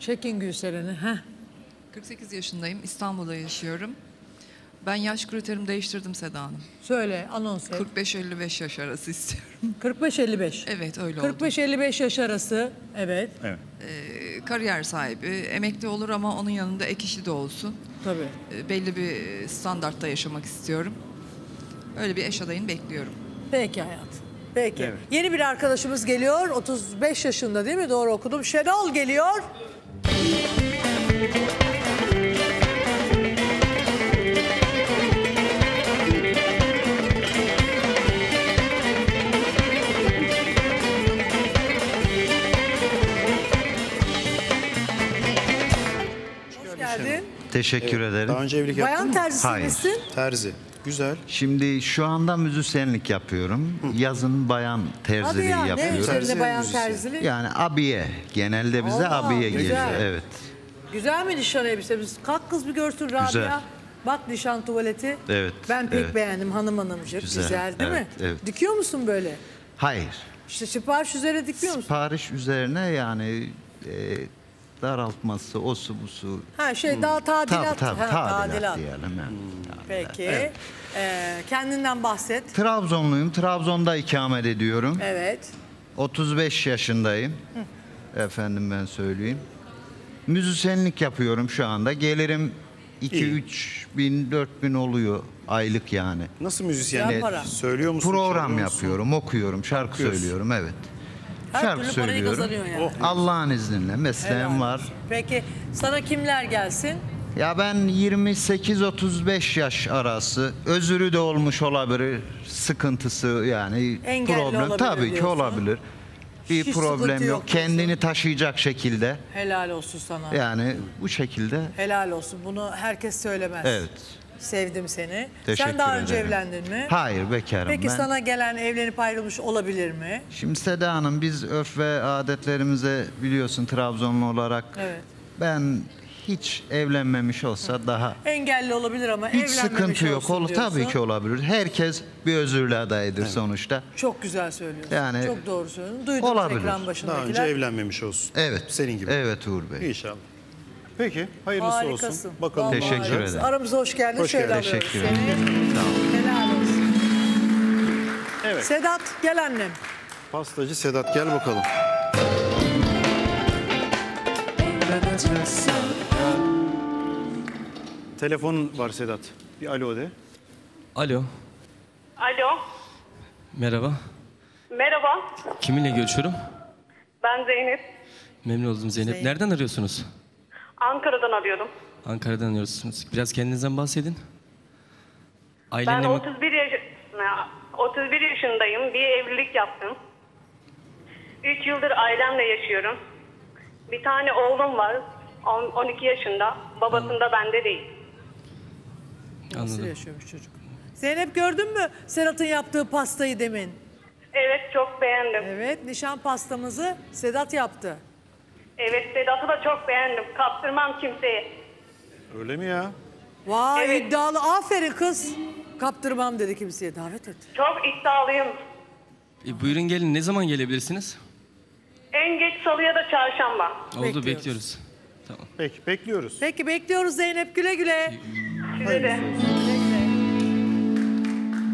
Çekin Gülseren'i. Heh. 48 yaşındayım. İstanbul'da yaşıyorum. Ben yaş kriterimi değiştirdim Seda Hanım. Söyle anons et. 45-55 yaş arası istiyorum. 45-55. Evet öyle oldu. 45-55 yaş arası. Evet. Evet. Ee, kariyer sahibi, emekli olur ama onun yanında ek işi de olsun. Tabii. Ee, belli bir standartta yaşamak istiyorum. Öyle bir eş adayını bekliyorum. Peki hayatım. Peki. Evet. Yeni bir arkadaşımız geliyor. 35 yaşında değil mi? Doğru okudum. Şenol geliyor. Hoş geldin. Teşekkür ederim. Daha önce evlilik yaptın Bayan mı? terzisi Hayır. misin? Terzi. Güzel. Şimdi şu anda müzisyenlik yapıyorum. Yazın bayan terziliği ya, ne yapıyorum. üzerine bayan terziliği? Yani abiye. Genelde bize Allah, abiye güzel. geliyor. Evet. Güzel mi nişan elbisemiz? Kalk kız bir görsün Rabia. Güzel. Bak nişan tuvaleti. Evet. Ben pek evet. beğendim hanım hanımcık. Güzel, Güzel, değil mi? evet, evet. Dikiyor musun böyle? Hayır. İşte sipariş üzere dikiyor musun? Sipariş üzerine yani e, daraltması, o su bu su. Ha şey daha tadilat. Tabii tabii Ha, tadilat, tadilat. diyelim. yani. Peki. Evet. Ee, kendinden bahset. Trabzonluyum. Trabzon'da ikamet ediyorum. Evet. 35 yaşındayım. Efendim ben söyleyeyim. Müzisyenlik yapıyorum şu anda. Gelirim 2-3 bin, 4 bin oluyor aylık yani. Nasıl müzisyenlik? Söylüyor musun? Program musun? yapıyorum, okuyorum, şarkı Okuyorsun. söylüyorum evet. Her şarkı türlü parayı söylüyorum. kazanıyor yani. Oh. Allah'ın izniyle mesleğim Helal var. Peki sana kimler gelsin? Ya ben 28-35 yaş arası özürü de olmuş olabilir. Sıkıntısı yani Engelli problem olabilir tabii ki diyorsun. olabilir. Bir Hiç problem sıkıntı yok. yok. Kendini taşıyacak şekilde. Helal olsun sana. Yani bu şekilde. Helal olsun. Bunu herkes söylemez. Evet. Sevdim seni. Teşekkür Sen daha önce ederim. evlendin mi? Hayır bekarım Peki ben. sana gelen evlenip ayrılmış olabilir mi? Şimdi Seda Hanım biz örf ve adetlerimize biliyorsun Trabzonlu olarak Evet. ben hiç evlenmemiş olsa daha Engelli olabilir ama hiç evlenmemiş sıkıntı yok. olsun Ol, tabii ki olabilir. Herkes bir özürlü adayıdır sonuçta. Çok güzel söylüyorsun. Yani- Çok doğru söylüyorsun. Duydunuz Olabilir. ekran başındakiler. Daha önce evlenmemiş olsun. Evet. Senin gibi. Evet Uğur Bey. İnşallah. Peki hayırlısı Harikasın. olsun. Bakalım. Vallahi Teşekkür harikasın. ederim. Aramıza hoş geldin. Hoş Şöyle geldin. Teşekkür ederim. Helal olsun. Evet. Sedat gel annem. Pastacı Sedat gel bakalım. Telefonun var Sedat. Bir alo de. Alo, Alo, merhaba. merhaba. Kiminle görüşüyorum? Ben Zeynep. Memnun oldum Zeynep. Nereden arıyorsunuz? Ankara'dan arıyorum. Ankara'dan arıyorsunuz. Biraz kendinizden bahsedin. Ben Ailenle mi? 31 yaş 31 yaşındayım. Bir evlilik yaptım. 3 yıldır ailemle yaşıyorum. Bir tane oğlum var. on- 12 yaşında. Babasında bende değil. Nasıl Anladım. yaşıyormuş çocuk? Zeynep gördün mü Sedat'ın yaptığı pastayı demin? Evet, çok beğendim. Evet, nişan pastamızı Sedat yaptı. Evet, Sedat'ı da çok beğendim. Kaptırmam kimseye. Öyle mi ya? Vay iddialı. Aferin kız. Kaptırmam dedi kimseye davet et. Çok iddialıyım. E, buyurun gelin. Ne zaman gelebilirsiniz? En geç salı ya da çarşamba. Oldu bekliyoruz. Peki bekliyoruz. Peki bekliyoruz Zeynep güle güle. Size de.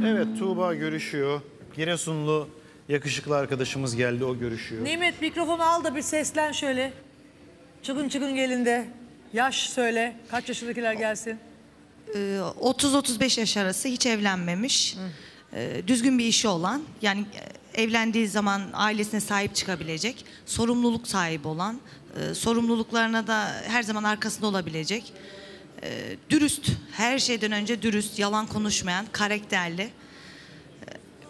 Evet Tuğba görüşüyor. Giresunlu yakışıklı arkadaşımız geldi o görüşüyor. Nimet mikrofonu al da bir seslen şöyle. Çıkın çıkın gelin de. Yaş söyle. Kaç yaşındakiler gelsin? Ee, 30-35 yaş arası hiç evlenmemiş. Ee, Düzgün bir işi olan yani e, evlendiği zaman ailesine sahip çıkabilecek, sorumluluk sahibi olan, e, sorumluluklarına da her zaman arkasında olabilecek, e, dürüst, her şeyden önce dürüst, yalan konuşmayan, karakterli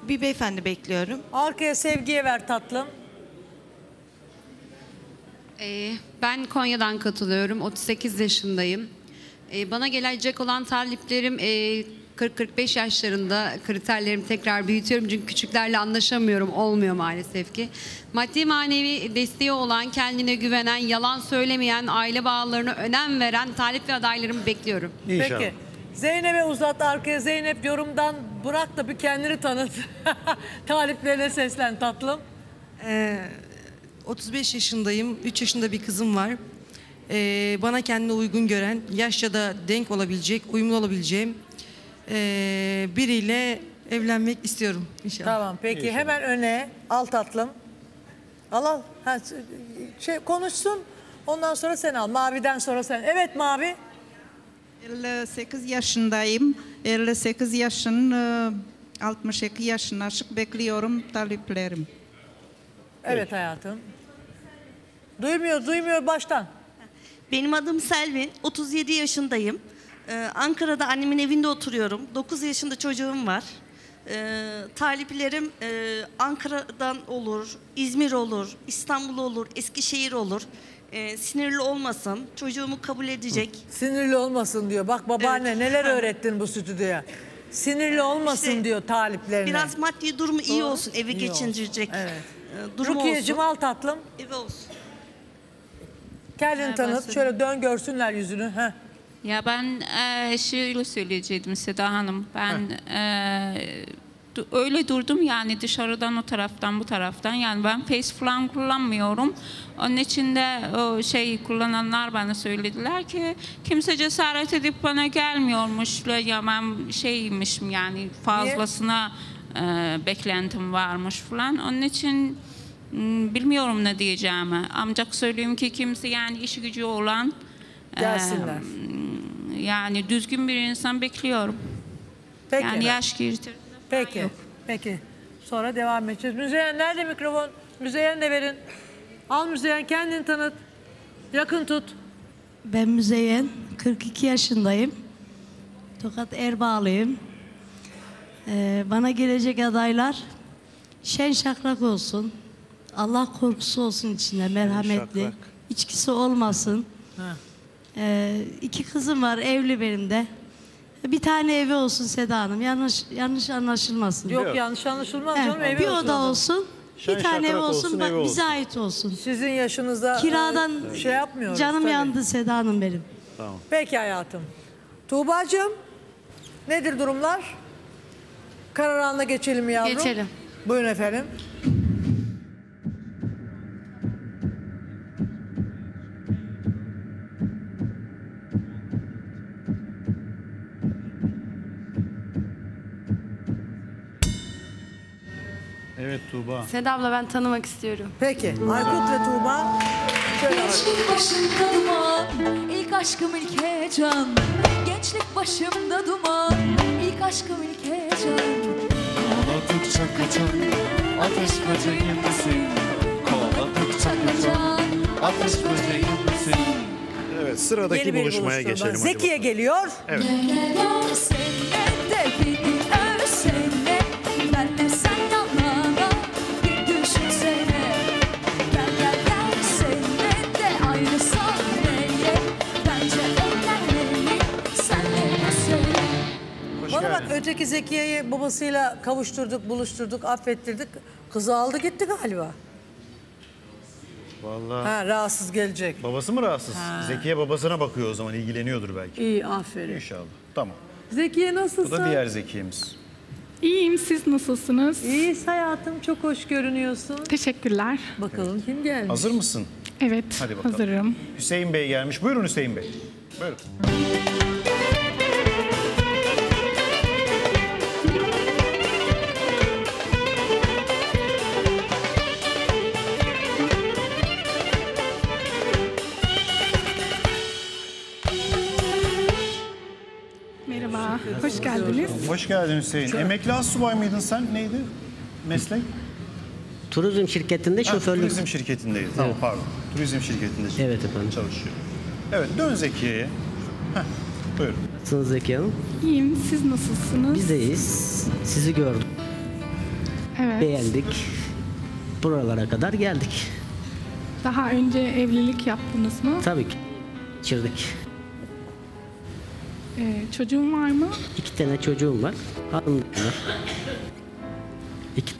bir beyefendi bekliyorum. Arkaya sevgiye ver tatlım. Ee, ben Konya'dan katılıyorum. 38 yaşındayım. Ee, bana gelecek olan taliplerim e, 40-45 yaşlarında kriterlerimi tekrar büyütüyorum. Çünkü küçüklerle anlaşamıyorum. Olmuyor maalesef ki. Maddi manevi desteği olan, kendine güvenen, yalan söylemeyen, aile bağlarına önem veren talip ve adaylarımı bekliyorum. Peki. Zeynep'e uzat arkaya. Zeynep yorumdan bırak da bir kendini tanıt. Taliplerine seslen tatlım. Ee, 35 yaşındayım. 3 yaşında bir kızım var. Ee, bana kendine uygun gören, yaşça da denk olabilecek, uyumlu olabileceğim ee, biriyle evlenmek istiyorum inşallah. Tamam peki hemen öne al tatlım. Al al. Ha, şey, konuşsun ondan sonra sen al. Maviden sonra sen. Evet Mavi. 58 yaşındayım. 58 yaşın e, 62 yaşına aşık bekliyorum taliplerim. Evet hayatım. Duymuyor duymuyor baştan. Benim adım Selvin. 37 yaşındayım. Ee, Ankara'da annemin evinde oturuyorum. 9 yaşında çocuğum var. Ee, taliplerim e, Ankara'dan olur, İzmir olur, İstanbul olur, Eskişehir olur. Ee, sinirli olmasın, çocuğumu kabul edecek. Sinirli olmasın diyor. Bak babaanne neler öğrettin bu stüdyoya. Sinirli olmasın İşte diyor taliplerine. Biraz maddi durumu iyi Doğru. olsun, evi İyi geçindirecek. olsun. Evet. e, durumu Rukiye'cim olsun. al tatlım. Evi olsun. Kendini tanıt. Şöyle dön görsünler yüzünü. Heh. Ya ben eee şöyle söyleyecektim Seda Hanım. Ben eee, du- öyle durdum yani dışarıdan o taraftan bu taraftan. Yani ben face falan kullanmıyorum. Onun için de o şey kullananlar bana söylediler ki kimse cesaret edip bana gelmiyormuş. Ya ben şeymişim yani fazlasına eee, beklentim varmış falan. Onun için bilmiyorum ne diyeceğimi. Ancak söyleyeyim ki kimse yani işi gücü olan Gelsinler. yani düzgün bir insan bekliyorum. Peki. Yani yaş girdi. Peki. Peki. Sonra devam edeceğiz. Müzeyyen nerede mikrofon? Müzeyyen de verin. Al Müzeyyen kendini tanıt. Yakın tut. Ben Müzeyyen, 42 yaşındayım. Tokat Erbağlıyım. Ee, bana gelecek adaylar şen şakrak olsun. Allah korkusu olsun içinde, merhametli. şakrak. İçkisi olmasın. Ha. Ee, iki kızım var, evli benim de. Bir tane evi olsun Seda Hanım. Yanlış yanlış anlaşılmasın. Yok, yanlış anlaşılmaz He, canım. Evi bir olsun oda olsun. Şen bir tane ev şakrak olsun, olsun, bak, evi bize olsun. ait olsun. Sizin yaşınızda Kiradan e, şey yapmıyoruz. Canım tabii. yandı Seda Hanım benim. Tamam. Peki hayatım. Tuğba'cığım nedir durumlar? Karar anına geçelim mi yavrum? Geçelim. Buyurun efendim. Evet Tuğba. Seda abla ben tanımak istiyorum. Peki. Aykut ve Tuğba. Gençlik başımda duman, ilk aşkım ilk heyecan. Gençlik başımda duman, ilk aşkım ilk heyecan. Kovaladıkça kaçan ateş böceği misin? Kovaladıkça kaçan ateş böceği misin? Evet sıradaki Yeni bir buluşmaya buluşturma. geçelim. Zekiye geliyor. Evet. Gel gel sene de beni öteki Zekiye'yi babasıyla kavuşturduk, buluşturduk, affettirdik. Kızı aldı gitti galiba. Vallahi Ha rahatsız gelecek. babası mı rahatsız? Ha. Zekiye babasına bakıyor o zaman ilgileniyordur belki. İyi aferin. İnşallah. Tamam. Zekiye Bu nasılsın? da diğer Zekiye'miz. İyiyim, siz nasılsınız? İyiyiz hayatım, çok hoş görünüyorsun. Teşekkürler. Bakalım kim gelmiş? Hazır mısın? Evet, Hadi bakalım. hazırım. Hüseyin Bey gelmiş. Buyurun Hüseyin Bey. Buyurun. Hoş geldiniz. Hoş geldin Hüseyin. Emekli asubay mıydın sen? Neydi meslek? Turizm şirketinde Ha, şoförlük. turizm şirketindeydi. Tamam Evet. pardon. Turizm şirketinde Evet efendim. çalışıyor. Evet dön Zekiye'ye. Buyurun. Nasılsınız Zeki Hanım? İyiyim. Siz nasılsınız? Biz de iyiyiz. Sizi gördük. Evet. Beğendik. Buralara kadar geldik. Daha önce evlilik yaptınız mı? Tabii ki. Geçirdik. Ee, çocuğun var mı? İki tane çocuğum var. Hanım da var. İki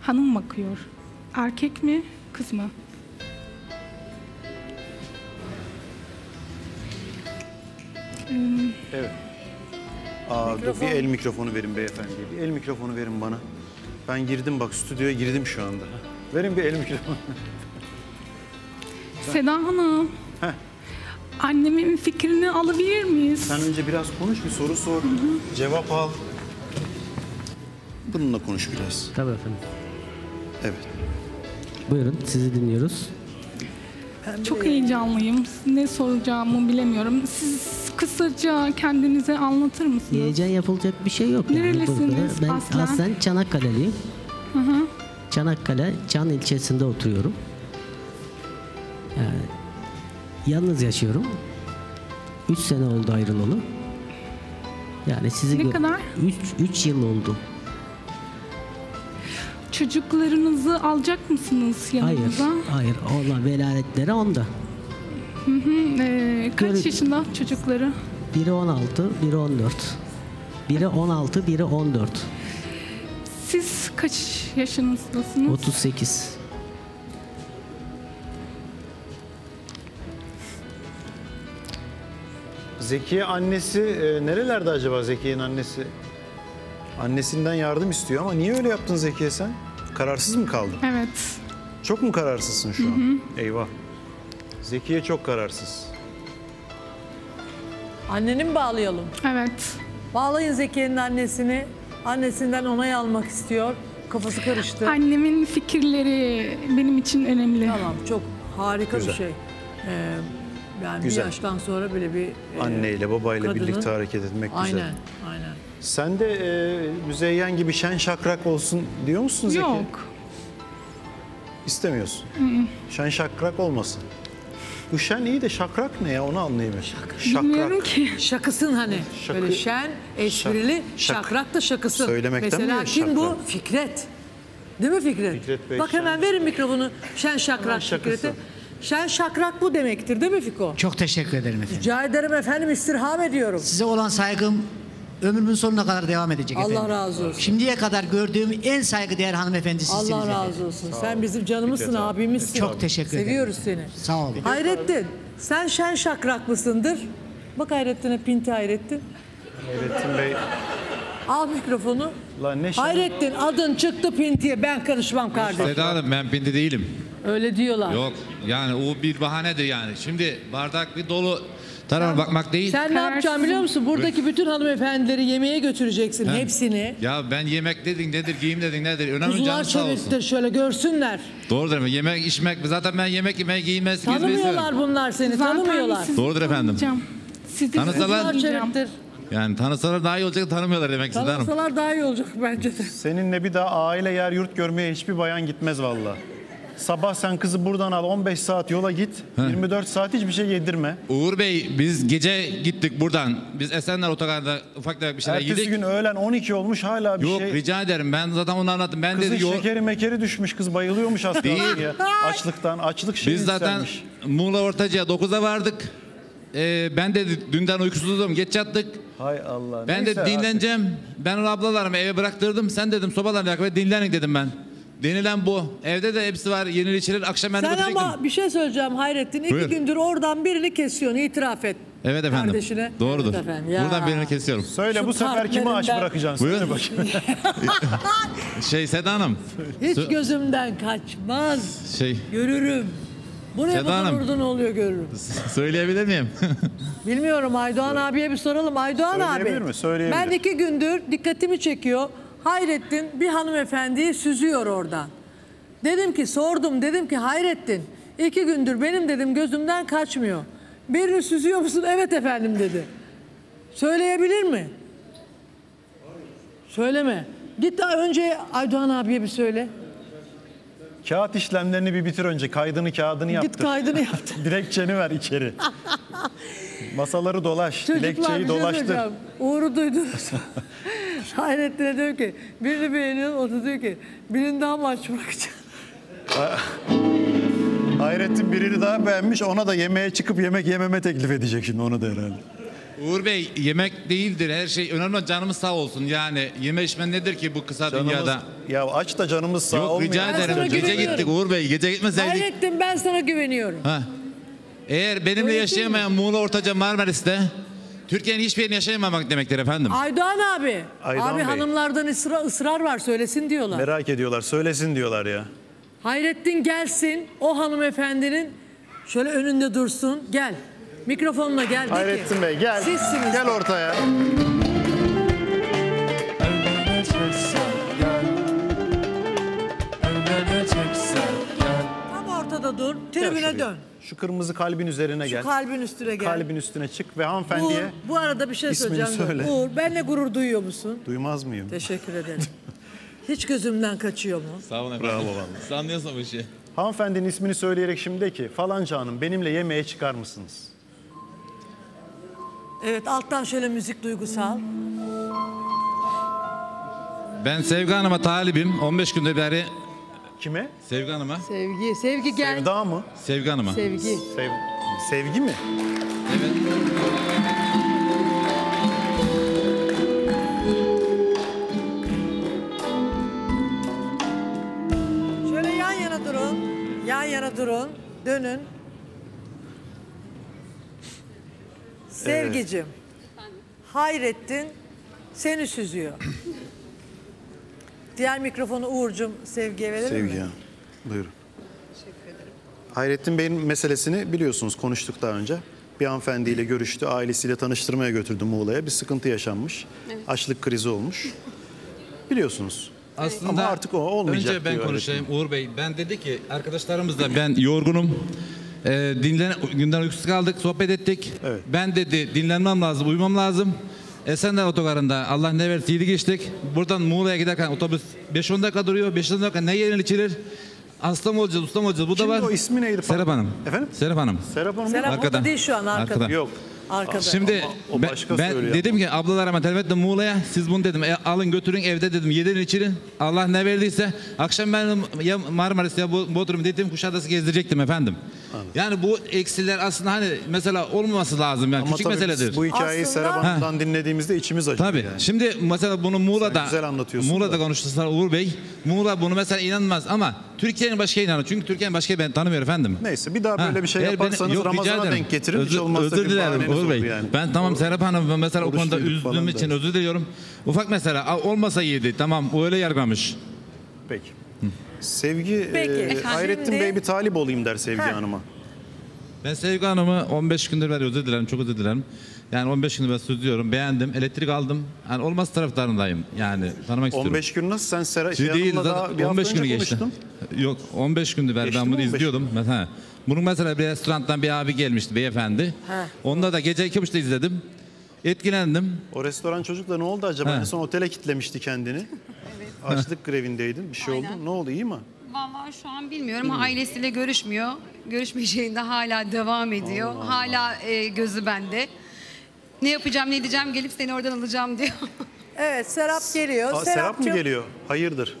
Hanım bakıyor. Erkek mi, kız mı? Hmm, Evet. Aa, dur, bir el mikrofonu verin beyefendiye. Bir el mikrofonu verin bana. Ben girdim bak stüdyoya girdim şu anda. Verin bir el mikrofonu. Seda Hanım. Heh. Annemin fikrini alabilir miyiz? Sen önce biraz konuş, bir soru sor. Cevap al. Bununla konuş biraz. Tabii efendim. Evet. Buyurun sizi dinliyoruz. Çok heyecanlıyım. Ne soracağımı bilemiyorum. Siz kısaca kendinizi anlatır mısınız? Heyecan yapılacak bir şey yok. yani Nerelisiniz burada. Ben aslen? aslen Çanakkale'liyim. Hı hı. Çanakkale, Çan ilçesinde oturuyorum. Yani yalnız yaşıyorum. 3 sene oldu ayrılalı. Yani sizi Ne kadar? 3 3 yıl oldu. Çocuklarınızı alacak mısınız Hayır. yanınıza? Hayır. Onlar velayetleri onda. Hı hı. Ee, kaç Görü- yaşında çocukları? Biri 16, biri 14. Biri 16, biri 14. Siz kaç yaşınızdasınız? 38. Zekiye annesi e, nerelerde acaba Zekiye'nin annesi? Annesinden yardım istiyor ama niye öyle yaptın Zekiye sen? Kararsız mı kaldın? Evet. Çok mu kararsızsın şu an? Eyvah. Zekiye çok kararsız. Anneni mi bağlayalım? Evet. Bağlayın Zekiye'nin annesini. Annesinden onay almak istiyor. Kafası karıştı. Annemin fikirleri benim için önemli. Tamam çok harika Güzel. bir şey. Ee, yani Güzel. bir yaştan sonra bile bir e, Anneyle babayla kadının- birlikte hareket etmek güzel. Aynen, aynen. Sen de e, Müzeyyen gibi şen şakrak olsun diyor musun Zeki? Yok. İstemiyorsun. Hı hı. Şen şakrak olmasın. Bu şen iyi de şakrak ne ya onu anlayamıyorum. Bilmiyorum ki. Şakısın hani. Şakı- Böyle şen, esprili, Şak- şakrak da şakısın. Söylemekten Mesela mi kim bu? şakrak? Fikret. Değil mi Fikret? Fikret Bey, Bak şen- hemen verin mikrofonu. Şen şakrak. Fikret'e. Şen şakrak bu demektir değil mi Fiko? Çok teşekkür ederim efendim. Rica ederim efendim istirham ediyorum. Size olan saygım ömrümün sonuna kadar devam edecek Allah efendim. razı olsun. Şimdiye kadar gördüğüm en saygıdeğer hanımefendi sizsiniz Allah efendim. razı olsun. Sen bizim canımızsın, Fikret abi. abimizsin. Çok teşekkür ederim. Seviyoruz seni. Sağ olun. Hayrettin, sen şen şakrak mısındır? Bak Hayrettin'e pinti Hayrettin. Hayrettin Bey. Al mikrofonu. Lan ne Hayrettin adın çıktı pintiye ben karışmam kardeşim. Seda Hanım ben pindi değilim. Öyle diyorlar. Yok yani o bir bahanedir yani. Şimdi bardak bir dolu tarafa bakmak değil. Sen ne yapacaksın biliyor musun? Buradaki bütün hanımefendileri yemeğe götüreceksin He. hepsini. Ya ben yemek dedin nedir, giyim dedin nedir? Önemli Kuzular canın sağ olsun. çevirtir şöyle görsünler. Doğrudur efendim. Yemek, içmek. Zaten ben yemek yemeyi giyinmez, gezmeyi Tanımıyorlar severim. bunlar seni, tanımıyorlar. Doğrudur efendim. Sizi Tanısalar, Kuzular çevirtir. yani tanısalar daha iyi olacak tanımıyorlar demek Hanım. Tanısalar daha iyi olacak bence de. Seninle bir daha aile yer yurt görmeye hiçbir bayan gitmez valla. Sabah sen kızı buradan al 15 saat yola git. 24 saat hiçbir şey yedirme. Uğur Bey biz gece gittik buradan. Biz Esenler Otogarı'nda ufak tefek bir şeyler Ertesi yedik. gün öğlen 12 olmuş hala bir Yok şey. rica ederim ben zaten onu anlattım. Ben Kızın dedi yo- şekeri mekeri düşmüş kız bayılıyormuş ya. Açlıktan açlık şeyi Biz zaten yükselmiş. Muğla Ortaca'ya 9'a vardık. Ee, ben de dünden uykusuzdum. Geç yattık. Hay Allah. Ben Neyse de dinleneceğim. Ben onu ablalarımı eve bıraktırdım. Sen dedim sobalarla yak ve dinlenin dedim ben. Denilen bu. Evde de hepsi var. Yenilir içilir. Akşam ben de Sen götürecektim. ama bir şey söyleyeceğim Hayrettin. İki Buyur. gündür oradan birini kesiyorsun itiraf et. Evet efendim. Kardeşine. Doğrudur. Evet efendim, ya. Buradan birini kesiyorum. Söyle Şu bu sefer kimi aç partnerinden- bırakacaksın? Söyle Buyurun. bakayım. Şey Seda Hanım. Hiç gözümden kaçmaz. Şey Görürüm. Buraya Seda Hanım. buradan oluyor görürüm. söyleyebilir miyim? Bilmiyorum Aydoğan abiye bir soralım. Aydoğan abi. Söyleyebilir mi? Söyleyebilir. Ben iki gündür dikkatimi çekiyor. Hayrettin bir hanımefendiyi süzüyor oradan. Dedim ki sordum dedim ki Hayrettin iki gündür benim dedim gözümden kaçmıyor. Birini süzüyor musun? Evet efendim dedi. Söyleyebilir mi? Söyleme. Git daha önce Aydoğan abiye bir söyle. Kağıt işlemlerini bir bitir önce. Kaydını kağıdını yaptır. Git kaydını yaptır. Dilekçeni ver içeri. Masaları dolaş. Çocuklar Dilekçeyi şey dolaştır. söyleyeceğim. Uğur'u duydunuz. Hayrettin'e diyor ki birini beğeniyorum o da diyor ki birini daha mı aç bırakacağım? Hayrettin birini daha beğenmiş. Ona da yemeğe çıkıp yemek yememe teklif edecek şimdi onu da herhalde. Uğur Bey yemek değildir her şey. Önemli olan canımız sağ olsun. Yani yeme içme nedir ki bu kısa Canımız, dünyada? ya aç da canımız sağ Yok olmuyor. rica Ben sana ederim. Gece güveniyorum. gittik Uğur Bey. Gece gitmeseydik. Hayrettin ben sana güveniyorum. Ha. Eğer benimle Öyle yaşayamayan Muğla Ortaca Marmaris'te Türkiye'nin hiçbir yerini yaşayamamak demektir efendim. Aydoğan abi. Aydoğan abi Bey. hanımlardan ısrar, ısrar var söylesin diyorlar. Merak ediyorlar. Söylesin diyorlar ya. Hayrettin gelsin o hanımefendinin şöyle önünde dursun. Gel. Mikrofonla gel. Hayrettin Bey gel. Sizsiniz. Gel ortaya. Tam ortada dur. Tribüne dön. Şu kırmızı kalbin üzerine Şu gel. kalbin üstüne gel. Kalbin üstüne çık ve Uğur, hanımefendiye bu arada bir şey ismini söyleyeceğim. söyle. Uğur benle gurur duyuyor musun? duymaz mıyım? Teşekkür ederim. Hiç gözümden kaçıyor mu? Sağ olun Bravo efendim. vallahi. Siz anlıyorsun bu işi. Hanımefendinin ismini söyleyerek şimdi de ki falanca hanım benimle yemeğe çıkar mısınız? Evet alttan şöyle müzik duygusal. Ben Sevgi Hanım'a talibim. 15 gündür beri Kime? Sevgi Hanım'a. Sevgi, sevgi gel. Sevda mı? Sevgi Hanım'a. Sevgi. Sev, sevgi mi? Evet. Şöyle yan yana durun. Yan yana durun. Dönün. Sevgicim. Hayrettin seni süzüyor. Diğer mikrofonu Uğur'cum Sevgi'ye verelim Sevgi mi? ya. Buyurun. Hayrettin Bey'in meselesini biliyorsunuz konuştuk daha önce. Bir hanımefendiyle görüştü, ailesiyle tanıştırmaya götürdü Muğla'ya. Bir sıkıntı yaşanmış. Açlık krizi olmuş. Biliyorsunuz. Aslında Ama artık o olmayacak Önce ben konuşayım Uğur Bey. Ben dedi ki arkadaşlarımızla ben yorgunum. Ee, dinlen günden uykusuz kaldık, sohbet ettik. Ben dedi dinlenmem lazım, uyumam lazım. Esenler otogarında Allah ne verse iyi geçtik. Buradan Muğla'ya giderken otobüs 5-10 dakika duruyor. 5-10 dakika ne yerin içilir? Hasta mı olacağız, usta mı olacağız? Bu da Kimdi var. o ismi neydi? Serap Hanım. Efendim? Serap Hanım. Serap Hanım. Serap orada değil şu an arkada. Yok. Arkada. Şimdi o ben, başka ben söylüyor dedim ki ablalarıma telefon ettim Muğla'ya siz bunu dedim e, alın götürün evde dedim yedin içirin Allah ne verdiyse akşam ben ya Marmaris ya Bo- Bodrum dedim Kuşadası gezdirecektim efendim. Yani bu eksiler aslında hani mesela olmaması lazım yani Ama küçük meseledir. bu hikayeyi Serap Hanım'dan dinlediğimizde içimiz acıdı Tabii. yani. Şimdi mesela bunu Muğla'da güzel anlatıyorsun Muğla'da da. konuştular Uğur Bey. Muğla bunu mesela inanmaz ama Türkiye'nin başka inanır. Çünkü Türkiye'nin başka ben tanımıyor efendim. Neyse bir daha böyle bir şey eğer beni- yaparsanız yok, rica Ramazan'a denk getirin. Hiç Özür, olmazsa özür dilerim Uğur Bey. yani. Ben tamam Serap Hanım mesela o konuda üzdüğüm için özür diliyorum. Ufak mesela olmasa iyiydi. Tamam o öyle yargılamış. Peki. Sevgi, Peki. e, Efendim? Hayrettin Şimdi- Bey bir talip olayım der Sevgi Ha. Hanım'a. Ben Sevgi Hanım'ı 15 gündür ben özür dilerim. Çok özür dilerim. Yani 15 gündür ben sözlüyorum. Beğendim. Elektrik aldım. Yani olmaz taraftarındayım. Yani tanımak istiyorum. 15 gün nasıl sen Sera, şey Şey değil Hanım'la zaten daha bir 15 hafta günü önce geçti. konuştun. Yok 15 gündü ben, Geçti ben bunu 15 izliyordum. Mesela, bunun mesela bir restorandan bir abi gelmişti beyefendi. Ha. Onda da gece iki buçukta izledim. Etkilendim. O restoran çocukla ne oldu acaba? He. En son otele kitlemişti kendini. Açlık grevindeydin. Bir şey oldu. Aynen. Ne oldu iyi mi? Vallahi şu an bilmiyorum. Ailesiyle görüşmüyor. Görüşmeyeceğinde hala devam ediyor. Hala e, gözü bende. Ne yapacağım ne edeceğim gelip seni oradan alacağım diyor. Evet Serap geliyor. Aa, Serap mı Serapcığım- geliyor? Hayırdır?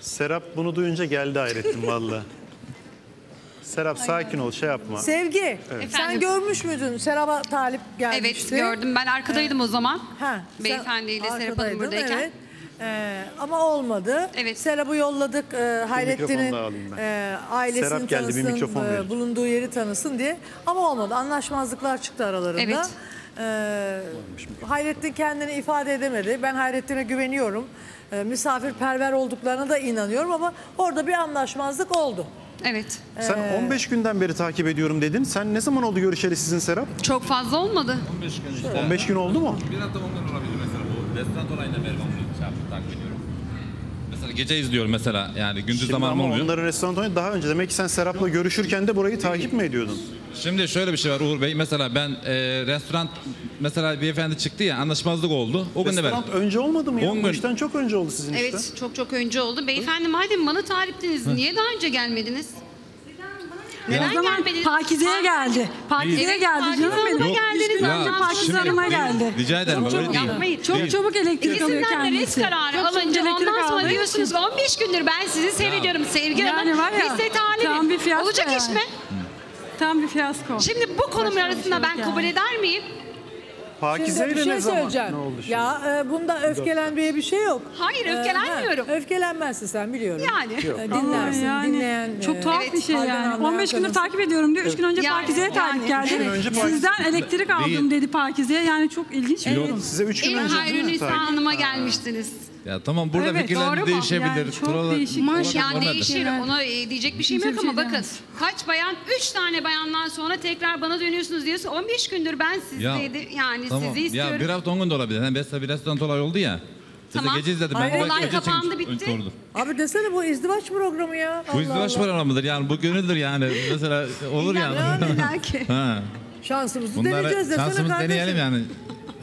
Serap bunu duyunca geldi Hayrettin valla. Serap sakin ol şey yapma. Sevgi Evet. sen Efendim? görmüş müydün Serap'a talip gelmişti? evet gördüm. Ben arkadaydım o zaman. Ha, sen Beyefendiyle Serap Hanım arkadaydın, buradayken. Evet. Ee, ama olmadı. Evet. Serap'ı yolladık e, Hayrettin'in e, ailesini Serap geldi, bir tanısın, mikrofon e, bulunduğu yeri tanısın diye. Ama olmadı. Anlaşmazlıklar çıktı aralarında. Evet. Ee, Hayrettin kendini ifade edemedi. Ben Hayrettin'e güveniyorum. Ee, misafirperver olduklarına da inanıyorum ama orada bir anlaşmazlık oldu. Evet. Sen Ee, 15 günden beri takip ediyorum dedin. Sen ne zaman oldu görüşeli sizin Serap? Çok fazla olmadı. 15 gün işte. 15 gün oldu mu? Bir hafta ondan olabilir mesela. Bu restoran olayında beri takip ediyorum. Mesela gece izliyorum mesela yani gündüz Şimdi zamanım ama olmuyor. onların restoran oyunu daha önce. Demek ki sen Serap'la görüşürken de burayı takip mi ediyordun? Şimdi şöyle bir şey var Uğur Bey. Mesela ben e, restoran mesela beyefendi çıktı ya anlaşmazlık oldu. O gün de ben. Restoran önce olmadı mı ya? On Bu gün. işten çok önce oldu sizin Evet işte. çok çok önce oldu. Beyefendi madem bana talipliniz niye daha önce gelmediniz? Neden O zaman gelmediniz? Pakize'ye geldi. Pakize'ye Evet, geldi Pakize canım benim. Hanım'a Yok, geldiniz. Önce Pakize Hanım'a geldi. rica ederim, Çok değil. Yapmayın. Çok Değil. çabuk elektrik alıyor İkisinden de kendisi. kararı Çok alınca ondan sonra diyorsunuz için. 15 gündür ben sizi seviyorum Sevgi Yani Hanım. var ya, tam bir fiyasko Olacak iş yani. mi? Tam bir fiyasko. Şimdi bu konumlar bir arasında şey ben yani. kabul eder miyim? Pakize ile şey ne zaman? söyleyeceğim. Ne oldu şimdi? Ya e, bunda öfkelenmeye bir şey yok. Hayır, E, öfkelenmiyorum. ha, öfkelenmezsin sen biliyorum. Yani. Yok. E, Ama dinlersin, yani dinleyen. Çok e, tuhaf Evet, bir şey yani. anlayan 15 gündür takip ediyorum diyor. 3 gün önce Yani, Pakize'ye yani, geldi. önce Pakize- Sizden elektrik aldım dedi Pakize'ye. Yani çok ilginç bir durum. Size üç gün İlk önce değil Hayrun mi? İsa Tabii. Hanım'a gelmiştiniz. Ya tamam burada Evet, fikirler doğru mu? değişebilir. Yani çok Buralar- değişik. Maaş yani normaldir. değişir. Ona e, diyecek bir şeyim Kimse yok bir ama şey bakın kaç bayan 3 tane bayandan sonra tekrar bana dönüyorsunuz diyorsa 15 gündür ben sizdeydi yani tamam. sizi istiyorum. Ya bir hafta on gün de olabilir. Yani mesela bir restoran olay oldu ya. Tamam. gece izledim. Hayır, Ben olay gece kapandı, bitti. Abi desene bu izdivaç programı ya. Bu Allah izdivaç Allah. programıdır yani bu gönüldür yani. Mesela olur yani. belki. ha. Şansımızı Bunları deneyeceğiz desene şansımızı kardeşim. deneyelim yani.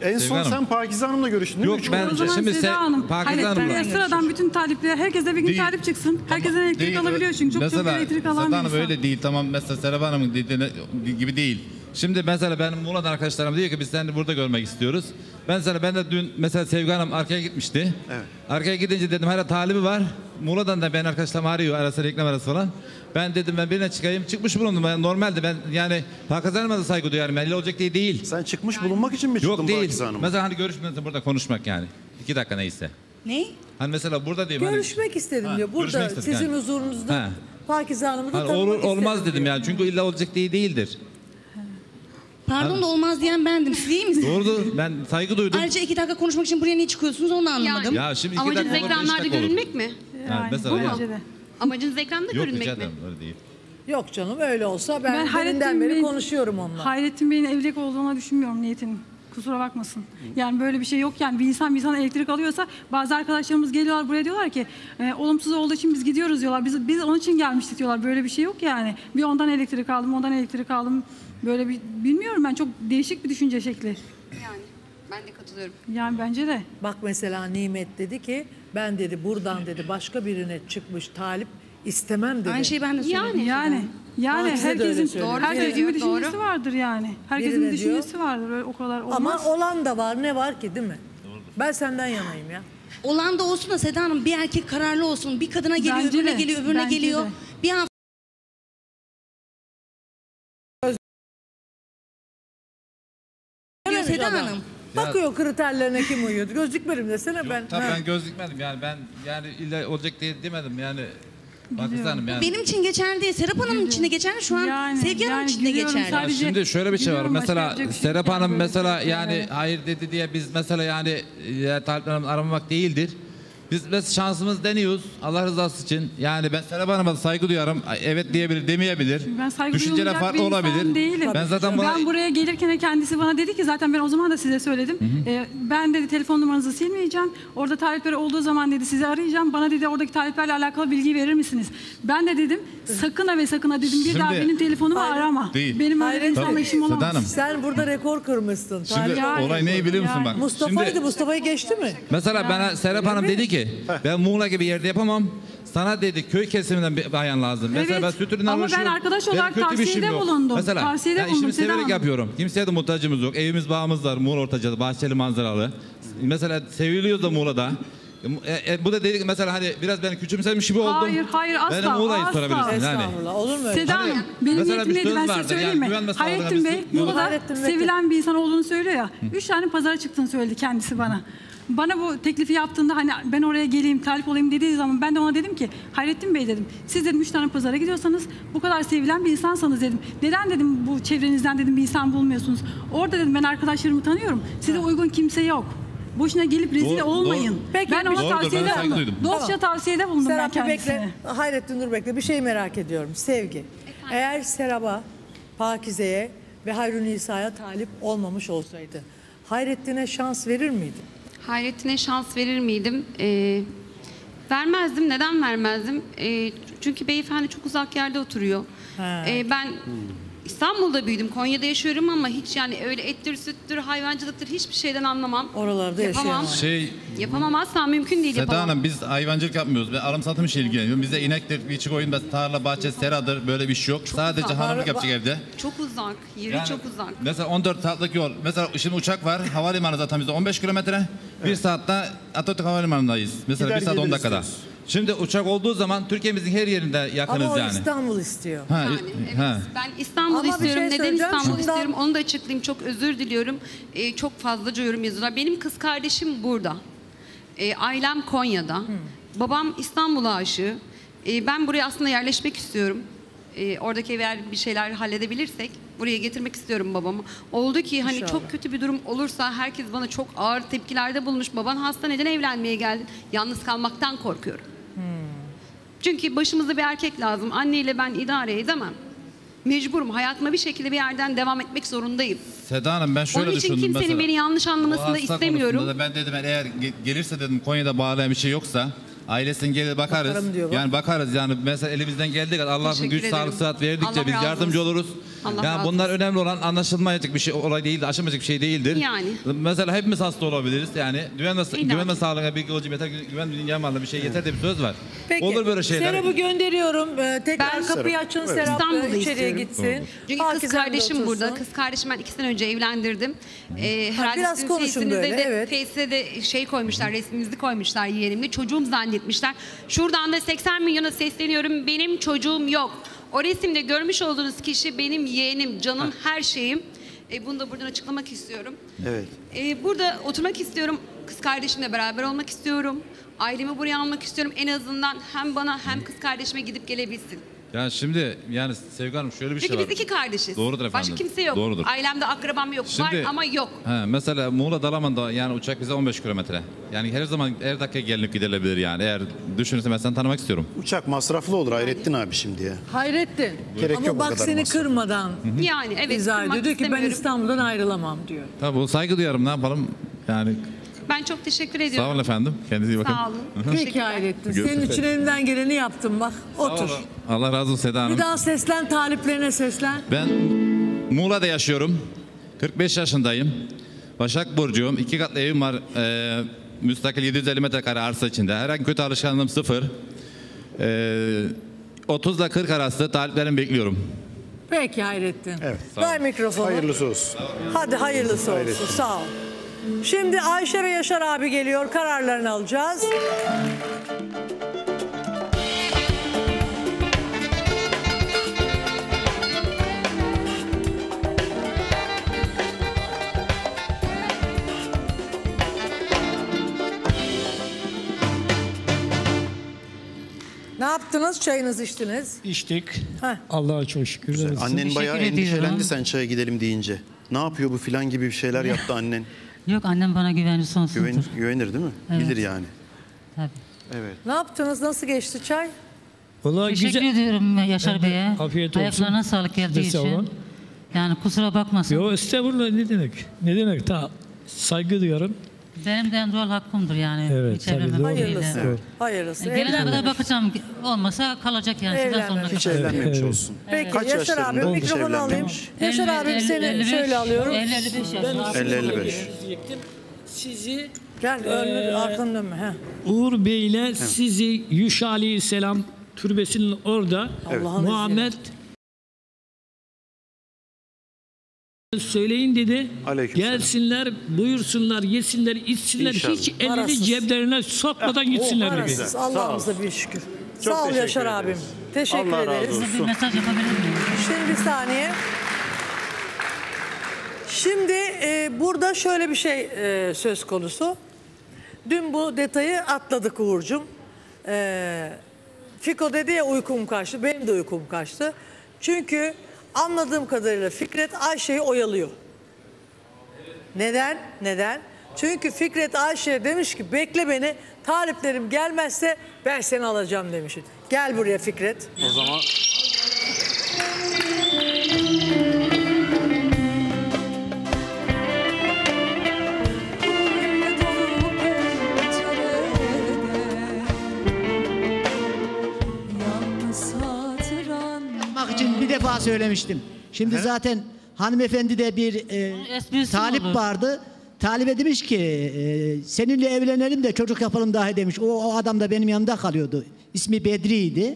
En Sevgi son Hanım. sen Pakize Hanım'la görüştün değil mi? Yok, Üç gün ben- O önce. zaman Şimdi Seda se- Hanım, Pakize hayır, Hanım'la. sıradan bütün talipler, herkese bir gün Değil. talip çıksın. Herkesten elektrik Değil, alabiliyor çünkü. Çok mesela, çok elektrik alan Seda bir Hanım insan. öyle değil tamam mesela Serap Hanım'ın dediğine gibi değil. Şimdi mesela benim Muğla'dan arkadaşlarım diyor ki biz seni burada görmek istiyoruz. Ben sana ben de dün mesela Sevgi Hanım arkaya gitmişti. Evet. Arkaya gidince dedim hala talibi var. Muğla'dan da ben arkadaşlarım arıyor arası reklam arası falan. Ben dedim ben birine çıkayım. Çıkmış bulundum. Ben normalde ben yani Pakize Hanım'a da saygı duyarım. Belli olacak diye değil. Sen çıkmış bulunmak için mi çıktın Yok değil. Pakize Hanım'a? Mesela hani görüşmeden burada konuşmak yani. İki dakika neyse. Ne? Hani mesela burada diyeyim. hani- Görüşmek istedim Ha, diyor. Burada görüşmek istedim sizin yani. huzurunuzda Ha. Pakize Hanım'ı da Hani tanımak olur istedim olmaz dedim diyor. yani. Çünkü illa olacak diye değildir. Pardon da olmaz diyen bendim. Siz değil misiniz? Doğrudur. Ben saygı duydum. Ayrıca iki dakika konuşmak için buraya niye çıkıyorsunuz onu da anlamadım. Ya şimdi iki Amacınız dakika olur, beş ekranlarda dakika olur. görünmek mi? Yani mesela bu ya. mu? Amacınız ekranda Yok görünmek rica mi? ederim öyle değil. Yok canım öyle olsa ben, Ben deminden Hayrettin beri Bey'in- konuşuyorum onunla. Hayrettin Bey'in evlilik olduğuna düşünmüyorum niyetinin. Kusura bakmasın. Yani böyle bir şey yok yani bir insan bir insan elektrik alıyorsa bazı arkadaşlarımız geliyorlar buraya diyorlar ki e, olumsuz olduğu için biz gidiyoruz diyorlar. Biz biz onun için gelmiştik diyorlar. Böyle bir şey yok yani. Bir ondan elektrik aldım, ondan elektrik aldım. Böyle bir bilmiyorum ben çok değişik bir düşünce şekli. Yani ben de katılıyorum. Yani bence de. Bak mesela Nimet dedi ki ben dedi buradan dedi başka birine çıkmış talip istemem dedi. Aynı şeyi ben de söyledim. Yani yani yani de öyle herkesin söylüyor. herkesin Diyor, bir düşüncesi doğru. vardır yani. Herkesin bir diyor? düşüncesi vardır. Öyle o kadar olmaz. Ama olan da var ne var ki değil mi? Ben senden yanayım ya. Olan da olsun da Seda Hanım bir erkek kararlı olsun. Bir kadına geliyor, Bence öbürüne de, geliyor, öbürüne bence geliyor. de. Bir hafta Dememiş Seda. Hanım. Bakıyor kriterlerine kim uyuyor. Gözlükmedim desene ben. Tabii Ha. ben göz dikmedim yani ben yani illa olacak diye demedim yani. Pakize Hanım yani. Benim için geçerli değil. Serap Hanım'ın için de geçerli. Şu an Yani, Sevgi Hanım yani için de gülüyorum geçerli. Ya sadece. şimdi şöyle bir şey var. Biliyorum, başka Mesela yapacak bir şey Serap yok yani Hanım böyle mesela şey. yani hayır dedi diye biz mesela yani ya, Talip Hanım aramamak değildir. Biz, biz şansımız deniyoruz Allah rızası için. Yani ben Serap Hanım'a saygı duyarım. Evet diyebilir, demeyebilir. Ben saygı Düşünceler farklı olabilir. değilim. Ben zaten buna Ben buraya gelirken de kendisi bana dedi ki zaten ben o zaman da size söyledim. Ee, ben dedi telefon numaranızı silmeyeceğim. Orada talipleri olduğu zaman dedi sizi arayacağım. Bana dedi oradaki taliplerle alakalı bilgi verir misiniz? Ben de dedim sakın ha ve sakın ha dedim bir daha Şimdi- benim telefonumu arama. Değil. Benim öyle insanla işim olamaz. Hanım. Sen burada rekor kırmışsın. Şimdi Talip- olay neyi biliyor musun Yani. bak? Mustafa'ydı. Mustafa'yı geçti mi? Mesela bana Serap Hanım dedi ki ben Muğla gibi yerde yapamam. Sana dedi köy kesiminden bir bayan lazım. Mesela Evet. ben süt ürününden Ama ben arkadaş olarak bir tavsiyede bulundum. Mesela Tavsiyede ben bulundum işimi Seda severek Hanım. yapıyorum. Kimseye de muhtacımız yok. Evimiz bağımız var. Muğla Ortaca'da bahçeli manzaralı. Mesela seviliyoruz da Muğla'da. E, e, bu da dedik mesela hani biraz beni küçümsemiş gibi oldum. Hayır, hayır, asla, Beni Muğla'yı asla. sorabilirsin yani. Estağfurullah. Olur mu öyle? Seda Hani benim mesela bir niyetim neydi söz ben size vardır, söyleyeyim yani mi? güvenme sağlığına Hayrettin bir Bey. Muğla'da Hayrettin Bey. sevilen bir insan olduğunu söylüyor ya. Üç tane pazara çıktığını söyledi kendisi bana. Bana bu teklifi yaptığında hani ben oraya geleyim, talip olayım dediği zaman ben de ona dedim ki Hayrettin Bey dedim. Siz dedim üç tane pazara gidiyorsanız bu kadar sevilen bir insansanız dedim. Neden dedim bu çevrenizden dedim bir insan bulmuyorsunuz. Orada dedim ben arkadaşlarımı tanıyorum. Size uygun kimse yok. Boşuna gelip rezil Doğru, olmayın. doğru. Peki, ben ona Doğrudur, ben de tavsiyede saygı duydum. Dostça Tamam. tavsiyede bulundum ben Serap bir kendisine. bekle. Hayrettin dur bekle. Bir şey merak ediyorum. Sevgi. Eğer Serap'a, Pakize'ye ve Hayrun İsa'ya talip olmamış olsaydı Hayrettin'e şans verir miydin? Hayrettin'e şans verir miydim? Ee, vermezdim. Neden vermezdim? Ee, çünkü beyefendi çok uzak yerde oturuyor. Ha. Ee, ben İstanbul'da büyüdüm. Konya'da yaşıyorum ama hiç yani öyle ettir, süttür, hayvancılıktır hiçbir şeyden anlamam. Oralarda yapamam. Şey Yapamam asla mümkün değil Seda yapamam. Hanım biz hayvancılık yapmıyoruz. Ben alım satım işiyle ilgileniyorum. Bizde inektir, bir koyun, tarla, bahçe, seradır böyle bir şey yok. Sadece uzak. hanımlık yapacak evde. Çok uzak. Yeri Yani- çok uzak. Mesela 14 saatlik yol. Mesela şimdi uçak var. Havalimanı zaten bizde 15 kilometre. Bir saatte Atatürk Havalimanı'ndayız. Mesela Gider bir saat 10 gelir dakikada. istiyoruz. Şimdi uçak olduğu zaman Türkiye'mizin her yerinde yakınız Ama o yani. İstanbul istiyor. Ha, ha. Ben İstanbul'u Ama bir istiyorum. şey Neden söyleyeceğim, İstanbul şundan- istiyorum onu da açıklayayım. Çok özür diliyorum. Ee, çok fazlaca yorum yazıyorlar. Benim kız kardeşim burada. Ee, ailem Konya'da. Babam İstanbul'a aşığı. Ee, ben buraya aslında yerleşmek istiyorum. Ee, oradaki eğer bir şeyler halledebilirsek buraya getirmek istiyorum babamı. Oldu ki hani İnşallah. çok kötü bir durum olursa herkes bana çok ağır tepkilerde bulmuş. Baban hasta neden evlenmeye geldin? Yalnız kalmaktan korkuyorum. Çünkü başımızda bir erkek lazım. Anneyle ben idare edemem. Mecburum. Hayatıma bir şekilde bir yerden devam etmek zorundayım. Seda Hanım ben şöyle Onun için düşündüm kimsenin mesela. beni yanlış anlamasını da hasta istemiyorum. konusunda Da ben dedim eğer ge- gelirse dedim Konya'da bağlayan bir şey yoksa ailesine gelir bakarız. Bakarım diyor bak. yani bakarız yani mesela elimizden geldiği kadar Allah'ın Teşekkür güç ederim. sağlık sıhhat verdikçe Allah biz razı yardımcı oluruz. Allah yani bunlar önemli olan anlaşılmayacak bir şey olay değildir, aşamayacak bir şey değildir. Yani. Mesela hepimiz hasta olabiliriz. Yani güvenme, İlla güvenme sağlığına bir kılıcım yeter, güven dünya malına bir şey yeter diye bir söz var. Peki. Olur böyle şeyler. Serap'ı gönderiyorum. Ee, tekrar Ben- kapıyı Serap, açın. Serap İstanbul'da e, içeriye gitsin. Çünkü kız Hakizem'de kardeşim burada. Kız kardeşim ben iki sene önce evlendirdim. Ee, herhalde biraz sizin konuşun böyle, de, evet. Face'e de şey koymuşlar, resmimizi koymuşlar yeğenimle. Çocuğum zannetmişler. Şuradan da 80 milyona sesleniyorum. Benim çocuğum yok. O resimde görmüş olduğunuz kişi benim yeğenim, canım, her şeyim. E, bunu da buradan açıklamak istiyorum. Evet. Ee, burada oturmak istiyorum. Kız kardeşimle beraber olmak istiyorum. Ailemi buraya almak istiyorum. En azından hem bana hem kız kardeşime gidip gelebilsin. Yani şimdi yani Sevgi Hanım şöyle bir Çünkü şey var. biz iki kardeşiz. Doğrudur efendim. Başka kimse yok. Doğrudur. Ailemde akrabam yok. Var Şimdi- ama yok. He, mesela Muğla Dalaman'da yani uçak bize 15 kilometre. Yani her zaman her dakika gelinip gidilebilir yani. Eğer düşünürse ben seni tanımak istiyorum. Uçak masraflı olur Hayrettin abi şimdi ya. Hayrettin. Gerek Ama yok o bak kadar seni masraf. kırmadan Yani evet izah kırmak ediyor. Diyor ki ben istemiyorum. İstanbul'dan ayrılamam diyor. Tabii bu saygı duyarım ne yapalım. Yani Ben çok teşekkür ediyorum. sağ olun efendim. Kendinize iyi bakın. Sağ olun. Peki Hayrettin. Görüşürüz. Senin için elimden geleni yaptım bak. Otur. Allah razı olsun Seda Hanım. Bir daha seslen taliplerine seslen. Ben Muğla'da yaşıyorum. 45 yaşındayım. Başak Burcu'yum. İki katlı evim var. Ee, müstakil 750 metrekare arsa içinde. Herhangi kötü alışkanlığım sıfır. Ee, 30 ile 40 arası taliplerimi bekliyorum. Peki Hayrettin. Evet. Ver mikrofonu. Hayırlısı olsun. Hadi hayırlısı olsun. Sağ ol. Şimdi Ayşe ve Yaşar abi geliyor. Kararlarını alacağız. Ne yaptınız? Çayınızı içtiniz. İçtik. Heh. Allah'a çok şükür. Güzel. Annen bayağı endişelendi sen çaya gidelim deyince. Ne yapıyor bu filan gibi bir şeyler yaptı annen. Yok annem bana güvenli sonsuzdur. Güven, güvenir değil mi? Evet. Bilir yani. Tabii. Evet. Ne yaptınız? Nasıl geçti çay? Vallahi Teşekkür güzel. ediyorum Yaşar de Bey'e. afiyet olsun. Ayaklarına sağlık geldiği sağ için. olun. Yani kusura bakmasın. Yo estağfurullah ne demek? Ne demek? Ta saygı duyarım. Benim de en doğal hakkımdır yani. Evet, tabii, doğru. Hayırlısı. Evet. Hayırlısı. Gelene kadar Evlenmemiş. bakacağım. Olmasa kalacak yani. Şuradan sonuna Evlenmemiş. Hiç kadar. evlenmemiş Evet. olsun. Peki Kaç Yaşar yaşlarında abi mikrofonu alayım. Yaşar Elli- abim elli- seni 55 şöyle alıyorum. 50-55 yaş var. 50-55. Sizi Gel önünü arkanı dönme. Heh. Uğur Bey ile sizi Yuş Aleyhisselam türbesinin orada Allah'ın Muhammed söyleyin dedi. Aleykümselam. Gelsinler, buyursunlar, yesinler, içsinler. İnşallah. Hiç elini Parasız. ceplerine sokmadan Oh, gitsinler dedi. Parasız. Allah'ımıza bir şükür. Çok Sağ ol teşekkür Yaşar ederiz. abim. Teşekkür Allah razı ederiz. olsun. Bir mesaj yapabilir miyim? Şimdi bir saniye. Şimdi e, burada şöyle bir şey e, söz konusu. Dün bu detayı atladık Uğur'cum. E, Fiko dedi ya uykum kaçtı. Benim de uykum kaçtı. Çünkü anladığım kadarıyla Fikret Ayşe'yi oyalıyor. Neden? Neden? Çünkü Fikret Ayşe demiş ki bekle beni taliplerim gelmezse ben seni alacağım demiş. Gel buraya Fikret. O zaman bir defa söylemiştim. Şimdi Şimdi zaten hanımefendi de bir e, esprisi talip olur. vardı. Talibe demiş ki e, seninle evlenelim de çocuk yapalım dahi demiş. O, o adam da benim yanımda kalıyordu. İsmi Bedri'ydi.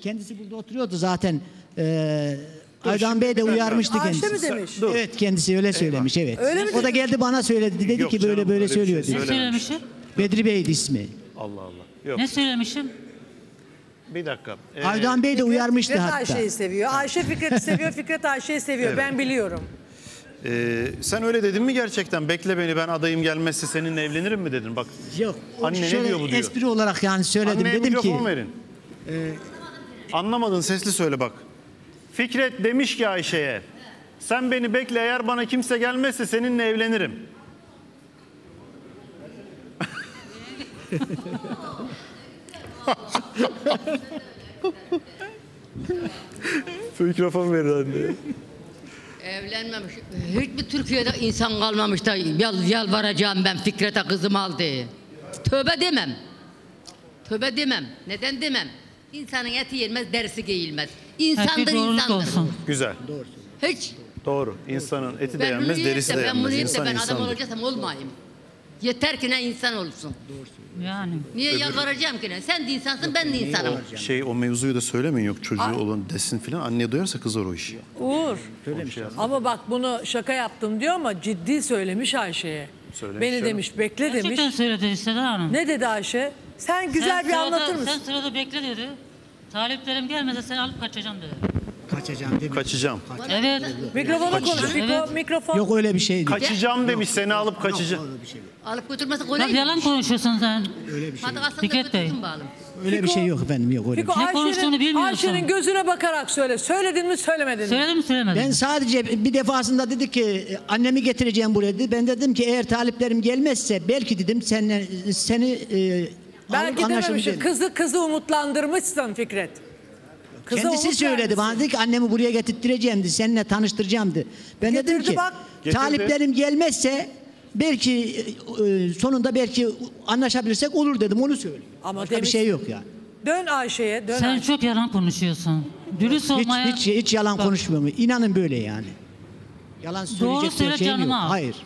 Kendisi burada oturuyordu zaten. E, Aydan Bey de uyarmıştı Ayşe kendisi. mi demiş? Evet kendisi öyle söylemiş evet. Öyle mi o da geldi bana söyledi. Dedi Yok ki canım, böyle böyle öyle bir şey söylüyor. dedi. Ne söylemişim? Bedri Bey'di ismi. Allah Allah. Yok. Ne söylemişim? Bir dakika. Ee, Aydan Bey de uyarmıştı Fikret hatta. Ayşe'yi seviyor. Ayşe Fikret'i seviyor, Fikret Ayşe'yi seviyor. Evet. Ben biliyorum. Ee, sen öyle dedin mi gerçekten? Bekle beni ben adayım gelmezse seninle evlenirim mi dedin? Bak Yok. Anne ne şöyle diyor bu diyor. Espri olarak yani söyledim. Anneye Dedim ki verin. Anlamadın sesli söyle bak. Fikret demiş ki Ayşe'ye sen beni bekle eğer bana kimse gelmezse seninle evlenirim. Mikrofon verin anne. Evlenmemiş. Hiçbir Türkiye'de insan kalmamış da yal, yalvaracağım ben Fikret'e kızım al diye. Tövbe demem. Tövbe demem. Neden demem? İnsanın eti yenmez, derisi giyilmez. İnsandır doğruluk insandır. olsun. Güzel. Hiç. Doğru. İnsanın eti de yenmez, derisi de de ben bunu yenmez. yiyip de ben adam olacaksam olmayayım. Yeter ki ne insan olsun. Yani. Niye Öbür- yalvaracağım ki ne? Sen de insansın, ben de insanım. Şey o mevzuyu da söylemeyin yok çocuğu olan desin filan. Anne duyarsa kızar o işi. Uğur. Söylemiş. Ama bak bunu şaka yaptım diyor ama ciddi söylemiş Ayşe'ye. Söylemiş Beni canım. demiş, bekle demiş. Gerçekten söyledi Seda Hanım. Ne dedi Ayşe? Sen güzel Sen bir sırada- anlatır mısın? Sen sırada bekle dedi. Taliplerim gelmezse seni alıp kaçacağım dedi. Kaçacağım demiş. Kaçacağım. Evet. Mikrofona konuş. Mikro, mikrofon. Yok öyle bir şey değil. Kaçacağım demiş seni alıp kaçacağım. Alıp götürmesi Bak kolay yalan konuşuyorsun sen. Öyle bir şey. Hadi aslında Fikret Bey. götürsün bağlı. Öyle bir şey yok efendim yok öyle. bir Fiko şey. Ne konuştuğunu Ayşe'nin, bilmiyorsun. Ayşe'nin gözüne bakarak söyle. Söyledin mi söylemedin mi? Söyledim mi söylemedim? Ben sadece bir defasında dedi ki annemi getireceğim buraya dedi. Ben dedim ki eğer taliplerim gelmezse belki dedim seninle seni e, Belki dedim. Kızı kızı umutlandırmışsın Fikret. Kızı Kendisi umut söyledi bana dedi ki annemi buraya getirttireceğim dedi. Seninle tanıştıracağım dedi. Ben dedim Getirdi ki bak. Getirdi. taliplerim gelmezse belki e, sonunda belki anlaşabilirsek olur dedim onu söyleyeyim. Ama Başka bir demiş- şey yok yani. Dön Ayşe'ye. Dön Sen Ayşe. çok yalan konuşuyorsun. Dürüst Hiç, olmaya... hiç, hiç yalan konuşmuyorum. İnanın böyle yani. Yalan söyleyecek söyle bir şeyim yok. Hayır.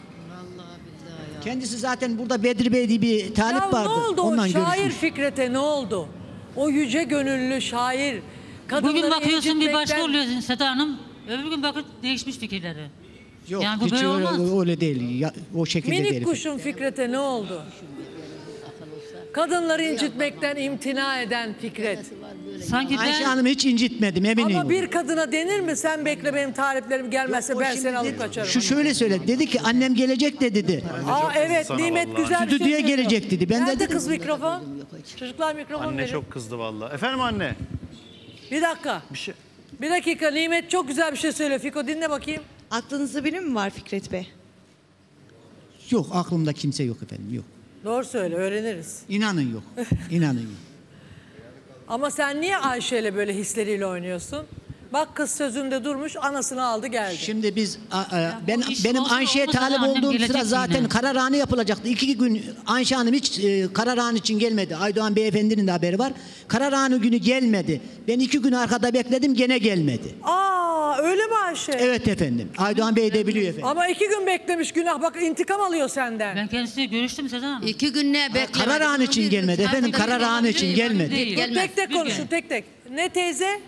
Kendisi zaten burada Bedri Bey diye bir talip Ya vardı. ne oldu Ondan o şair görüşmüş. Fikret'e ne oldu? O yüce gönüllü şair. Kadınları Bugün bakıyorsun bir başka incitmekten- oluyorsun Seda Hanım. Öbür gün bakıp değişmiş fikirleri. Yok yani bu hiç böyle öyle, olmaz. öyle değil. Ya, o şekilde değil. Minik kuşun Fikret'e ne oldu? Kadınları incitmekten imtina eden Fikret. Sanki Ayşe Hanım hiç incitmedim eminim. Ama bir kadına denir mi sen bekle benim taliplerim gelmezse ben seni alıp kaçarım. Şu şöyle söyledi. Dedi ki annem gelecek de dedi. Aa evet sana Nimet vallahi. güzel bir şey Stüdyoya söylüyor. gelecek dedi. Ben de Nerede dedim- kız mikrofon? Çocuklar mikrofon Anne verin. çok kızdı vallahi. Efendim anne. Bir dakika. Bir şey. Bir dakika Nimet çok güzel bir şey söylüyor. Fiko dinle bakayım. Aklınızda biri mi var Fikret Bey? Yok aklımda kimse yok efendim yok. Doğru söyle öğreniriz. İnanın yok. İnanın yok. Ama sen niye Ayşe ile böyle hisleriyle oynuyorsun? Bak kız sözünde durmuş anasını aldı geldi. Şimdi biz a- a- ben iş benim olsa Ayşe'ye olmasa talip annem olduğum gelecek sıra zaten yine. kararhane yapılacaktı. İki gün Ayşe Hanım hiç e, kararhane için gelmedi. Aydoğan Beyefendi'nin de haberi var. Kararhane günü gelmedi. Ben iki gün arkada bekledim gene gelmedi. Aa öyle mi Ayşe? Evet efendim. Aydoğan Bey de biliyor efendim. Ama iki gün beklemiş günah bak intikam alıyor senden. Ben kendisiyle görüştüm Seda Hanım. İki gün ne beklemedim. Kararhane için gelmedi efendim. Kararhane için gelmedi. Tek tek konuşun tek tek. Ne teyze?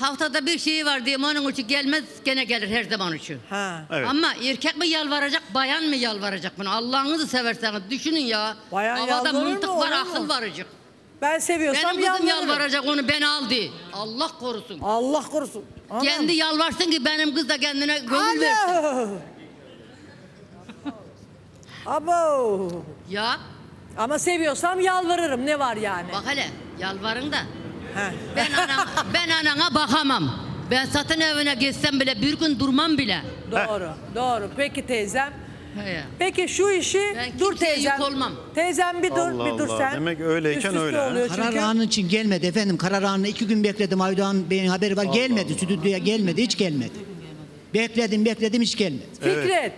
Haftada bir şey var diyeyim onun için gelmez gene gelir her zaman için. Ha. Evet. Ama erkek mi yalvaracak, bayan mı yalvaracak bunu? Allah'ınızı severseniz düşünün ya. Bayan Havada yalvarır mı, mıntık var, olur mu? akıl var acık. Ben seviyorsam Benim kızım yalvarırım. yalvaracak onu ben aldı. Allah korusun. Allah korusun. Anam. Kendi yalvarsın ki benim kız da kendine gönül versin. Alo. Abo. Ya Ama seviyorsam yalvarırım ne var yani? bak hele yalvarın da. He. Ben, ana, ben anana bakamam. Ben satın evine geçsem bile bir gün durmam bile. Doğru, doğru. Peki teyzem. He. Peki şu işi Ben dur kimseye teyzem. yük olmam. Teyzem bir dur, Allah bir dur Allah. sen. Demek öyleyken Üst üste öyle, ha? oluyor çünkü. Kararhane için gelmedi efendim. Kararhane iki gün bekledim. Aydoğan Bey'in haberi var. gelmedi. Stüdyoya gelmedi. Hiç gelmedi. Bekledim bekledim hiç gelmedi. Fikret.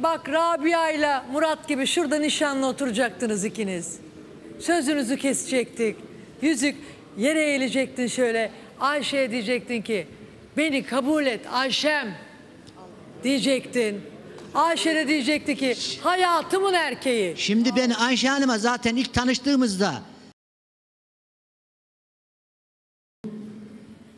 Bak Rabia ile Murat gibi şurada nişanlı oturacaktınız ikiniz. Sözünüzü kesecektik. Yüzük yere eğilecektin şöyle. Ayşe'ye diyecektin ki beni kabul et Ayşem. diyecektin. Ayşe de diyecekti ki hayatımın erkeği. Şimdi ben Ayşe Hanım'a zaten ilk tanıştığımızda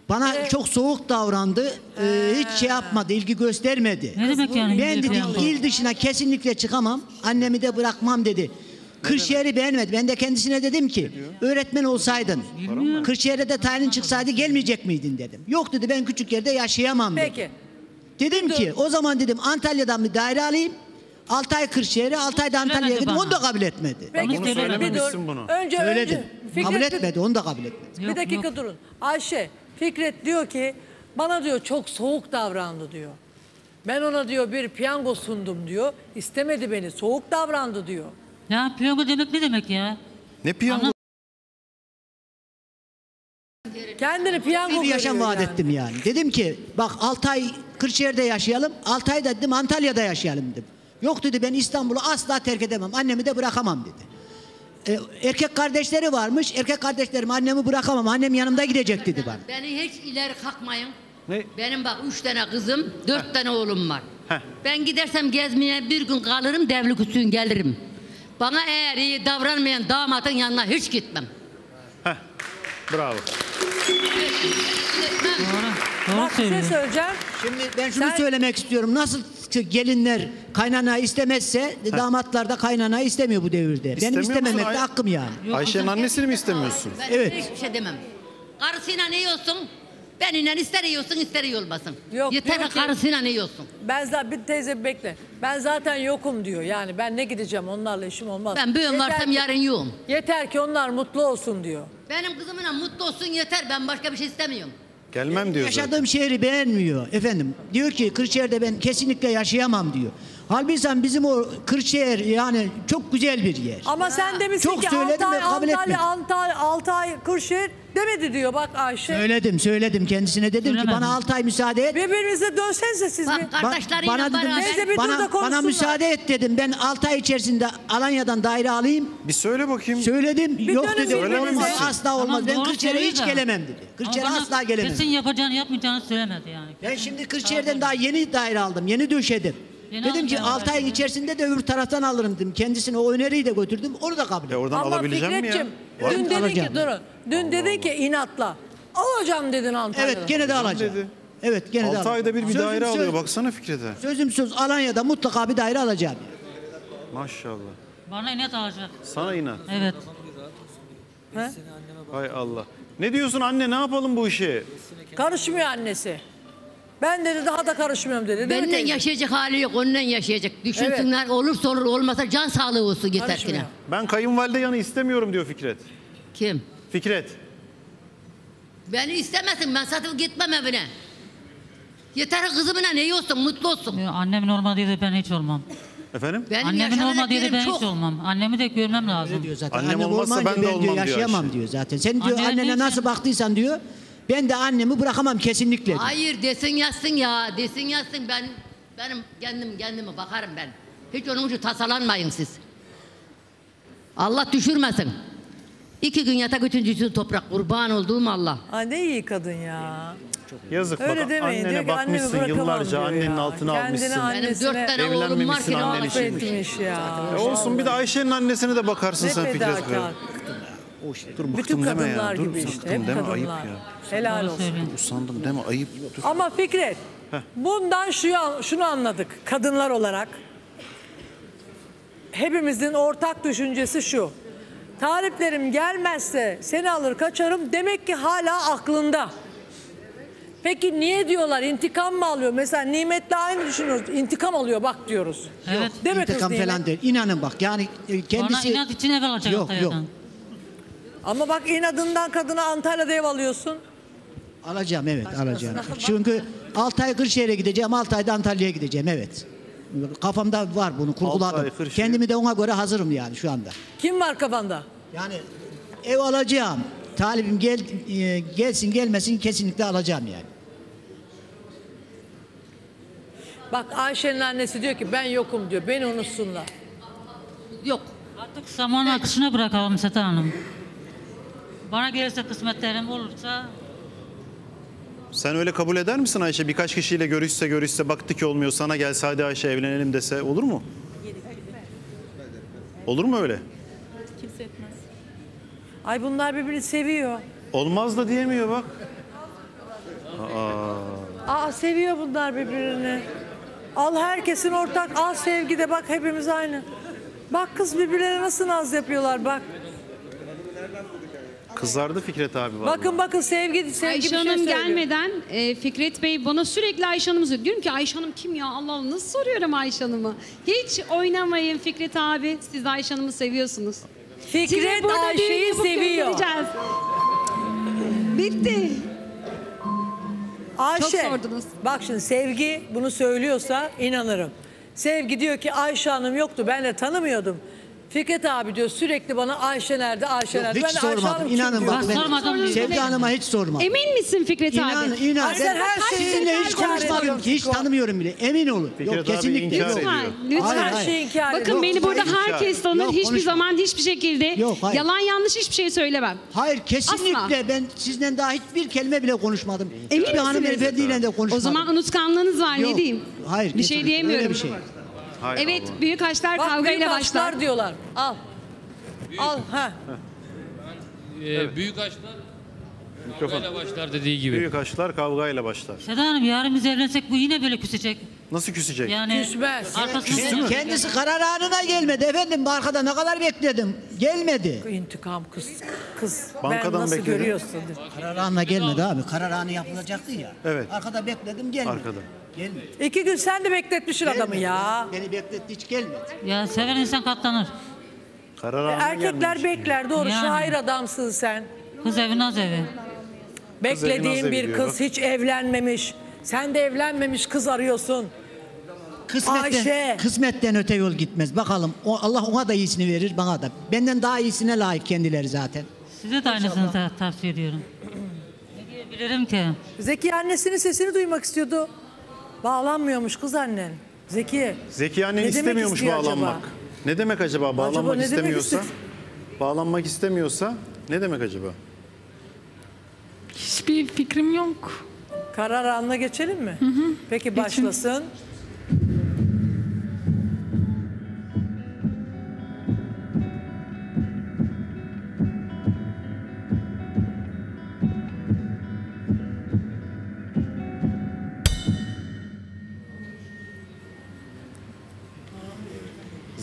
bana çok soğuk davrandı. Ee, hiç şey yapmadı, ilgi göstermedi. Ne demek yani Ben dedi il dışına kesinlikle çıkamam. Annemi de bırakmam dedi. Kırşehir'i beğenmedi. Ben de kendisine dedim ki öğretmen olsaydın Kırşehir'e de tayin çıksaydı gelmeyecek miydin dedim. Yok dedi ben küçük yerde yaşayamam dedi. Peki. Dedim ki o zaman dedim Antalya'dan bir daire alayım. 6 ay Kırşehir'e, 6 ay da Antalya'ya gittim. Onu da kabul etmedi. Peki, Bunu bir söylememişsin bunu. Önce, Söyledim. önce Fikret kabul etmedi. Onu da kabul etmedi. Bir dakika durun. Ayşe, Fikret diyor ki bana diyor çok soğuk davrandı diyor. Ben ona diyor bir piyango sundum diyor. İstemedi beni. Soğuk davrandı diyor. Ya piyango demek ne demek ya? Ne piyango? Kendini piyango Bir yaşam vaat yani. ettim yani. Dedim ki bak 6 ay Kırşehir'de yaşayalım. 6 ay da dedim Antalya'da yaşayalım dedim. Yok dedi ben İstanbul'u asla terk edemem. Annemi de bırakamam dedi. Ee, erkek kardeşleri varmış. Erkek kardeşlerim annemi bırakamam. Annem yanımda gidecek dedi bana. Beni hiç ileri kalkmayın. Ne? Benim bak üç tane kızım, dört tane oğlum var. Heh. Ben gidersem gezmeye bir gün kalırım, devlik üstün gelirim. Bana eğer iyi davranmayan damatın yanına hiç gitmem. Heh. Bravo. Doğru Bak bir şey söylüyor. söyleyeceğim. Şimdi ben şunu Sen- söylemek istiyorum. Nasıl ki gelinler kaynana istemezse damatlar da kaynana istemiyor bu devirde. Benim İstemiyor musun istememekte Ay- hakkım yani. Ayşe'nin annesini mi istemiyorsun? Ben Evet. hiçbir şey demem. Karısıyla ne yiyorsun? Benimle ister yiyorsun ister iyi olmasın. Yok, Yeter diyor ki karısıyla ne yiyorsun? Ben zaten bir teyze bekle. Ben zaten yokum diyor. Yani ben ne gideceğim onlarla işim olmaz. Ben bugün Yeter varsam ki- yarın yoğum. Yeter ki onlar mutlu olsun diyor. Benim kızımla mutlu olsun yeter. Ben başka bir şey istemiyorum. Gelmem diyor zaten. Yaşadığım şehri beğenmiyor efendim. Diyor ki Kırşehir'de ben kesinlikle yaşayamam diyor. Halbuki sen bizim o Kırşehir yani çok güzel bir yer. Ama sen demişsin Çok ki söyledim Altay, ve kabul Antalya. Antalya, Altay, Kırşehir demedi diyor bak Ayşe. Söyledim söyledim kendisine dedim ki Söylemedim. bana 6 ay müsaade et. Birbirinize dönsenize siz bir. Bak kardeşleriyle bana dedim, beraber. Neyse bir dur da bana, bana müsaade et dedim. Ben 6 ay içerisinde Alanya'dan daire alayım. Bir söyle bakayım. Söyledim. Bir Yok dönün dedi. birbirinize. Olmaz, asla olmaz. Ben doğru Kırşehir'e söylüyor hiç da. gelemem dedi. Ama Kırşehir'e bana asla gelemem. Kesin yapacağını yapmayacağını söylemedi yani. Ben şimdi Kırşehir'den daha yeni daire aldım. Yeni döşedim. Yeni dedim ki alacağım 6 ayın içerisinde de öbür taraftan alırım dedim. Kendisine o öneriyi de götürdüm. Onu da kabul E etti. oradan Ama alabileceğim mi ya? Fikret'cim Var dün dedin ki Alacağım. durun. Dün dedin ki inatla. Alacağım dedin Antalya'da. Evet gene de alacağım. dedi. Evet gene de 6 alacağım. ayda bir bir Sözüm daire söz- alıyor. Baksana Fikret'e. Sözüm söz Alanya'da mutlaka bir daire alacağım. Maşallah. Bana inat alacak. Sana inat. Evet. Hay Allah. Ne diyorsun anne ne yapalım bu işi? Karışmıyor annesi. Ben dedi daha da karışmıyorum dedi. Değil mi teyze? yaşayacak hali yok. Onunla yaşayacak. Düşünsünler olursa olur olmasa can sağlığı olsun yeter ki. Karışmıyor. ne. Ben kayınvalide yanı istemiyorum diyor Fikret. Kim? Fikret. Beni istemesin. Ben zaten gitmem evine. Yeter ki kızımla ne yiyorsun mutlu olsun. Diyor, Annemin olmadığı da ben hiç olmam. Efendim? Benim Annemin yaşanacak olmadığı yerim ben çok. hiç olmam. Annemi de görmem lazım. diyor zaten. Annem Annem olmazsa ben de ben, olmam diyor diyor yaşayamam diyor zaten. Sen diyor Annenin annene neyse- nasıl baktıysan diyor. Ben de annemi bırakamam kesinlikle diyor. Hayır desin yazsın ya. Desin yazsın ben benim kendim kendime bakarım ben. Hiç onun için tasalanmayın siz. Allah düşürmesin. İki gün yatak üçüncüsü toprak kurban olduğum Allah. Ay ne iyi kadın ya. Yazık Öyle bak demeyin. Diyor annene ki, annemi bakmışsın bırakamam yıllarca diyor annenin ya. altına Kendine almışsın. Benim dört tane oğlum var Evlenmemişsin ki ne annen için. affetmiş ya. E olsun bir de Ayşe'nin annesine de bakarsın Ne sen Fikret be. fedakar. Dur Bütün bıktım deme ya. kadınlar Dur gibi işte. bıktım Hep deme ayıp kadınlar. ya. Helal olsun. Usandım deme ayıp. Dur. Ama Fikret, bundan şu, şunu anladık kadınlar olarak. Hepimizin ortak düşüncesi şu. Taliplerim gelmezse seni alır kaçarım demek ki hala aklında. Peki niye diyorlar intikam mı alıyor? Mesela Nimet'le aynı düşünüyoruz. İntikam alıyor bak diyoruz. Evet. Kız İntikam falan değil. İnanın bak yani e, kendisi... Bana inat için ev alacak Yok, yok. Ama bak inadından kadına Antalya'da ev alıyorsun. Alacağım evet alacağım. Çünkü 6 ay Kırşehir'e gideceğim 6 ayda Antalya'ya gideceğim evet. Kafamda var bunu kurguladım. Kırşehir. Kendimi de ona göre hazırım yani şu anda. Kim var kafanda? Yani ev alacağım. Talibim gel e, gelsin gelmesin kesinlikle alacağım yani. Bak Ayşe'nin annesi diyor ki ben yokum diyor. Beni unutsunlar. Yok. Artık zaman akışına bırakalım Seda Hanım. Bana gelirse kısmetlerim olursa Sen öyle kabul eder misin Ayşe? Birkaç kişiyle görüşse görüşse baktı ki olmuyor sana gelse hadi Ayşe evlenelim dese olur mu? Olur mu öyle? Kimse etmez. Ay bunlar birbirini seviyor. Olmaz da diyemiyor bak. Aa. Aa seviyor bunlar birbirini. Al herkesin ortak. Al sevgide bak hepimiz aynı. Bak kız birbirlerine nasıl naz yapıyorlar bak. Kızardı Fikret abi vallahi. Bakın bakın sevgi sevgi Ayşe şey Hanım söylüyor. gelmeden e, Fikret Bey bana sürekli Ayşe Hanım'ı söylüyor. Diyorum ki Ayşe Hanım kim ya Allah Allah nasıl soruyorum Ayşe Hanım'ı. Hiç oynamayın Fikret abi siz Ayşe Hanım'ı seviyorsunuz. Fikret burada Ayşe'yi yapıp seviyor. göndereceğiz. Bitti. Ayşe. Çok sordunuz. Bak şimdi Sevgi bunu söylüyorsa inanırım. Sevgi diyor ki Ayşe Hanım yoktu ben de tanımıyordum. Fikret abi diyor sürekli bana Ayşe nerede Ayşe Yok, nerede. hiç ben Ayşe sormadım. Hanım kim İnanın diyor. bak ben Sevgi Hanım'a hiç sormadım. Emin misin Fikret İnan, abi? inan. Sen her şeyi Sizinle hiç konuşmadım ediyorsun ki, hiç tanımıyorum bile. Emin olun. Fikret Yok abi kesinlikle inkar yok. ediyor. Lütfen. Hayır, Her hayır. şeyi inkar ediyor. Bakın Yok, beni burada inkar. herkes tanır. Yok, hiçbir konuşma. zaman hiçbir şekilde Yok, hayır. yalan yanlış hiçbir şey söylemem. Hayır kesinlikle Asla. ben sizden daha hiçbir kelime bile konuşmadım. Emin Hiçbir misiniz? hanımefendiyle de konuşmadım. O zaman unutkanlığınız var Yok, ne diyeyim? Hayır. Bir şey kesinlikle diyemiyorum. öyle bir şey. Hay Evet Allah. büyük haçlar Bak kavgayla büyük başlar. aşklar diyorlar. Al. Al ha. Ee, Büyük aşklar Mikrofon. kavgayla başlar dediği gibi. Büyük aşklar kavgayla başlar. Seda Hanım yarın biz evlensek bu yine böyle küsecek. Nasıl küsecek? Yani Küsmez. arkasında Kendisi karar anına gelmedi efendim. Arkada ne kadar bekledim. Gelmedi. İntikam kız. Kız Bankadan ben nasıl bekledin. görüyorsun? Karar anına gelmedi abi. Karar anı yapılacaktı ya. Evet. Arkada bekledim gelmedi. Arkada. Gelmedi. İki gün sen de bekletmişsin adamı Gelmedi. ya. Beni bekletti hiç gelmedi. ya seven insan katlanır. Karar anına Erkekler gelmemiş. bekler doğru. Yani. Şair adamsın sen. Kız evi naz evi. evi Beklediğin naz bir kız hiç evlenmemiş. Sen de evlenmemiş kız arıyorsun. Kısmetten, Ayşe. kısmetten öte yol gitmez. Bakalım o, Allah ona da iyisini verir bana da. Benden daha iyisine layık kendileri zaten. Size de aynısını ta- tavsiye ediyorum. Ne diyebilirim ki? Zeki annesinin sesini duymak istiyordu. Bağlanmıyormuş kız annen. Zeki. Zeki annen Ne demek istemiyormuş istiyor acaba? bağlanmak. Ne demek acaba bağlanmak Acaba demek istemiyorsa? istedi? Bağlanmak istemiyorsa ne demek acaba? Hiçbir fikrim yok. Karar anına geçelim mi? Peki başlasın.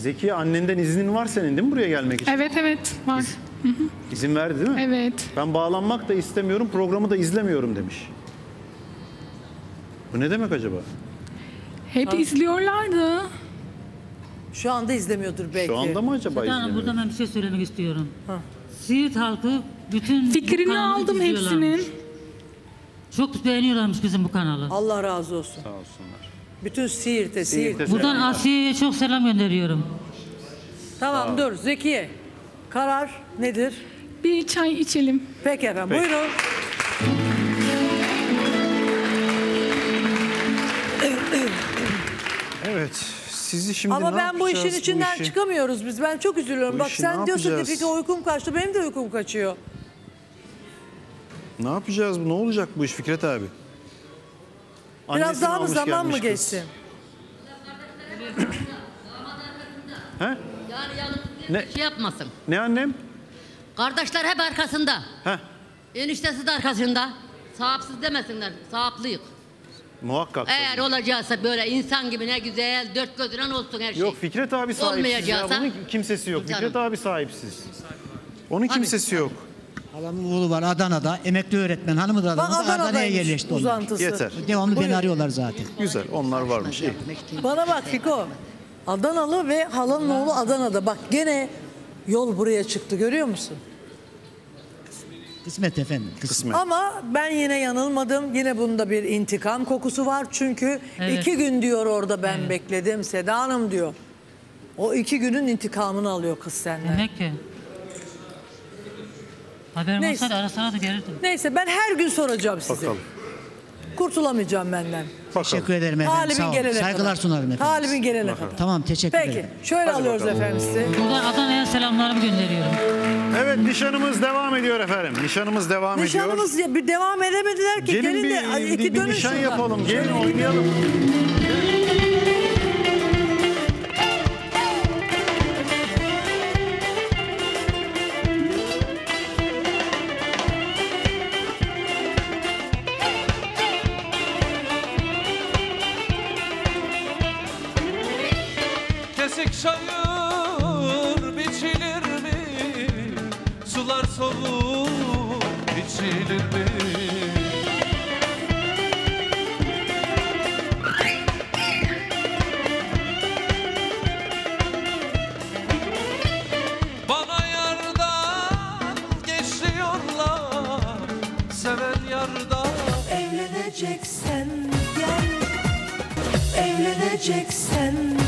Zeki annenden iznin var senin değil mi buraya gelmek için? Evet evet var. İzin verdi değil mi? Evet. Ben bağlanmak da istemiyorum, programı da izlemiyorum demiş. Bu ne demek acaba? Hep izliyorlardı. Şu anda izlemiyordur belki. Şu anda mı acaba Seda Hanım izlemiyor? burada ben bir şey söylemek istiyorum. Siirt halkı bütün bu Fikrini kanalı aldım izliyorlarmış. hepsinin. Çok beğeniyorlarmış bizim bu kanalı. Allah razı olsun. Sağ olsunlar. Bütün Siirt'e, Siirt. Siirt'e Buradan Asiye'ye çok selam gönderiyorum. Tamam dur Zekiye. Karar nedir? Bir çay içelim. Peki efendim Peki. buyurun. Evet. Sizi şimdi Ama ne ben bu işin içinden işi? çıkamıyoruz biz. Ben çok üzülüyorum. Bu Bak işi ne sen diyorsun ki yapacağız? Fikri uykum kaçtı. Benim de uykum kaçıyor. Ne yapacağız? bu? Ne olacak bu iş Fikret abi? Biraz daha mı zaman mı geçsin? He? Yani Ne? şey yapmasın. Ne annem? Kardeşler hep arkasında. Heh. Eniştesi de arkasında. Sahipsiz demesinler. Sahiplıyık. Muhakkak. Eğer olacaksa böyle insan gibi ne güzel dört gözünen olsun her şey. Yok Fikret abi sahipsiz ya. Bunun kimsesi yok. Canım. Fikret abi sahipsiz. Onun Tabii. kimsesi yok. Halamın oğlu var Adana'da. Emekli öğretmen. Hanımı da Bak Adana'da. Adana'ya Adana'daymış yerleşti onlar. uzantısı. Yeter. Devamlı Buyurun. beni arıyorlar zaten. Güzel. Onlar varmış. iyi. Bana bak Fiko. Adanalı ve halanın oğlu Adana'da. Bak gene yol buraya çıktı görüyor musun? Kısmet efendim. Kısmet. Ama ben yine yanılmadım. Yine bunda bir intikam kokusu var. Çünkü Evet. iki gün diyor orada ben bekledim. Seda Hanım diyor. O iki günün intikamını alıyor kız senden. Demek ki. Haberim Neyse. olsaydı arasana da gelirdim. Neyse ben her gün soracağım size. Bakalım. Kurtulamayacağım benden. Teşekkür ederim efendim. Talibin Sağ olun. gelene Saygılar kadar. sunarım efendim. Talibin gelene kadar. Tamam teşekkür Peki. ederim. Şöyle alıyoruz efendim sizi. Buradan Adana'ya selamlarımı gönderiyorum. Evet nişanımız devam ediyor efendim. Nişanımız devam ediyor. Nişanımız ya- bir devam edemediler ki. Gelin Gelin bir, de bir, iki bir dönün nişan şuradan. yapalım. Gelin oynayalım. Kesik şayır biçilir mi? Sular soğuk içilir mi? Bana yardan geçiyorlar Seven yardan Evleneceksen gel Evleneceksen